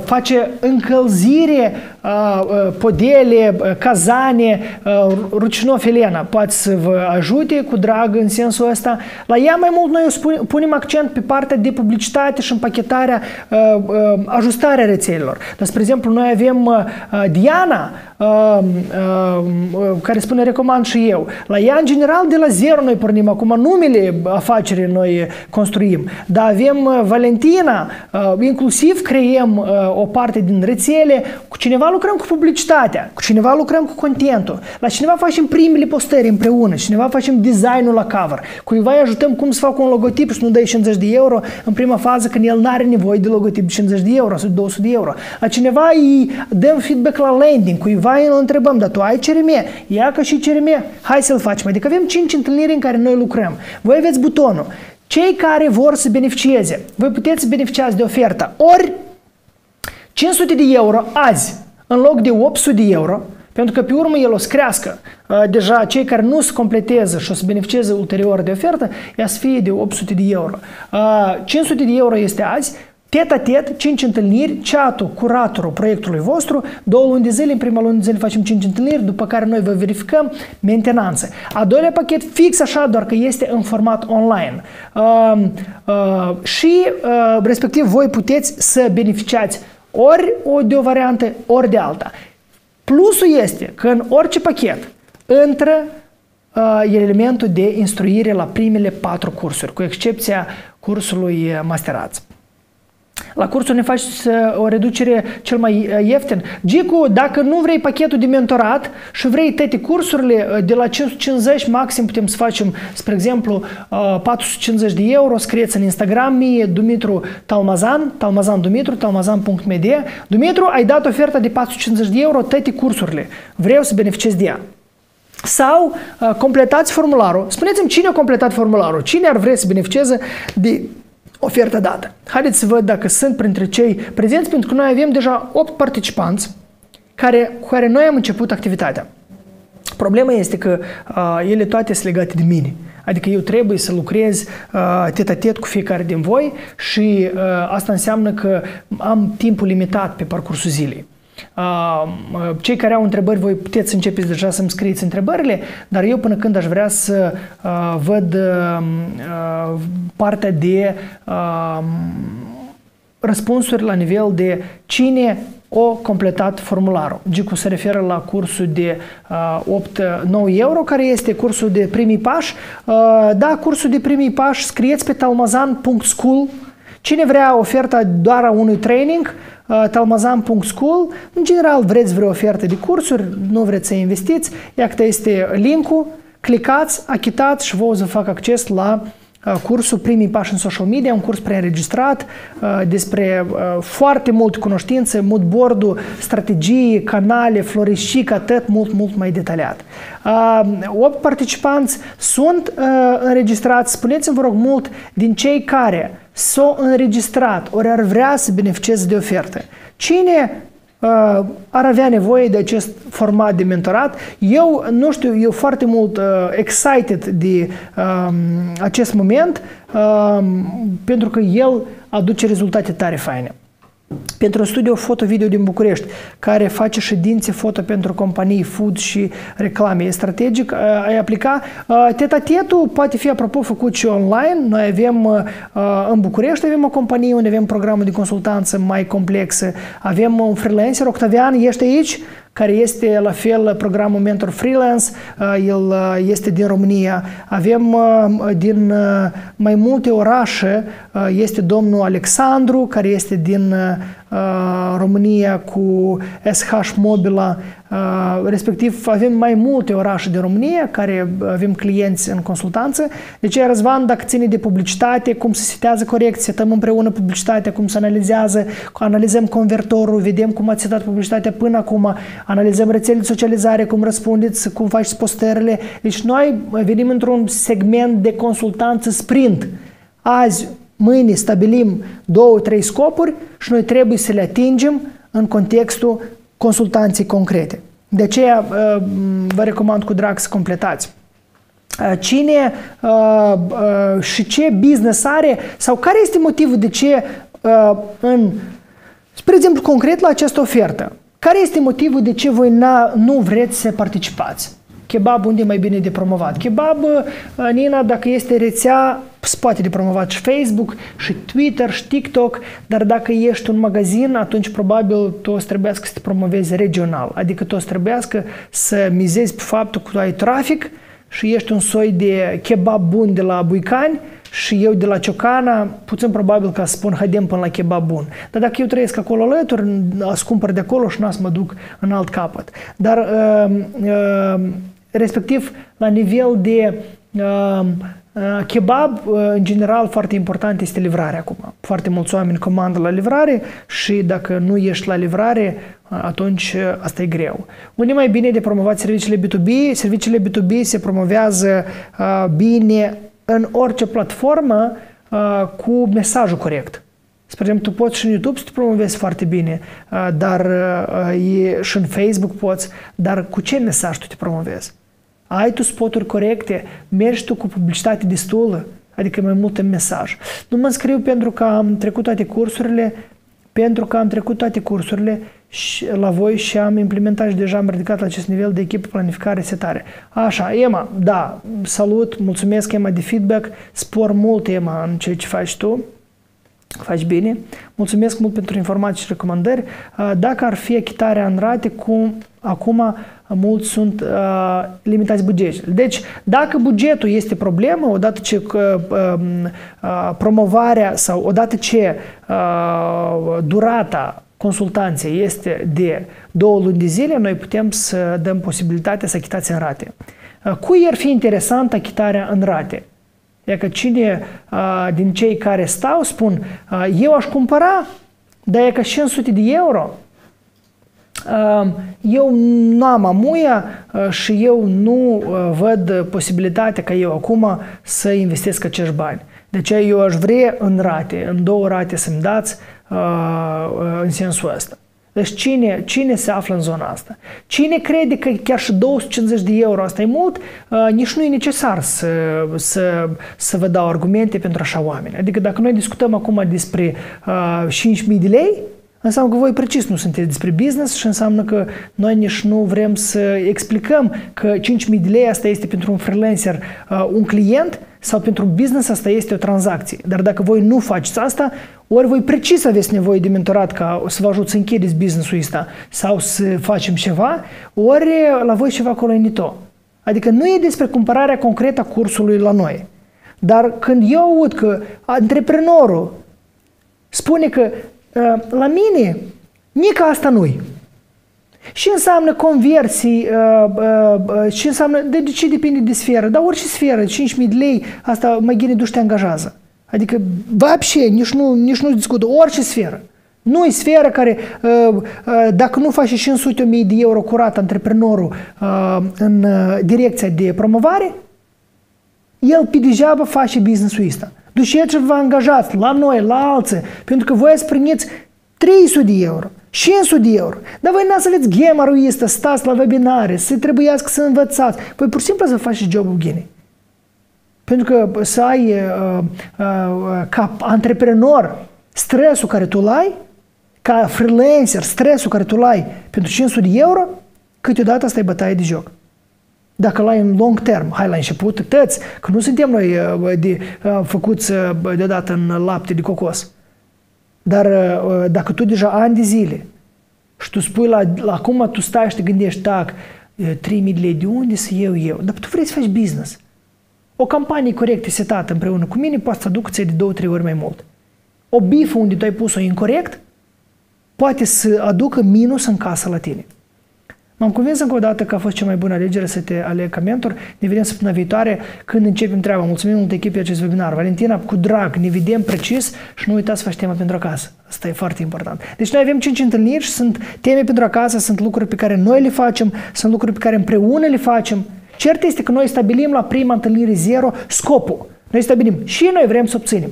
face încălzire, podele, cazane, Rucinov Elena, poate să vă ajute cu drag în sensul ăsta. La ea mai mult noi punem accent pe partea de publicitate și împachetarea, ajustarea rețelelor. Dar, spre exemplu, noi avem Diana, care spune recomand și eu. La ea, în general, de la zero noi pornim. Acum numele afacerii noi construim. Dar avem uh, Valentina, uh, inclusiv creăm uh, o parte din rețele. Cu cineva lucrăm cu publicitatea, cu cineva lucrăm cu contentul. La cineva facem primele postări împreună, cineva facem designul la cover. Cuiva îi ajutăm cum să facă un logotip și nu dai 50 de euro în prima fază când el nu are nevoie de logotip de 50 de euro sau 200 de euro. La cineva îi dăm feedback la landing, cuiva îi întrebăm, dar tu ai CRM? Ia că și CRM, hai să-l facem. Adică avem 5 întâlniri în care noi lucrăm. Voi aveți butonul. Cei care vor să beneficieze, voi puteți să beneficiați de oferta ori 500 de euro azi, în loc de 800 de euro, pentru că pe urmă el o să crească. Deja cei care nu se completeze și o să beneficieze ulterior de ofertă, ea să fie de 800 de euro. 500 de euro este azi, Tet-a-tet, 5 întâlniri, chat-ul, curatorul proiectului vostru, două luni de zile, în prima lună de zile facem 5 întâlniri, după care noi vă verificăm mentenanță. A doilea pachet fix așa, doar că este în format online. Uh, uh, și uh, respectiv voi puteți să beneficiați ori de o variantă, ori de alta. Plusul este că în orice pachet intră uh, elementul de instruire la primele patru cursuri, cu excepția cursului Masterați. La cursul ne faci o reducere cel mai uh, ieftin. Gicu, dacă nu vrei pachetul de mentorat și vrei toate cursurile uh, de la 550 maxim putem să facem, spre exemplu, 450 uh, de euro, scrieți în Instagram mie Dumitru Talmazan, Talmazan Dumitru, talmazan.media. Dumitru, ai dat oferta de 450 de euro toate cursurile. Vreau să beneficiez de ea. Sau uh, completați formularul. Spuneți-mi cine a completat formularul, cine ar vrea să beneficieze de ofertă dată. Haideți să văd dacă sunt printre cei prezenți, pentru că noi avem deja 8 participanți care, cu care noi am început activitatea. Problema este că uh, ele toate sunt legate de mine. Adică eu trebuie să lucrez uh, tet-a-tet cu fiecare din voi și uh, asta înseamnă că am timpul limitat pe parcursul zilei. Cei care au întrebări, voi puteți începeți deja să-mi scrieți întrebările, dar eu până când aș vrea să văd partea de răspunsuri la nivel de cine o completat formularul. Gicu se referă la cursul de uh, 8-9 euro, care este cursul de primii pași. Uh, da, cursul de primii pași, scrieți pe talmazan.school. Cine vrea oferta doar a unui training, Uh, talmazan.school. În general, vreți vreo ofertă de cursuri, nu vreți să investiți, iată este linkul, clicați, achitați și vă o să fac acces la uh, cursul Primii pași în social media, un curs preînregistrat uh, despre foarte multe cunoștințe, moodboard-ul, strategii, canale, florișic, atât mult, mult mai detaliat. 8 participanți sunt înregistrați. Spuneți-mi, vă rog, mult din cei care s-au înregistrat, ori ar vrea să beneficieze de ofertă. Cine uh, ar avea nevoie de acest format de mentorat. Eu, nu știu, eu foarte mult uh, excited de uh, acest moment uh, pentru că el aduce rezultate tare faine pentru studio foto-video din București, care face ședințe foto pentru companii, food și reclame. E strategic, ai aplica. Teta-tetul poate fi, apropo, făcut și online. Noi avem în București, avem o companie unde avem programul de consultanță mai complexă. Avem un freelancer, Octavian, ești aici? Care este la fel programul Mentor Freelance, el este din România. Avem din mai multe orașe, este domnul Alexandru, care este din România cu SH Mobila, respectiv avem mai multe orașe din România care avem clienți în consultanță. Deci, Răzvan, dacă ține de publicitate, cum se setează corect, setăm împreună publicitatea, cum se analizează, analizăm convertorul, vedem cum ați setat publicitatea până acum, analizăm rețelele de socializare, cum răspundeți, cum faci postările. Deci noi venim într-un segment de consultanță sprint. Azi Mâine stabilim două, trei scopuri și noi trebuie să le atingem în contextul consultanței concrete. De aceea uh, vă recomand cu drag să completați. Uh, cine uh, și ce business are sau care este motivul de ce în, spre exemplu, concret la această ofertă, care este motivul de ce voi nu vreți să participați? Kebab unde e mai bine de promovat? Kebab, Nina, dacă este rețea, se poate de promovat și Facebook, și Twitter, și TikTok, dar dacă ești un magazin, atunci probabil tu o să trebuiască să te promovezi regional. Adică tu o să trebuiască să mizezi pe faptul că tu ai trafic și ești un soi de kebab bun de la Buicani și eu de la Ciocana, puțin probabil ca să spun, haidem până la kebab bun. Dar dacă eu trăiesc acolo alături, să cumpăr de acolo și n să mă duc în alt capăt. Dar uh, uh, respectiv la nivel de uh, uh, kebab, uh, în general, foarte important este livrarea acum. Foarte mulți oameni comandă la livrare și dacă nu ești la livrare, uh, atunci uh, asta e greu. Unde mai bine de promovat serviciile B2B? Serviciile B2B se promovează uh, bine în orice platformă uh, cu mesajul corect. Spre exemplu, tu poți și în YouTube să te promovezi foarte bine, uh, dar uh, e, și în Facebook poți, dar cu ce mesaj tu te promovezi? Ai tu spoturi corecte? Mergi tu cu publicitate destulă? Adică mai mult în mesaj. Nu mă înscriu pentru că am trecut toate cursurile, pentru că am trecut toate cursurile și la voi și am implementat și deja am ridicat la acest nivel de echipă, planificare, setare. Așa, Emma, da, salut, mulțumesc Emma de feedback, spor mult Emma în ceea ce faci tu, faci bine. Mulțumesc mult pentru informații și recomandări. Dacă ar fi achitarea în rate, cum acum mulți sunt uh, limitați bugetele. Deci, dacă bugetul este problemă, odată ce uh, uh, promovarea sau odată ce uh, durata consultanței este de două luni de zile, noi putem să dăm posibilitatea să achitați în rate. Uh, cui ar fi interesant achitarea în rate? E că cine uh, din cei care stau spun, uh, eu aș cumpăra, dar e că 500 de euro, eu nu am amuia și eu nu văd posibilitatea ca eu acum să investesc acești bani. De aceea eu aș vrea în rate, în două rate să-mi dați în sensul ăsta. Deci cine, cine se află în zona asta? Cine crede că chiar și 250 de euro asta e mult, uh, nici nu e necesar să, să, să vă dau argumente pentru așa oameni. Adică dacă noi discutăm acum despre uh, 5.000 de lei, Înseamnă că voi precis nu sunteți despre business și înseamnă că noi nici nu vrem să explicăm că 5.000 de lei asta este pentru un freelancer uh, un client sau pentru un business asta este o tranzacție. Dar dacă voi nu faceți asta, ori voi precis aveți nevoie de mentorat ca să vă ajut să închideți business-ul ăsta sau să facem ceva, ori la voi ceva acolo e nito. Adică nu e despre cumpărarea concretă a cursului la noi. Dar când eu aud că antreprenorul spune că Ă, la mine, nici asta nu-i. Și înseamnă conversii, uh, și înseamnă, de, de ce depinde de sferă, dar orice sferă, 5.000 de lei, asta mai gine duci te angajează. Adică, вообще, nici nu, nici nu discută, orice sferă. Nu e sferă care, dacă nu face 500 de euro curat antreprenorul în direcția de promovare, el pe degeaba face business-ul ăsta. Duceți-vă vă angajați la noi, la alții, pentru că voi să primiți 300 de euro, 500 de euro. Dar voi n-ați să aveți gamerul ăsta, stați la webinare, să trebuiască să învățați. Voi pur și simplu să faceți jobul bine. Pentru că să ai uh, uh, ca antreprenor stresul care tu l-ai, ca freelancer stresul care tu l-ai pentru 500 de euro, câteodată asta e bătaie de joc. Dacă l-ai în long term, hai la început, tăți, că nu suntem noi uh, de, uh, făcuți uh, deodată în lapte de cocos. Dar dacă tu deja ani de zile și tu spui la, la acum tu stai și te gândești, tac, 3000 de lei de unde să iau eu? Dar tu vrei să faci business. O campanie corectă setată împreună cu mine poate să aducă ți de două, trei ori mai mult. O bifă unde tu ai pus-o incorrect poate să aducă minus în casă la tine. M-am convins încă o dată că a fost cea mai bună alegere să te aleg ca mentor. Ne vedem săptămâna viitoare când începem treaba. Mulțumim mult echipei acest webinar. Valentina, cu drag, ne vedem precis și nu uitați să faci tema pentru acasă. Asta e foarte important. Deci noi avem 5 întâlniri și sunt teme pentru acasă, sunt lucruri pe care noi le facem, sunt lucruri pe care împreună le facem. Cert este că noi stabilim la prima întâlnire zero scopul. Noi stabilim și noi vrem să obținem.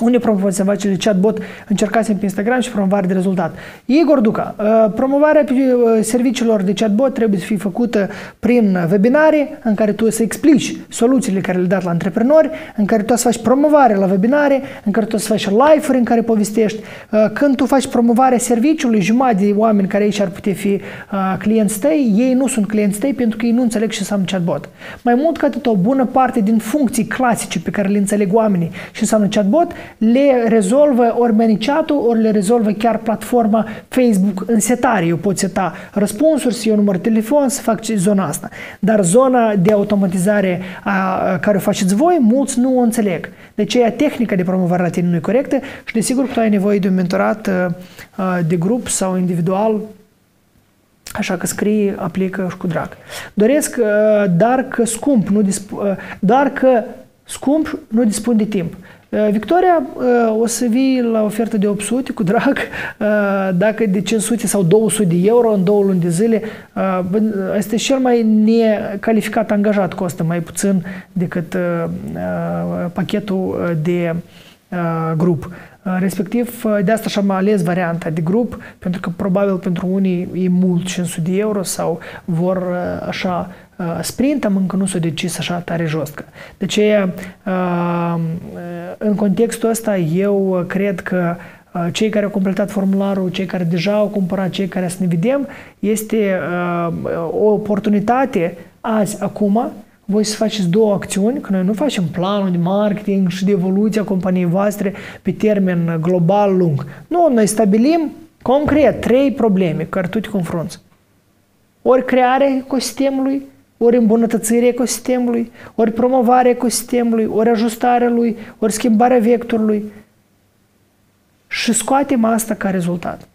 Unde promovați serviciile de chatbot? Încercați pe Instagram și promovare de rezultat. Igor Duca, uh, promovarea uh, serviciilor de chatbot trebuie să fie făcută prin webinare în care tu să explici soluțiile care le dat la antreprenori, în care tu să faci promovare la webinare, în care tu să faci live-uri în care povestești. Uh, când tu faci promovarea serviciului, jumătate de oameni care aici ar putea fi clienți tăi, ei nu sunt clienți tăi pentru că ei nu înțeleg ce înseamnă chatbot. Mai mult ca atât, o bună parte din funcții clasice pe care le înțeleg oamenii și înseamnă chatbot, le rezolvă ori ManyChat-ul, ori le rezolvă chiar platforma Facebook în setare. Eu pot seta răspunsuri, să iau număr de telefon, să fac zona asta. Dar zona de automatizare a, care o faceți voi, mulți nu o înțeleg. De aceea tehnica de promovare la tine nu e corectă și desigur că tu ai nevoie de un mentorat de grup sau individual Așa că scrie, aplică și cu drag. Doresc, dar că scump, nu disp- dar că scump nu dispun de timp. Uh, Victoria, uh, o să vii la ofertă de 800 cu drag, uh, dacă de 500 sau 200 de euro în două luni de zile, este cel mai necalificat angajat, costă mai puțin decât pachetul de grup. Respectiv, de asta și-am ales varianta de grup, pentru că probabil pentru unii e mult 500 de euro sau vor așa sprint, am încă nu s-a decis așa tare joscă. De aceea, în contextul ăsta, eu cred că cei care au completat formularul, cei care deja au cumpărat, cei care să ne vedem, este o oportunitate azi, acum, voi să faceți două acțiuni, că noi nu facem planul de marketing și de evoluție a companiei voastre pe termen global lung. Nu, noi stabilim concret trei probleme cu care tu te confrunți. Ori crearea ecosistemului, ori îmbunătățirea ecosistemului, ori promovarea ecosistemului, ori ajustarea lui, ori schimbarea vectorului. Și scoatem asta ca rezultat.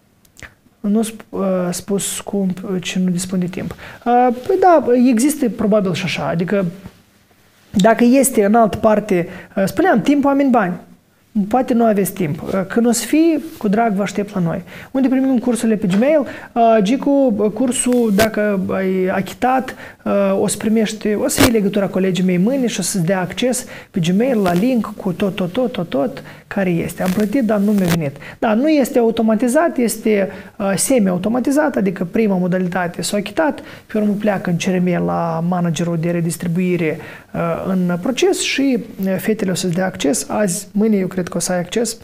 Nu uh, spus scump uh, ce nu dispun de timp. Uh, păi da, există probabil și așa. Adică dacă este în altă parte, spuneam, timp, oameni, bani poate nu aveți timp. Uh, când o să fie, cu drag vă aștept la noi. Unde primim cursurile pe Gmail? Uh, Gicu, uh, cursul, dacă ai achitat, o să primești, o să iei legătura colegii mei mâine și o să-ți dea acces pe Gmail la link cu tot, tot, tot, tot, tot care este. Am plătit, dar nu mi-a venit. Da, nu este automatizat, este semi-automatizat, adică prima modalitate s-a achitat, pe urmă pleacă în CRM la managerul de redistribuire în proces și fetele o să-ți dea acces. Azi, mâine, eu cred cred că o să ai acces,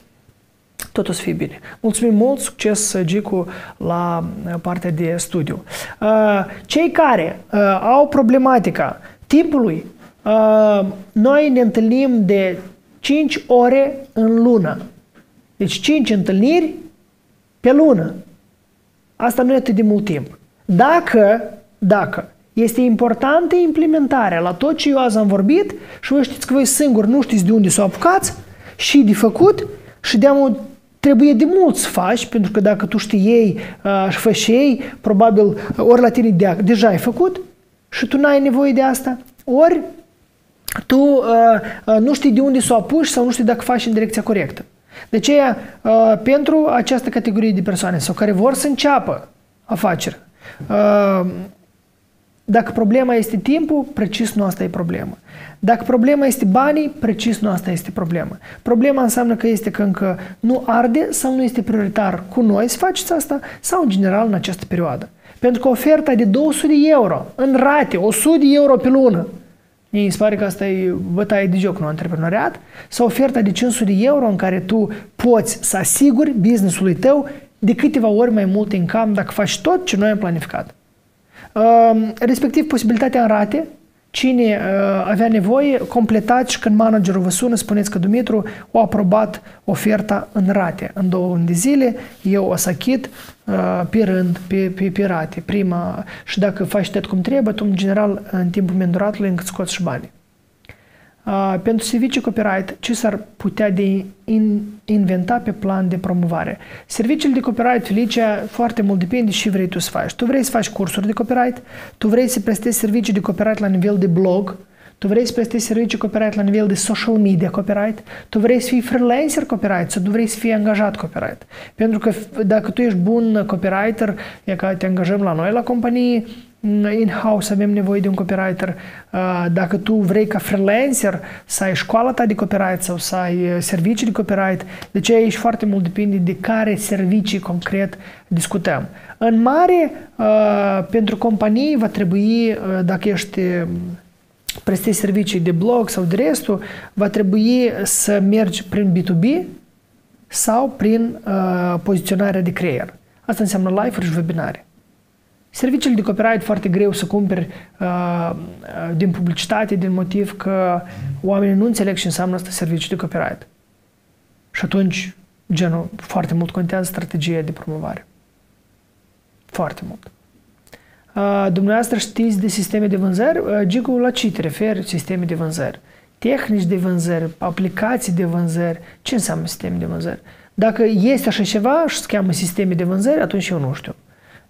tot o să fie bine. Mulțumim mult, succes, Gicu, la uh, partea de studiu. Uh, cei care uh, au problematica timpului, noi ne întâlnim de 5 ore în lună. Deci 5 întâlniri pe lună. Asta nu e atât de mult timp. Dacă, dacă este importantă implementarea la tot ce eu azi am vorbit și voi știți că voi singuri nu știți de unde să o apucați, și de făcut și de trebuie de mult să faci, pentru că dacă tu știi uh, și faci ei, probabil uh, ori la tine de, deja ai făcut și tu n-ai nevoie de asta, ori tu uh, uh, nu știi de unde să o apuci sau nu știi dacă faci în direcția corectă. De aceea, uh, pentru această categorie de persoane sau care vor să înceapă afacerea, uh, dacă problema este timpul, precis nu asta e problema. Dacă problema este banii, precis nu asta este problema. Problema înseamnă că este că încă nu arde sau nu este prioritar cu noi să faceți asta sau în general în această perioadă. Pentru că oferta de 200 de euro în rate, 100 de euro pe lună, mi se pare că asta e bătaie de joc, nu antreprenoriat, sau oferta de 500 de euro în care tu poți să asiguri business-ului tău de câteva ori mai mult income dacă faci tot ce noi am planificat. Respectiv, posibilitatea în rate Cine uh, avea nevoie, completați și când managerul vă sună, spuneți că Dumitru a aprobat oferta în rate. În două luni de zile, eu o să achit uh, pe rând, pe, pe, pe rate, prima. Și dacă faci tot cum trebuie, tu, în general, în timpul menduratului, încă scoți și banii. Uh, pentru servicii copyright, ce s-ar putea de in, inventa pe plan de promovare? Serviciile de copyright, Felicia, foarte mult depinde și vrei tu să faci. Tu vrei să faci cursuri de copyright, tu vrei să prestezi servicii de copyright la nivel de blog, tu vrei să prestezi servicii copyright la nivel de social media copyright, tu vrei să fii freelancer copyright sau tu vrei să fii angajat copyright. Pentru că dacă tu ești bun copywriter, e ca te angajăm la noi la companie, in-house avem nevoie de un copywriter. Dacă tu vrei ca freelancer să ai școala ta de copyright sau să ai servicii de copyright, de ce aici foarte mult depinde de care servicii concret discutăm. În mare, pentru companii va trebui, dacă ești prestezi servicii de blog sau de restul, va trebui să mergi prin B2B sau prin uh, poziționarea de creier. Asta înseamnă live-uri și webinare. Serviciile de copyright foarte greu să cumperi uh, din publicitate, din motiv că oamenii nu înțeleg ce înseamnă asta serviciu de copyright. Și atunci, genul, foarte mult contează strategia de promovare. Foarte mult. Uh, dumneavoastră știți de sisteme de vânzări? Uh, Gigu, la ce te referi sisteme de vânzări? Tehnici de vânzări, aplicații de vânzări. Ce înseamnă sisteme de vânzări? Dacă este așa ceva și se cheamă sisteme de vânzări, atunci eu nu știu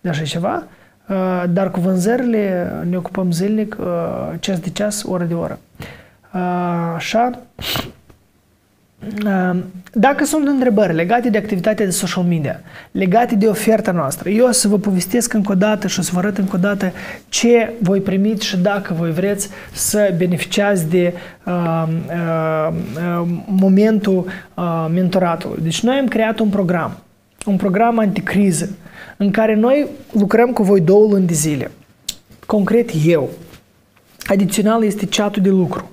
de așa ceva. Uh, dar cu vânzările ne ocupăm zilnic, uh, ceas de ceas, oră de oră. Uh, așa, dacă sunt întrebări legate de activitatea de social media, legate de oferta noastră, eu o să vă povestesc încă o dată și o să vă arăt încă o dată ce voi primiți și dacă voi vreți să beneficiați de uh, uh, momentul uh, mentoratului. Deci noi am creat un program, un program anticriză, în care noi lucrăm cu voi două luni de zile. Concret eu. Adițional este chatul de lucru.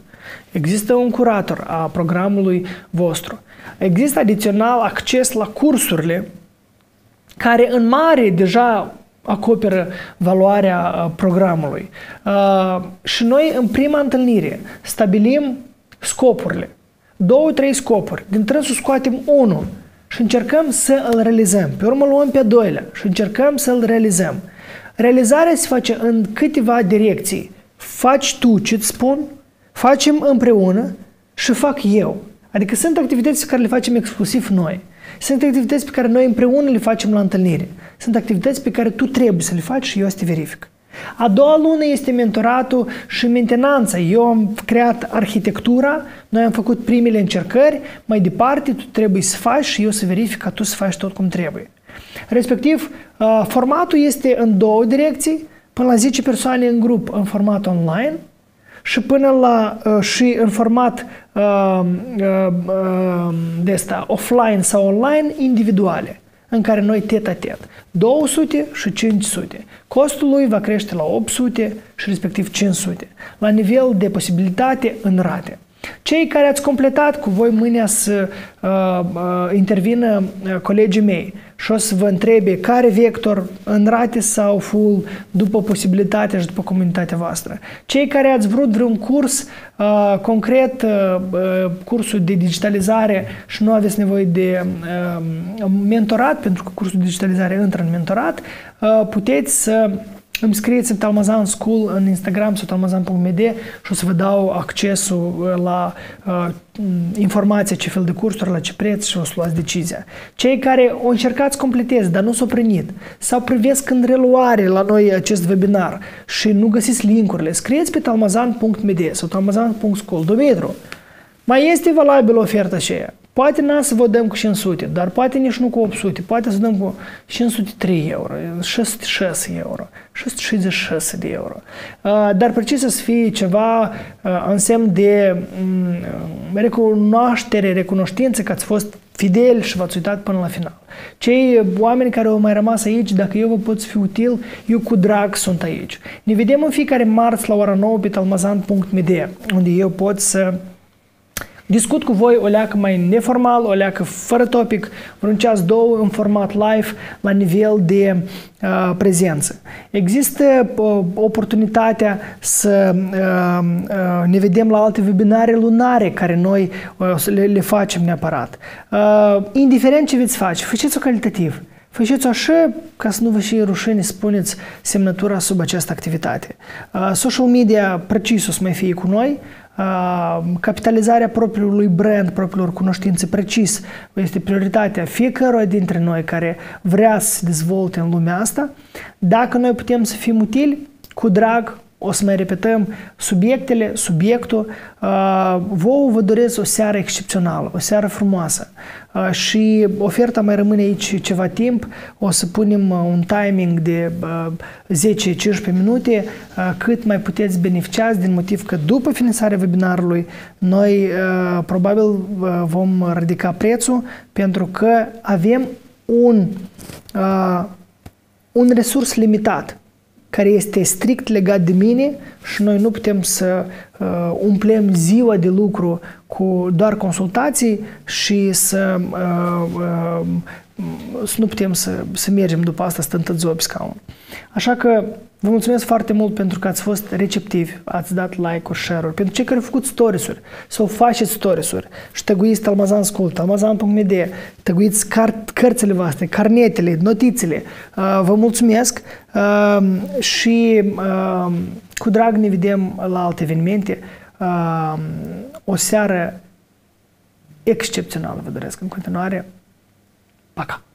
Există un curator a programului vostru. Există adițional acces la cursurile care în mare deja acoperă valoarea uh, programului. Uh, și noi în prima întâlnire stabilim scopurile. Două, trei scopuri. Din trânsul scoatem unul și încercăm să îl realizăm. Pe urmă luăm pe doilea și încercăm să îl realizăm. Realizarea se face în câteva direcții. Faci tu ce-ți spun, facem împreună și fac eu. Adică sunt activități pe care le facem exclusiv noi. Sunt activități pe care noi împreună le facem la întâlnire. Sunt activități pe care tu trebuie să le faci și eu să te verific. A doua lună este mentoratul și mentenanța. Eu am creat arhitectura, noi am făcut primele încercări, mai departe tu trebuie să faci și eu să verific ca tu să faci tot cum trebuie. Respectiv, uh, formatul este în două direcții, până la 10 persoane în grup în format online și până la uh, și în format uh, de asta, offline sau online individuale în care noi tet-a-tet. 200 și 500. Costul lui va crește la 800 și respectiv 500, la nivel de posibilitate în rate. Cei care ați completat cu voi mâine să uh, uh, intervină uh, colegii mei și o să vă întrebe care vector în rate sau full după posibilitatea și după comunitatea voastră. Cei care ați vrut vreun curs uh, concret, uh, uh cursul de digitalizare și nu aveți nevoie de uh, mentorat, pentru că cursul de digitalizare intră în mentorat, uh, puteți să îmi scrieți în Talmazan School în Instagram sau talmazan.md și o să vă dau accesul uh, la uh, informația ce fel de cursuri, la ce preț și o să luați decizia. Cei care o încercați să completez, dar nu s-au primit, sau privesc în reluare la noi acest webinar și nu găsiți linkurile, scrieți pe talmazan.md sau talmazan.school. Dumitru, mai este valabilă oferta aceea? Poate n să vă dăm cu 500, dar poate nici nu cu 800, poate să dăm cu 503 euro, 606 euro, 666 de euro. Dar precis să fie ceva în semn de recunoaștere, recunoștință că ați fost fidel și v-ați uitat până la final. Cei oameni care au mai rămas aici, dacă eu vă pot fi util, eu cu drag sunt aici. Ne vedem în fiecare marți la ora 9 pe talmazan.md, unde eu pot să discut cu voi o leacă mai neformal, o leacă fără topic, vreun ceas, două în format live la nivel de uh, prezență. Există uh, oportunitatea să uh, uh, ne vedem la alte webinare lunare care noi uh, le, le facem neapărat. Uh, indiferent ce veți face, faceți-o calitativ. Faceți-o așa ca să nu vă și rușine spuneți semnătura sub această activitate. Uh, social media precis o să mai fie cu noi, capitalizarea propriului brand, propriilor cunoștințe precis este prioritatea fiecăruia dintre noi care vrea să se dezvolte în lumea asta. Dacă noi putem să fim utili, cu drag, o să mai repetăm subiectele, subiectul. Uh, vouă vă doresc o seară excepțională, o seară frumoasă. Uh, și oferta mai rămâne aici ceva timp. O să punem uh, un timing de 10-15 minute cât mai puteți beneficiați din motiv că după finalizarea webinarului noi probabil vom ridica prețul pentru că avem un, un resurs limitat care este strict legat de mine și noi nu putem să uh, umplem ziua de lucru cu doar consultații și să, uh, uh, să nu putem să, să mergem după asta stând pe scaun. Așa că Vă mulțumesc foarte mult pentru că ați fost receptivi, ați dat like-uri, share-uri. Pentru cei care au făcut stories-uri sau faceți stories-uri și ștăguiți Talmazan School, talmazan.md, tăguiți car- cărțile voastre, carnetele, notițele. Uh, vă mulțumesc uh, și uh, cu drag ne vedem la alte evenimente. O seară excepțională vă doresc în continuare. Пока.